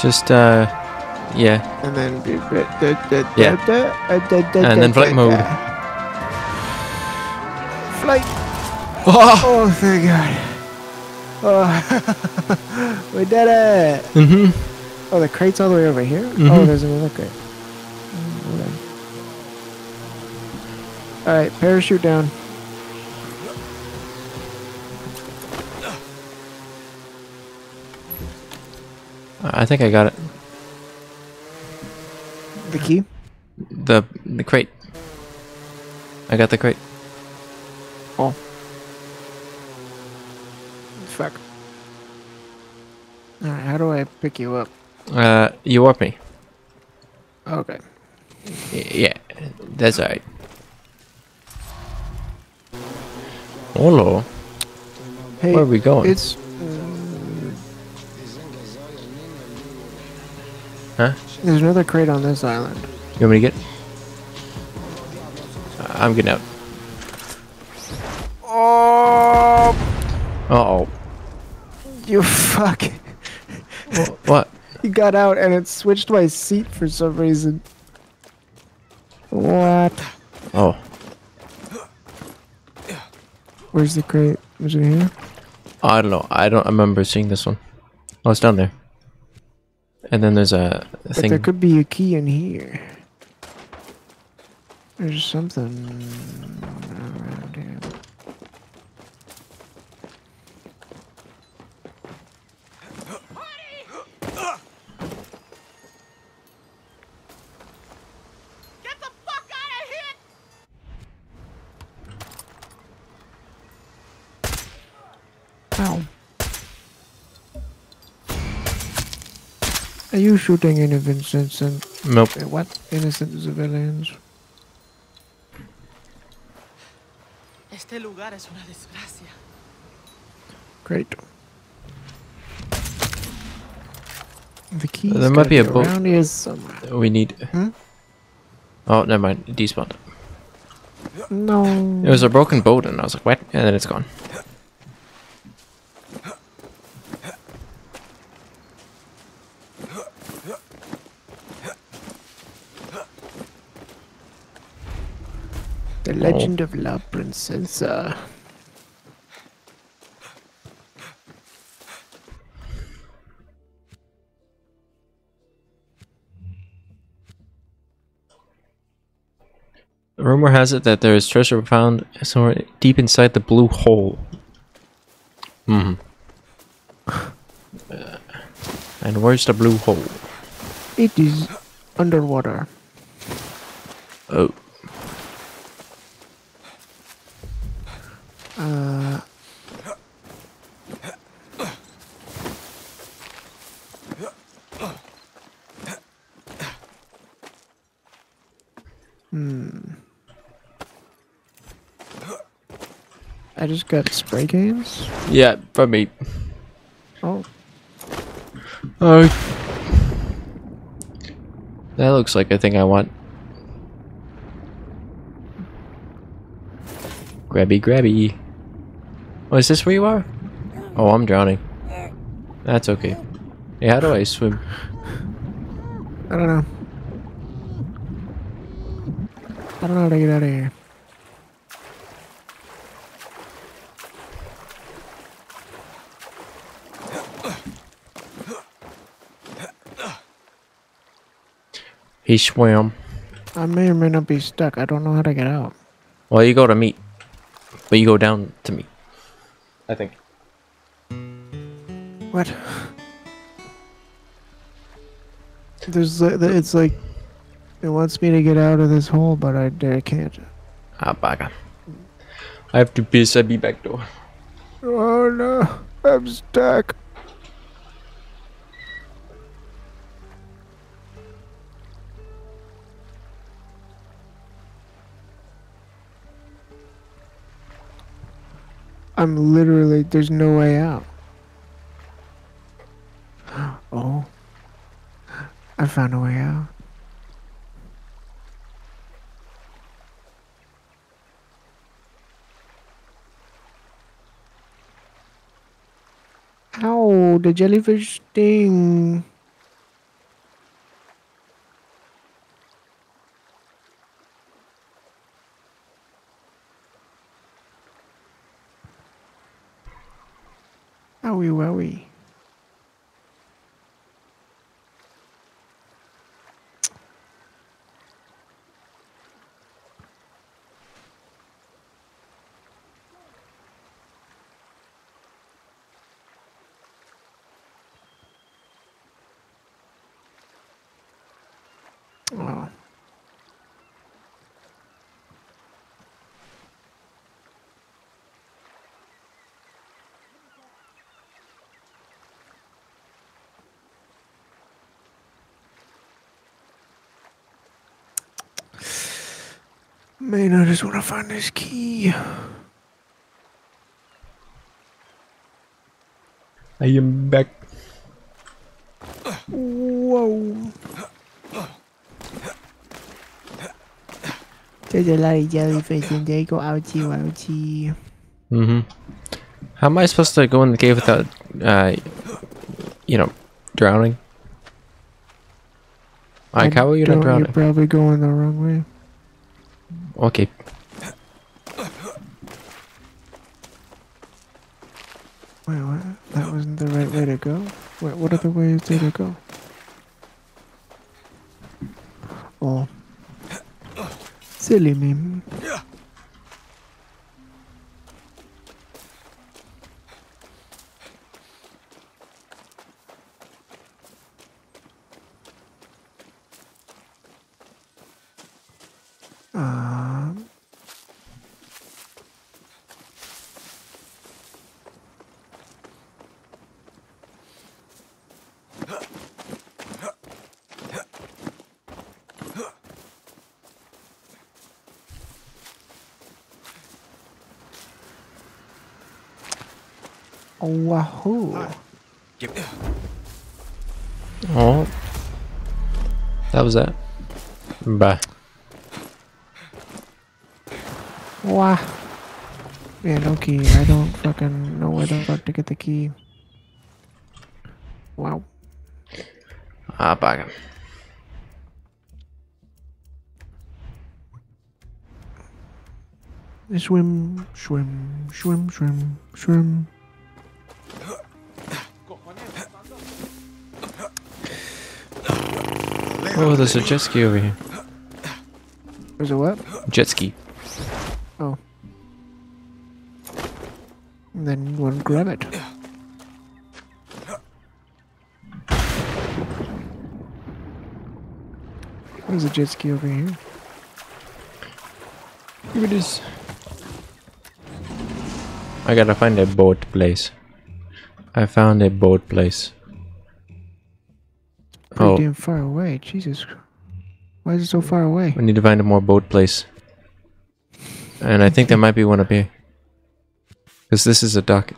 Just, uh, yeah. And then. Yeah. And then flight mode. Flight. Oh, Oh, thank God. Oh, we did it. mm-hmm. Oh, the crate's all the way over here? Oh, Mhm. there's another crate. Alright, parachute down. I think I got it. The key? The the crate. I got the crate. Oh. Fuck. Alright, how do I pick you up? Uh, you warp me. Okay. Yeah, that's alright. Hello. Hey, Where are we going? It's. Huh? There's another crate on this island. You want me to get? Uh, I'm getting out. Oh! Uh oh. You fuck. What? *laughs* You got out and it switched my seat for some reason. What? Oh. Where's the crate? Was it here? I don't know. I don't remember seeing this one. Oh, it's down there. And then there's a But thing. there could be a key in here. There's something shooting innocent and Nope. what innocent civilians? Este lugar es una desgracia. Great. The key. There might be a boat. around here somewhere. We need. Hmm? Oh, never mind. It despawned. No. It was a broken boat, and I was like, what? And then it's gone. Legend of La Princesa. Rumor has it that there is treasure found somewhere deep inside the blue hole. Hmm. Uh, *sighs* and where's the blue hole? It is underwater. Oh. Just got spray cans. Yeah, for me. Oh, Oh. That looks like a thing I want. Grabby, grabby. Oh, is this where you are? Oh, I'm drowning. That's okay. Hey, how do I swim? I don't know. I don't know how to get out of here. He swam. I may or may not be stuck. I don't know how to get out. Well, you go to me. But you go down to me. I think. What? There's li- it's like it wants me to get out of this hole, but I, I can't. Ah, baga. I have to piss. I'll be back door. Oh no, I'm stuck. I'm literally. There's no way out. *gasps* Oh. I found a way out. Ow, the jellyfish sting. Owie wowie. Oh. Man, I just want to find this key. I am back. Whoa. There's a lot of jellyfish in there. Go ouchie ouchie. Mm-hmm. How am I supposed to go in the cave without, uh, you know, drowning? Like, how are you not Don't- drowning? You're probably going the wrong way. Okay. Wait, what? That wasn't the right way to go? What, what other way is there to go? Oh. Silly me. Um, oh, wahoo. Oh. That was that. Bye. Wah. Yeah, no key. I don't fucking know where the fuck to get the key. Wow. Ah, bye. Swim, swim, swim, swim, swim. Oh, there's a jet ski over here. There's a what? Jet ski. Oh. Then one grab it. There's a jet ski over here. Here it is. I gotta find a boat place. I found a boat place. Damn far away. Jesus. Why is it so far away? we need to find a more boat place. And I think there might be one up here. Because this is a dock.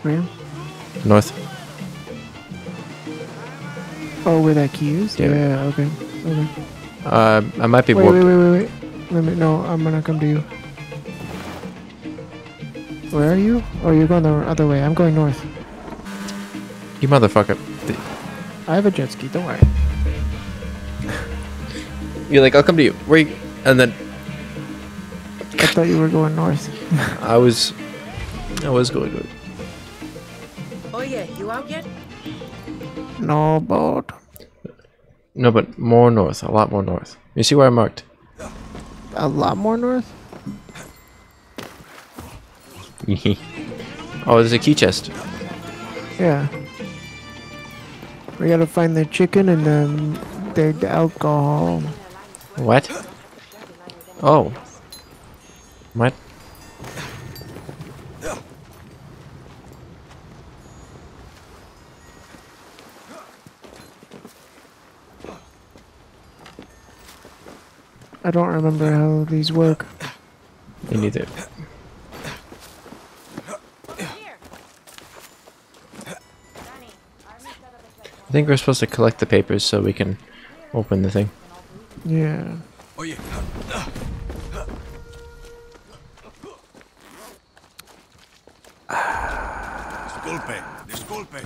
Where? North. Oh, where that key is? Yeah. Yeah, okay. Okay. Uh, I might be Wait, warped. wait, wait, wait, wait. Let me, no, I'm gonna come to you. Where are you? Oh, you're going the other way. I'm going north. You motherfucker. I have a jet ski, don't worry. *laughs* You're like, I'll come to you. Where you? And then I thought you were going north. *laughs* I was, I was going to. Oh yeah, you out yet? no boat. No, but more north. A lot more north. You see where I marked? A lot more north? *laughs* oh, there's a key chest. Yeah. We gotta find the chicken and the, the, the alcohol. What? Oh. What? I don't remember how these work. Me neither. I think we're supposed to collect the papers so we can open the thing. Yeah. Oye. Disculpe, disculpe.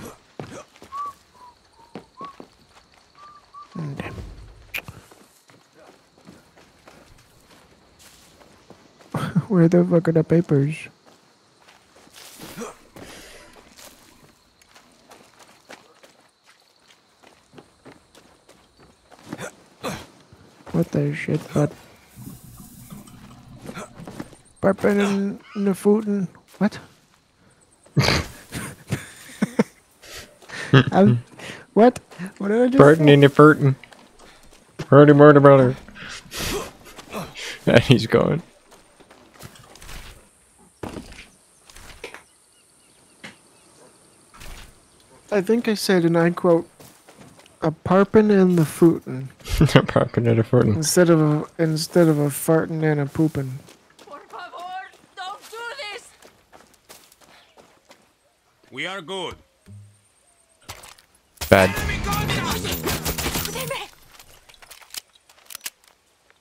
Damn. *laughs* Where the fuck are the papers? What the shit, but Burping in, in the food and what? I'm, *laughs* um, what? What did I just Burton say? in the Burton. Murder, murder, murder. and *laughs* he's going. I think I said, and I quote, "A parpin and the footin" Parping in the Burton. instead of a instead of a farting and a pooping. Don't do this! We are good. Bad.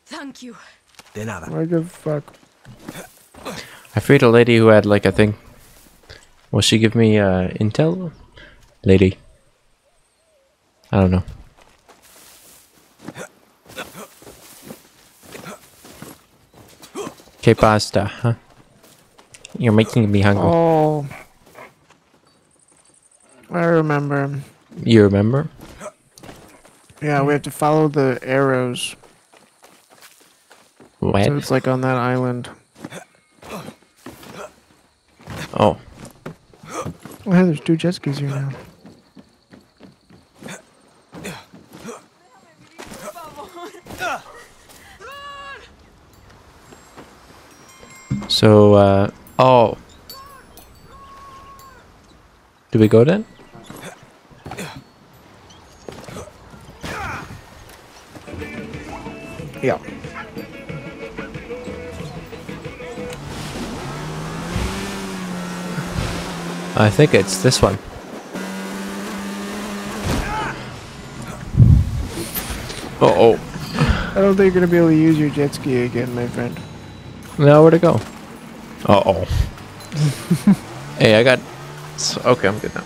Thank you. De nada. What the fuck? I freed a lady who had like a thing. Will she give me uh, intel? Lady. I don't know. Que pasta, huh? You're making me hungry. Oh, I remember. You remember? Yeah, we have to follow the arrows. What? So it's like on that island. Oh. Oh, *laughs* hey, there's two jet skis here now. So, uh, oh. Do we go then? Yeah. I think it's this one. Uh oh. I don't think you're gonna be able to use your jet ski again, my friend. Now where to go? Uh oh. *laughs* hey, I got. s- Okay, I'm good now.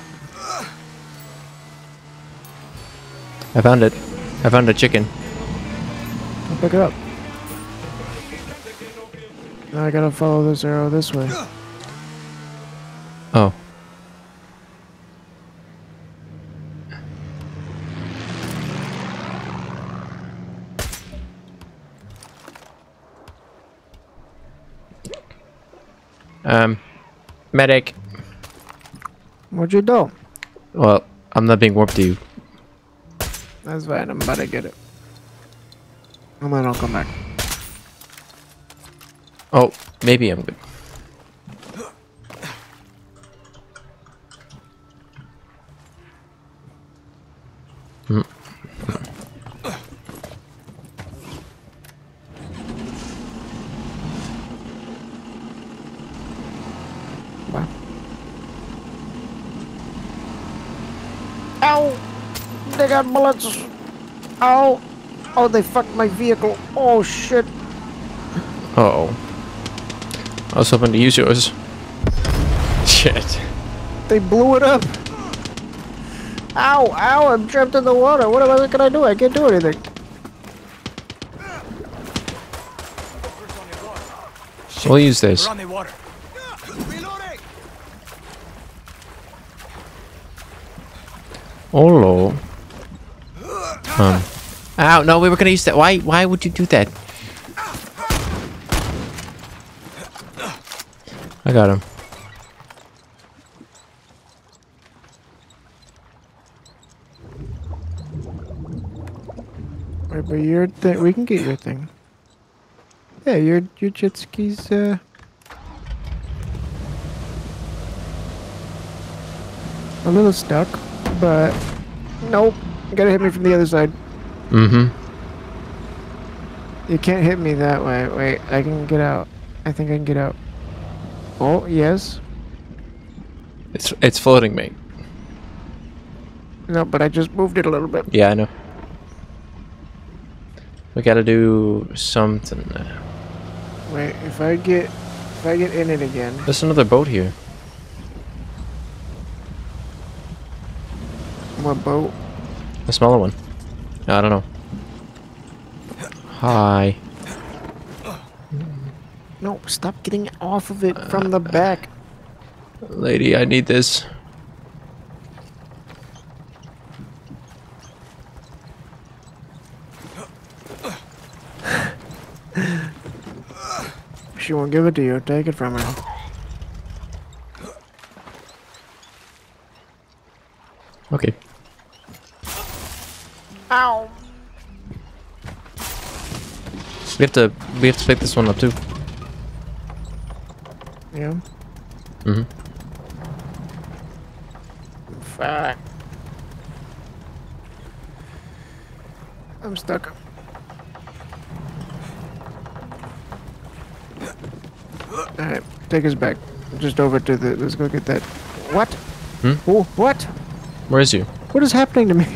I found it. I found a chicken. I'll pick it up. Now I gotta follow this arrow this way. Oh. Um, medic. What'd you do? Well, I'm not being warped to you. That's fine. I'm about to get it. I'll come back. Oh, maybe I'm good. Hmm. Ow! They got bullets. Ow! Oh, they fucked my vehicle. Oh shit! Uh oh. I was hoping to use yours. Shit. They blew it up. Ow! Ow! I'm trapped in the water. What am I gonna do? I can't do anything. We'll use this. We're on the water. Olo. Um. Ow, no, we were gonna use that. Why, why would you do that? I got him. Wait, but your thing, we can get your thing. Yeah, your your jet ski's uh. A little stuck, but nope. You gotta hit me from the other side. Mm-hmm. You can't hit me that way. Wait, I can get out. I think I can get out. Oh, yes. It's it's floating, mate. No, but I just moved it a little bit. Yeah, I know. We gotta do something. Wait, if I get if I get in it again. There's another boat here. What boat? A smaller one. I don't know. Hi. No, stop getting off of it from the uh, back. Lady, I need this. She won't give it to you. Take it from her. Okay. Ow. We have to we have to pick this one up too. Yeah. Mm-hmm. Fuck. I'm stuck. Alright, take us back. Just over to the. Let's go get that. What? Hmm? Oh, what? Where is you? What is happening to me?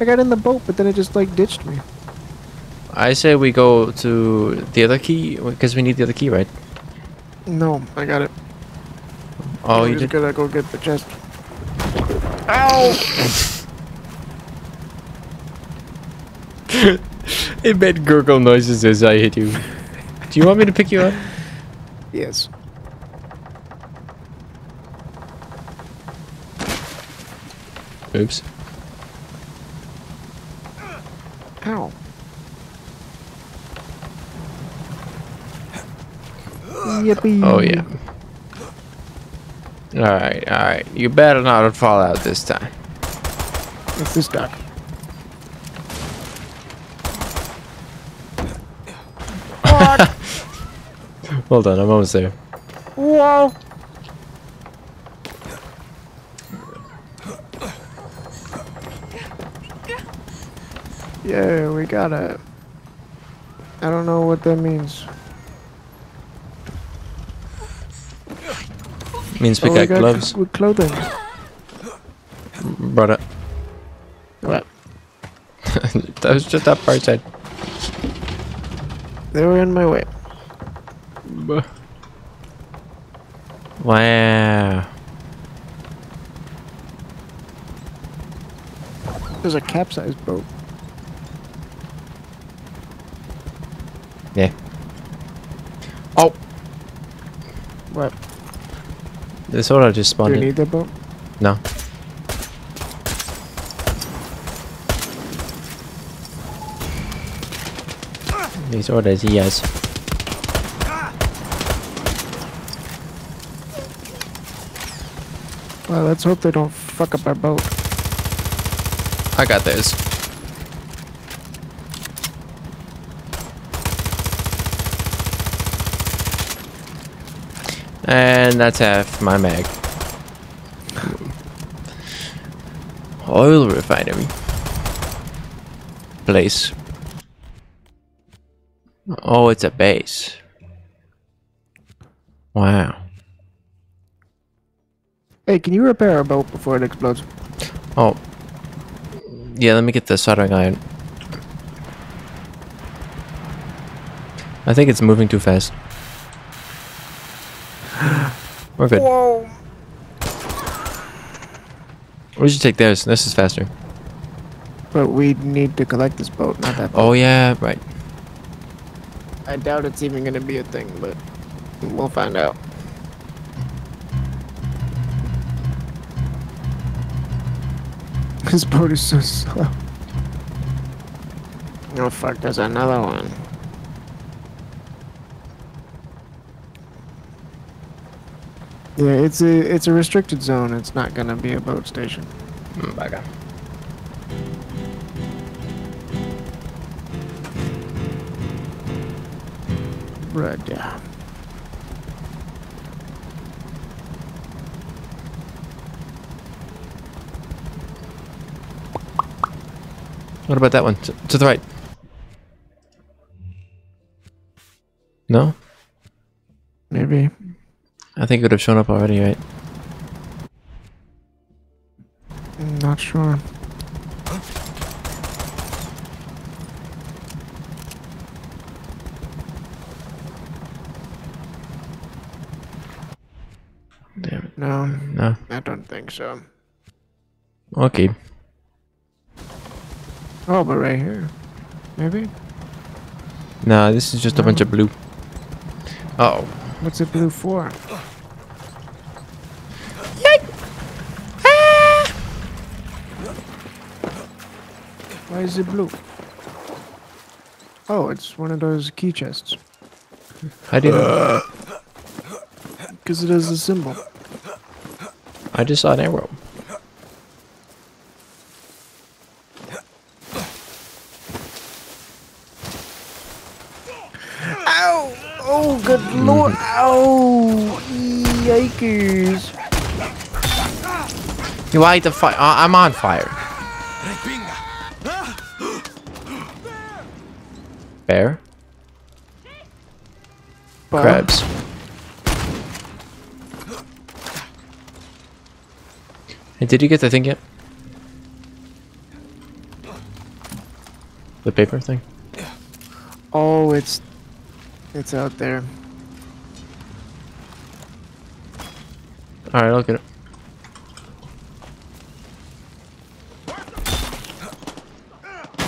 I got in the boat, but then it just like ditched me. I say we go to the other key because we need the other key, right? No, I got it. Oh, we you just did. gotta go get the chest. Ow! *laughs* it made gurgle noises as I hit you. Do you want me to pick you up? *laughs* Yes. Oops. Ow. Yippee. Oh yeah. All right, all right. You better not fall out this time. It's this duck. What? *laughs* Hold on, I'm almost there. Whoa! Yeah, we got it. I don't know what that means. Means we Oh, got got gloves, cl- clothing. brother. What? *laughs* that was just that part side. They were in my way. Wow. There's a capsized boat. Yeah. Oh, What? The soda just Do spawned you in. need that boat? No. These orders, yes. Well, let's hope they don't fuck up our boat. I got this. And that's half my mag. Oil refinery. Place. Oh, it's a base. Wow. Hey, can you repair our boat before it explodes? Oh. Yeah, let me get the soldering iron. I think it's moving too fast. *laughs* We're good. Whoa! We should take theirs. This is faster. But we need to collect this boat, not that oh, boat. Oh yeah, right. I doubt it's even gonna be a thing, but we'll find out. *laughs* This boat is so slow. Oh fuck, there's another one. Yeah, it's a it's a restricted zone. It's not gonna be a boat station. Mm, Baga. Right, yeah. What about that one? To, to the right. No? Maybe. I think it would have shown up already, right? Not sure. Damn it. No, No. I don't think so. Okay. Oh, but right here. Maybe? Nah, this is just a bunch of blue. Uh oh. What's it blue for? Ah! Why is it blue? Oh, it's one of those key chests. I didn't. Because it has a symbol. I just saw an arrow. Ow! Oh, good lord! Ow! Yikers! You light the fire. Uh, I'm on fire. Bear? Bob? Crabs. Hey, did you get the thing yet? The paper thing? Oh, it's it's out there. Alright, I'll get it.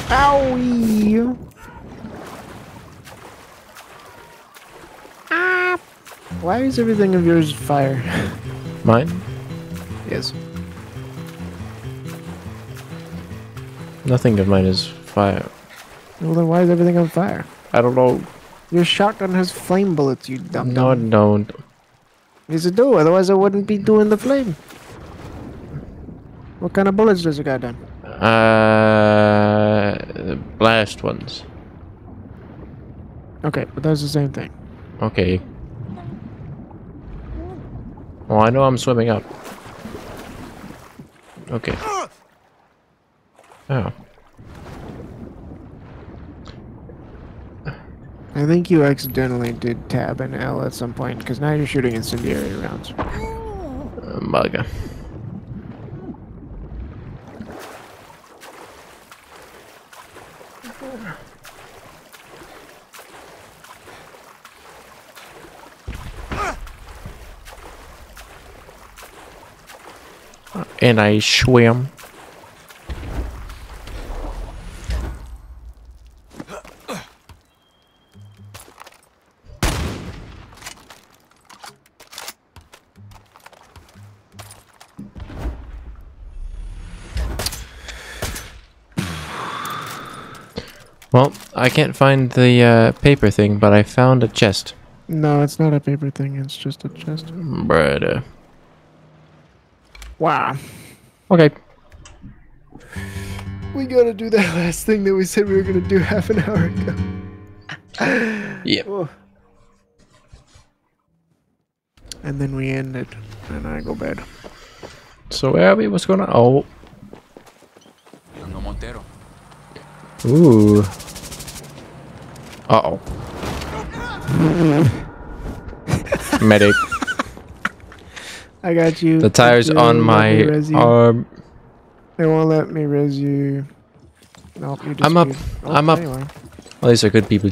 Owie! Ah! Why is everything of yours fire? *laughs* Mine? yes. Nothing of mine is fire. Well, then why is everything on fire? I don't know. Your shotgun has flame bullets, you dumb No, dumb. no. Yes, it do. Otherwise, I wouldn't be doing the flame. What kind of bullets does it got then? Uh, blast ones. Okay, but that's the same thing. Okay. Well, I know I'm swimming up. Okay. Oh. I think you accidentally did tab and L at some point, because now you're shooting incendiary rounds. Uh, bugger. And I swim. Can't find the uh, paper thing, but I found a chest. No, it's not a paper thing, it's just a chest. Bruh. Wow. Okay. We gotta do that last thing that we said we were gonna do half an hour ago. *laughs* Yep. Oh. And then we end it, and I go bed. So where are we? What's going on? Oh. Ooh. Uh oh. Medic. I got you. The tire's you. on my me res you. arm. They won't let me res you. Nope, you just I'm up. Oh, I'm up. are. Well, these are good people.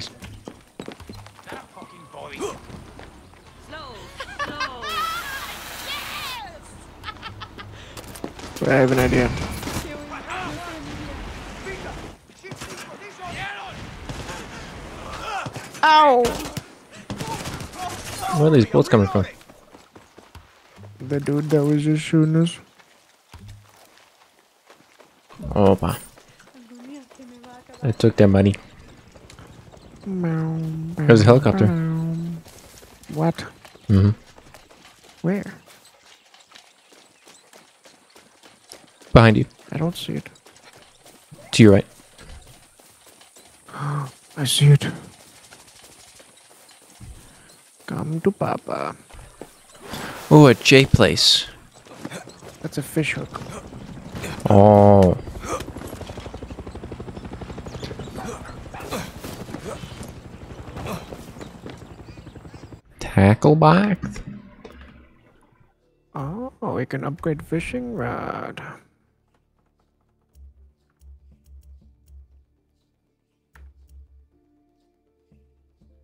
I have an idea. Ow! Where are these bullets coming from? The dude that was just shooting us. Oh, wow. I took their money. There's a helicopter. meow. What? hmm Where? Behind you. I don't see it. To your right. *gasps* I see it. Come to Papa. Oh, a J place. That's a fish hook. Oh. Tackle box? Oh, we can upgrade fishing rod.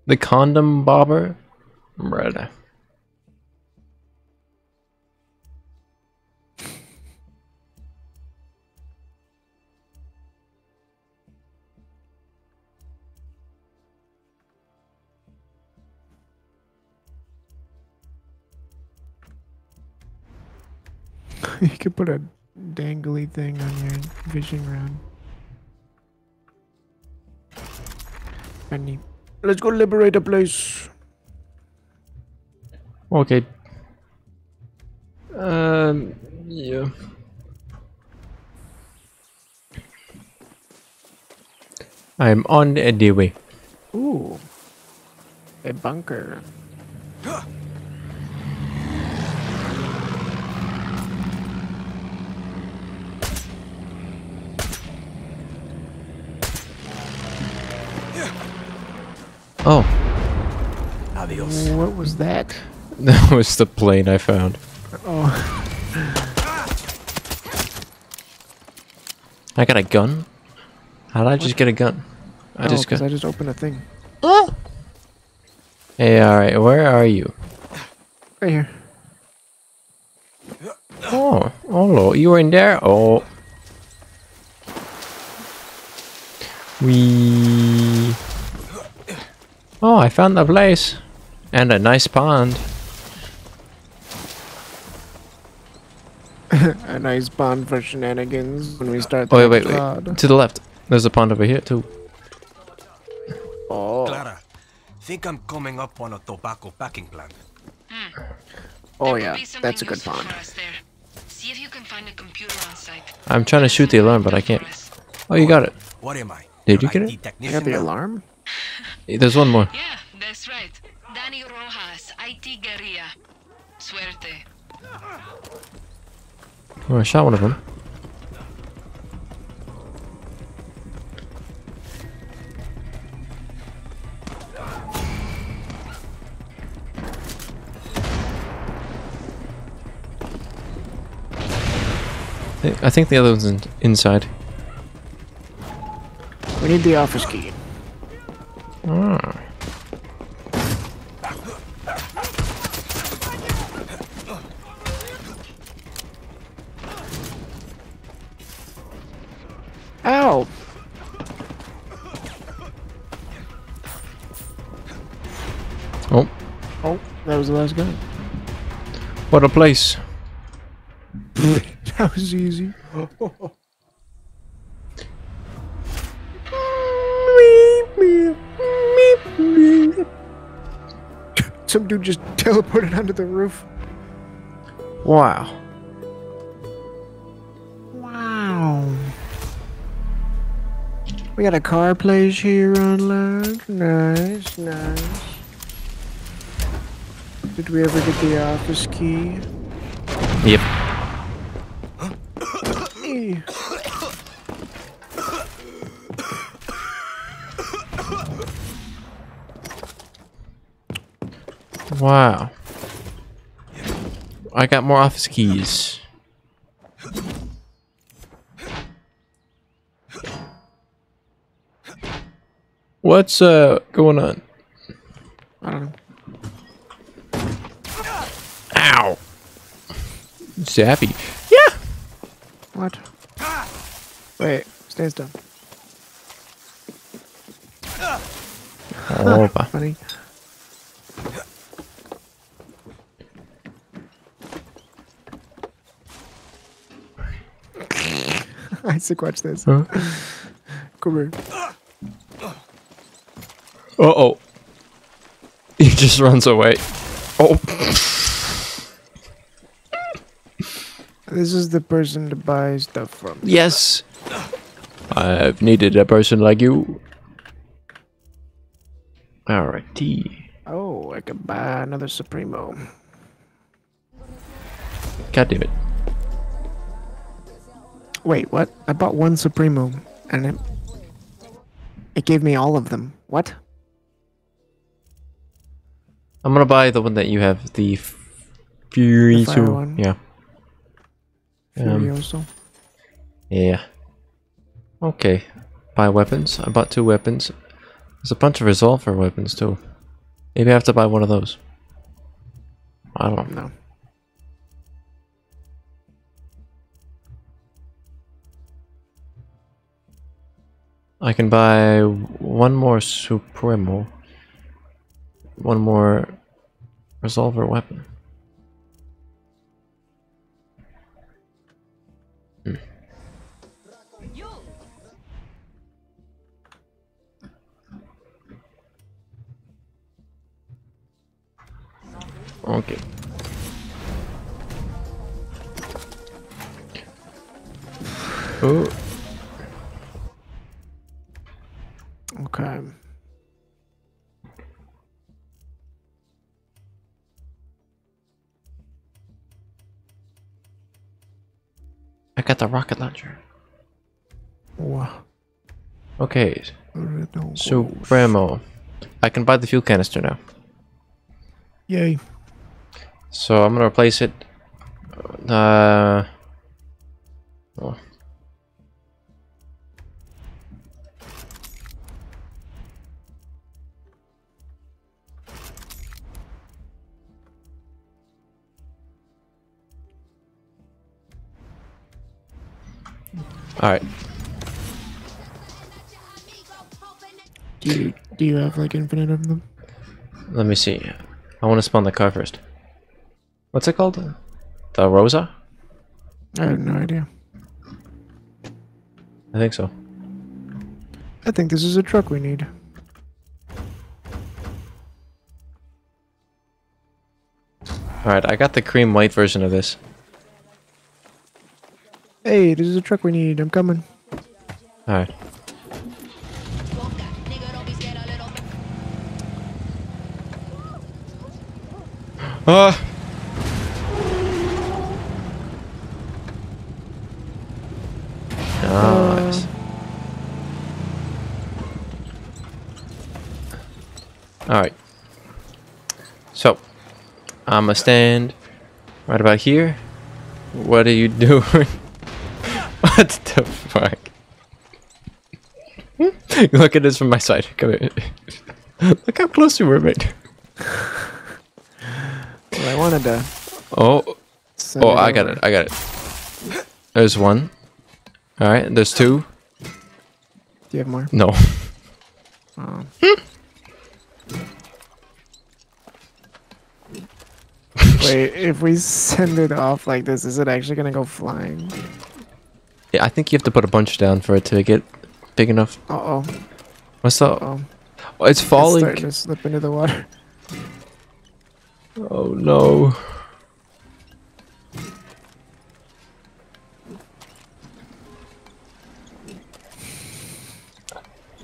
The condom bobber? Brother. *laughs* you could put a dangly thing on your vision rod. Funny. Let's go liberate a place. Okay. Um, yeah. I'm on the way. Ooh. A bunker. Oh, Adios. What was that? *laughs* that was the plane I found. Oh, I got a gun? How did I just get a gun? I just got. I just opened a thing. Oh! *gasps* Hey, alright, where are you? Right here. Oh, oh, Lord, you were in there? Oh. We. Oh, I found the place. And a nice pond. *laughs* a nice pond for shenanigans when we start the Oh, wait, wait, pod. wait. To the left. There's a pond over here, too. Oh, Clara, think I'm coming up on a tobacco packing plant. oh yeah, could be something that's a good pond. for us there. See if you can find a computer on site. I'm trying to shoot the alarm, but I can't. Oh, you got it. What am I? Did you get IT it? I got the alarm. There's one more. Yeah, that's right. Dani Rojas, IT Guerrilla. Suerte. Oh, I shot one of them. I think the other one's in inside. We need the office key. Ah. Ow! Oh, Oh, that was the last guy. what a place. *laughs* that was easy. *laughs* Some dude just teleported onto the roof. Wow. Wow. We got a car place here unlocked. Nice, nice. Did we ever get the office key? Yep. Wow. I got more office keys. What's uh going on? I don't know. Ow. Zappy. Yeah. What? Wait, stand still. Oh, ba- Funny. *laughs* Isaac, watch this. Huh? Come here. Uh oh. He just runs away. Oh. This is the person to buy stuff from. Yes. I've needed a person like you. Alrighty. Oh, I could buy another Supremo. God damn it. Wait, what? I bought one Supremo, and it it gave me all of them. What? I'm gonna buy the one that you have, the Fury fire 2. one? Yeah. Um, Furioso. yeah. Okay. Buy weapons. I bought two weapons. There's a bunch of resolver weapons too. Maybe I have to buy one of those. I don't know. I can buy one more Supremo. One more Resolver weapon. Hmm. Okay. Oh. Okay. I got the rocket launcher. Wow. Okay. So, Supremo. I can buy the fuel canister now. Yay. So I'm gonna replace it. Uh. Oh. All right. Do you do you have like infinite of them? Let me see. I want to spawn the car first. What's it called? The Rosa? I have no idea. I think so. I think this is a truck we need. Alright, I got the cream white version of this. Hey, this is a truck we need. I'm coming. Alright. Ah! Nice. Alright. So, I'm gonna stand right about here. What are you *laughs* doing? What the fuck? Look at this from my side. Come here. Look how close we were, mate. Well, I wanted to. Oh. Oh, I got it. I got it. There's one. Alright, there's two. Do you have more? No. Oh. Wait, if we send it off like this, is it actually gonna go flying? Yeah, I think you have to put a bunch down for it to get big enough. Uh oh. What's up? Oh. Oh, it's falling. It's starting to slip into the water. *laughs* Oh no.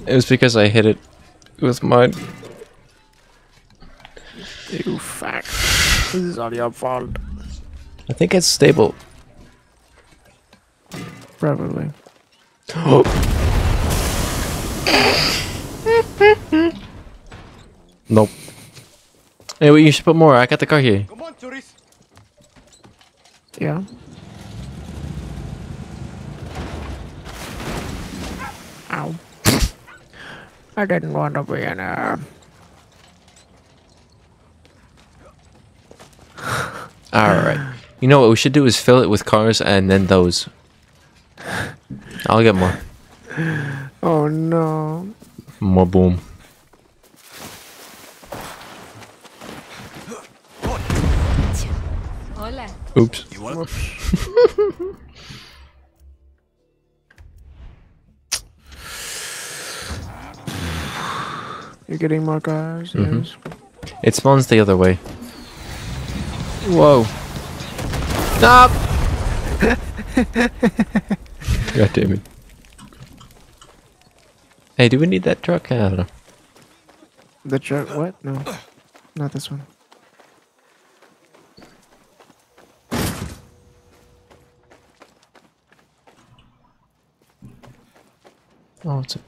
It was because I hit it with mine. You fuck. This is all your fault. I think it's stable. Probably. *gasps* nope. Hey, wait, you should put more. I got the car here. Come on, tourist. Yeah. Ow. I didn't want to be in there. Alright. You know what we should do is fill it with cars and then those. I'll get more. Oh no. More boom. Hola. Oops. *laughs* You're getting more cars? Mhm. Yes. It spawns the other way. Whoa. Stop! *laughs* God damn it. Hey, do we need that truck? I don't know. The truck? What? No. Not this one. Oh, it's a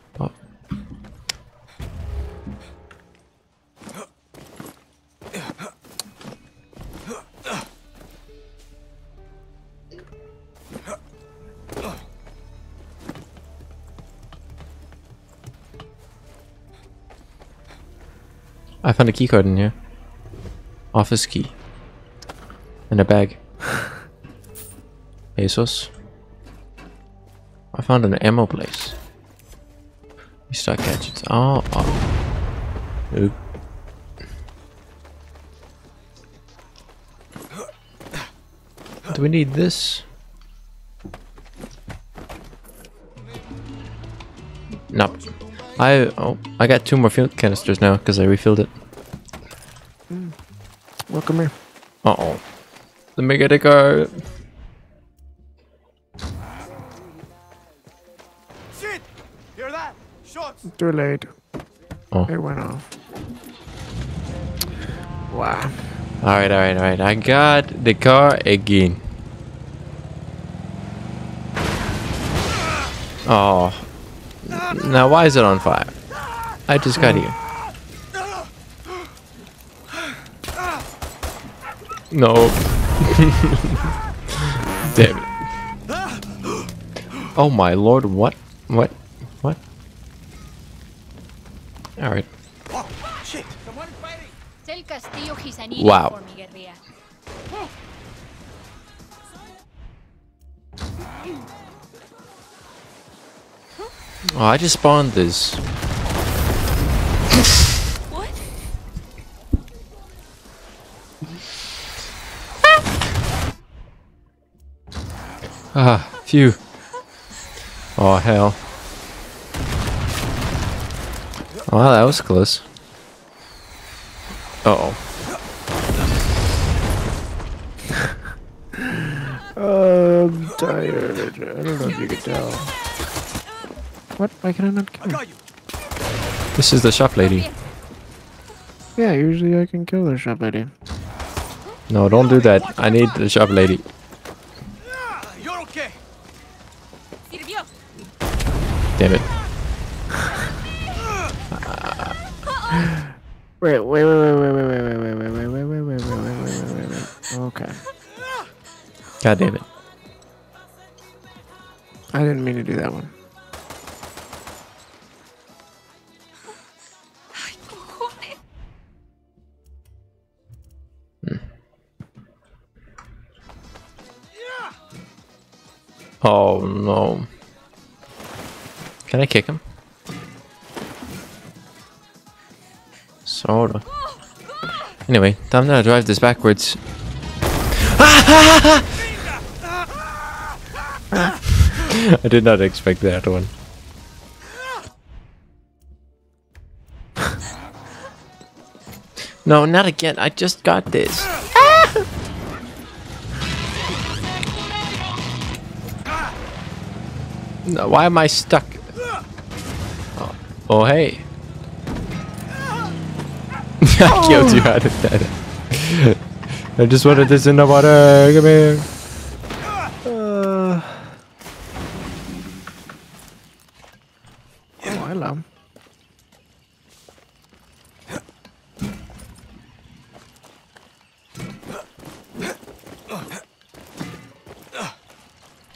I found a key card in here. Office key. And a bag. *laughs* Pesos. I found an ammo place. Restock gadgets. Oh, oh. Oop. Do we need this? I oh I got two more fuel canisters now because I refilled it. Welcome here. Uh oh. The mega car. Shit! Hear that? Shots! Too late. Oh. It went off. Wow. Alright, alright, alright. I got the car again. Oh. Now why is it on fire? I just got here. No. *laughs* Damn it. Oh my lord, what? What? What? Alright. Wow. Por mi guerrilla. Oh, I just spawned this. What? Ah, phew. Oh, hell. Wow, that was close. Uh oh. *laughs* I'm tired. I don't know if you can tell. What? Why can I not kill her? This is the shop lady. Yeah, usually I can kill the shop lady. No, don't do that. I need the shop lady. You're okay. Sirvió. Damn it. Wait, wait, wait, wait, wait, wait, wait, wait, wait, wait, wait, wait, wait, wait, wait, wait, wait, wait, wait. Okay. God damn it. I didn't mean to do that one. Oh no. Can I kick him? Sorta. Anyway, time to drive this backwards. *laughs* I did not expect that one. *laughs* No, not again. I just got this. No, why am I stuck? Oh, oh hey. *laughs* I killed you out of that. I just wanted this in the water. Come here. Uh, oh, hello.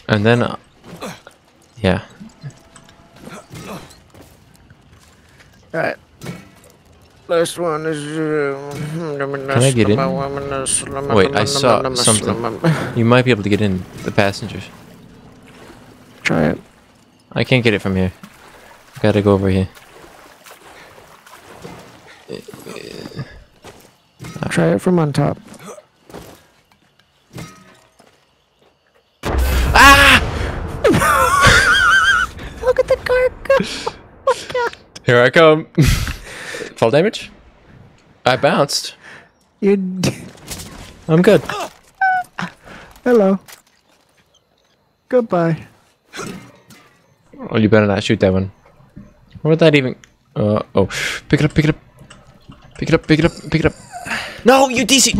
And then, uh, yeah. Alright. Last one is. Can I get in? Wait, I saw something. You might be able to get in the passengers. Try it. I can't get it from here. Gotta go over here. Try it from on top. Ah! *laughs* Look at the car *laughs* go. Here I come. *laughs* Fall damage? I bounced. You. I'm good. Hello. Goodbye. Oh, you better not shoot that one. What would that even? Uh oh. Pick it up, pick it up. Pick it up, pick it up, pick it up. No, you DC.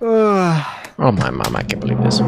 Uh, Oh my mom, I can't believe this.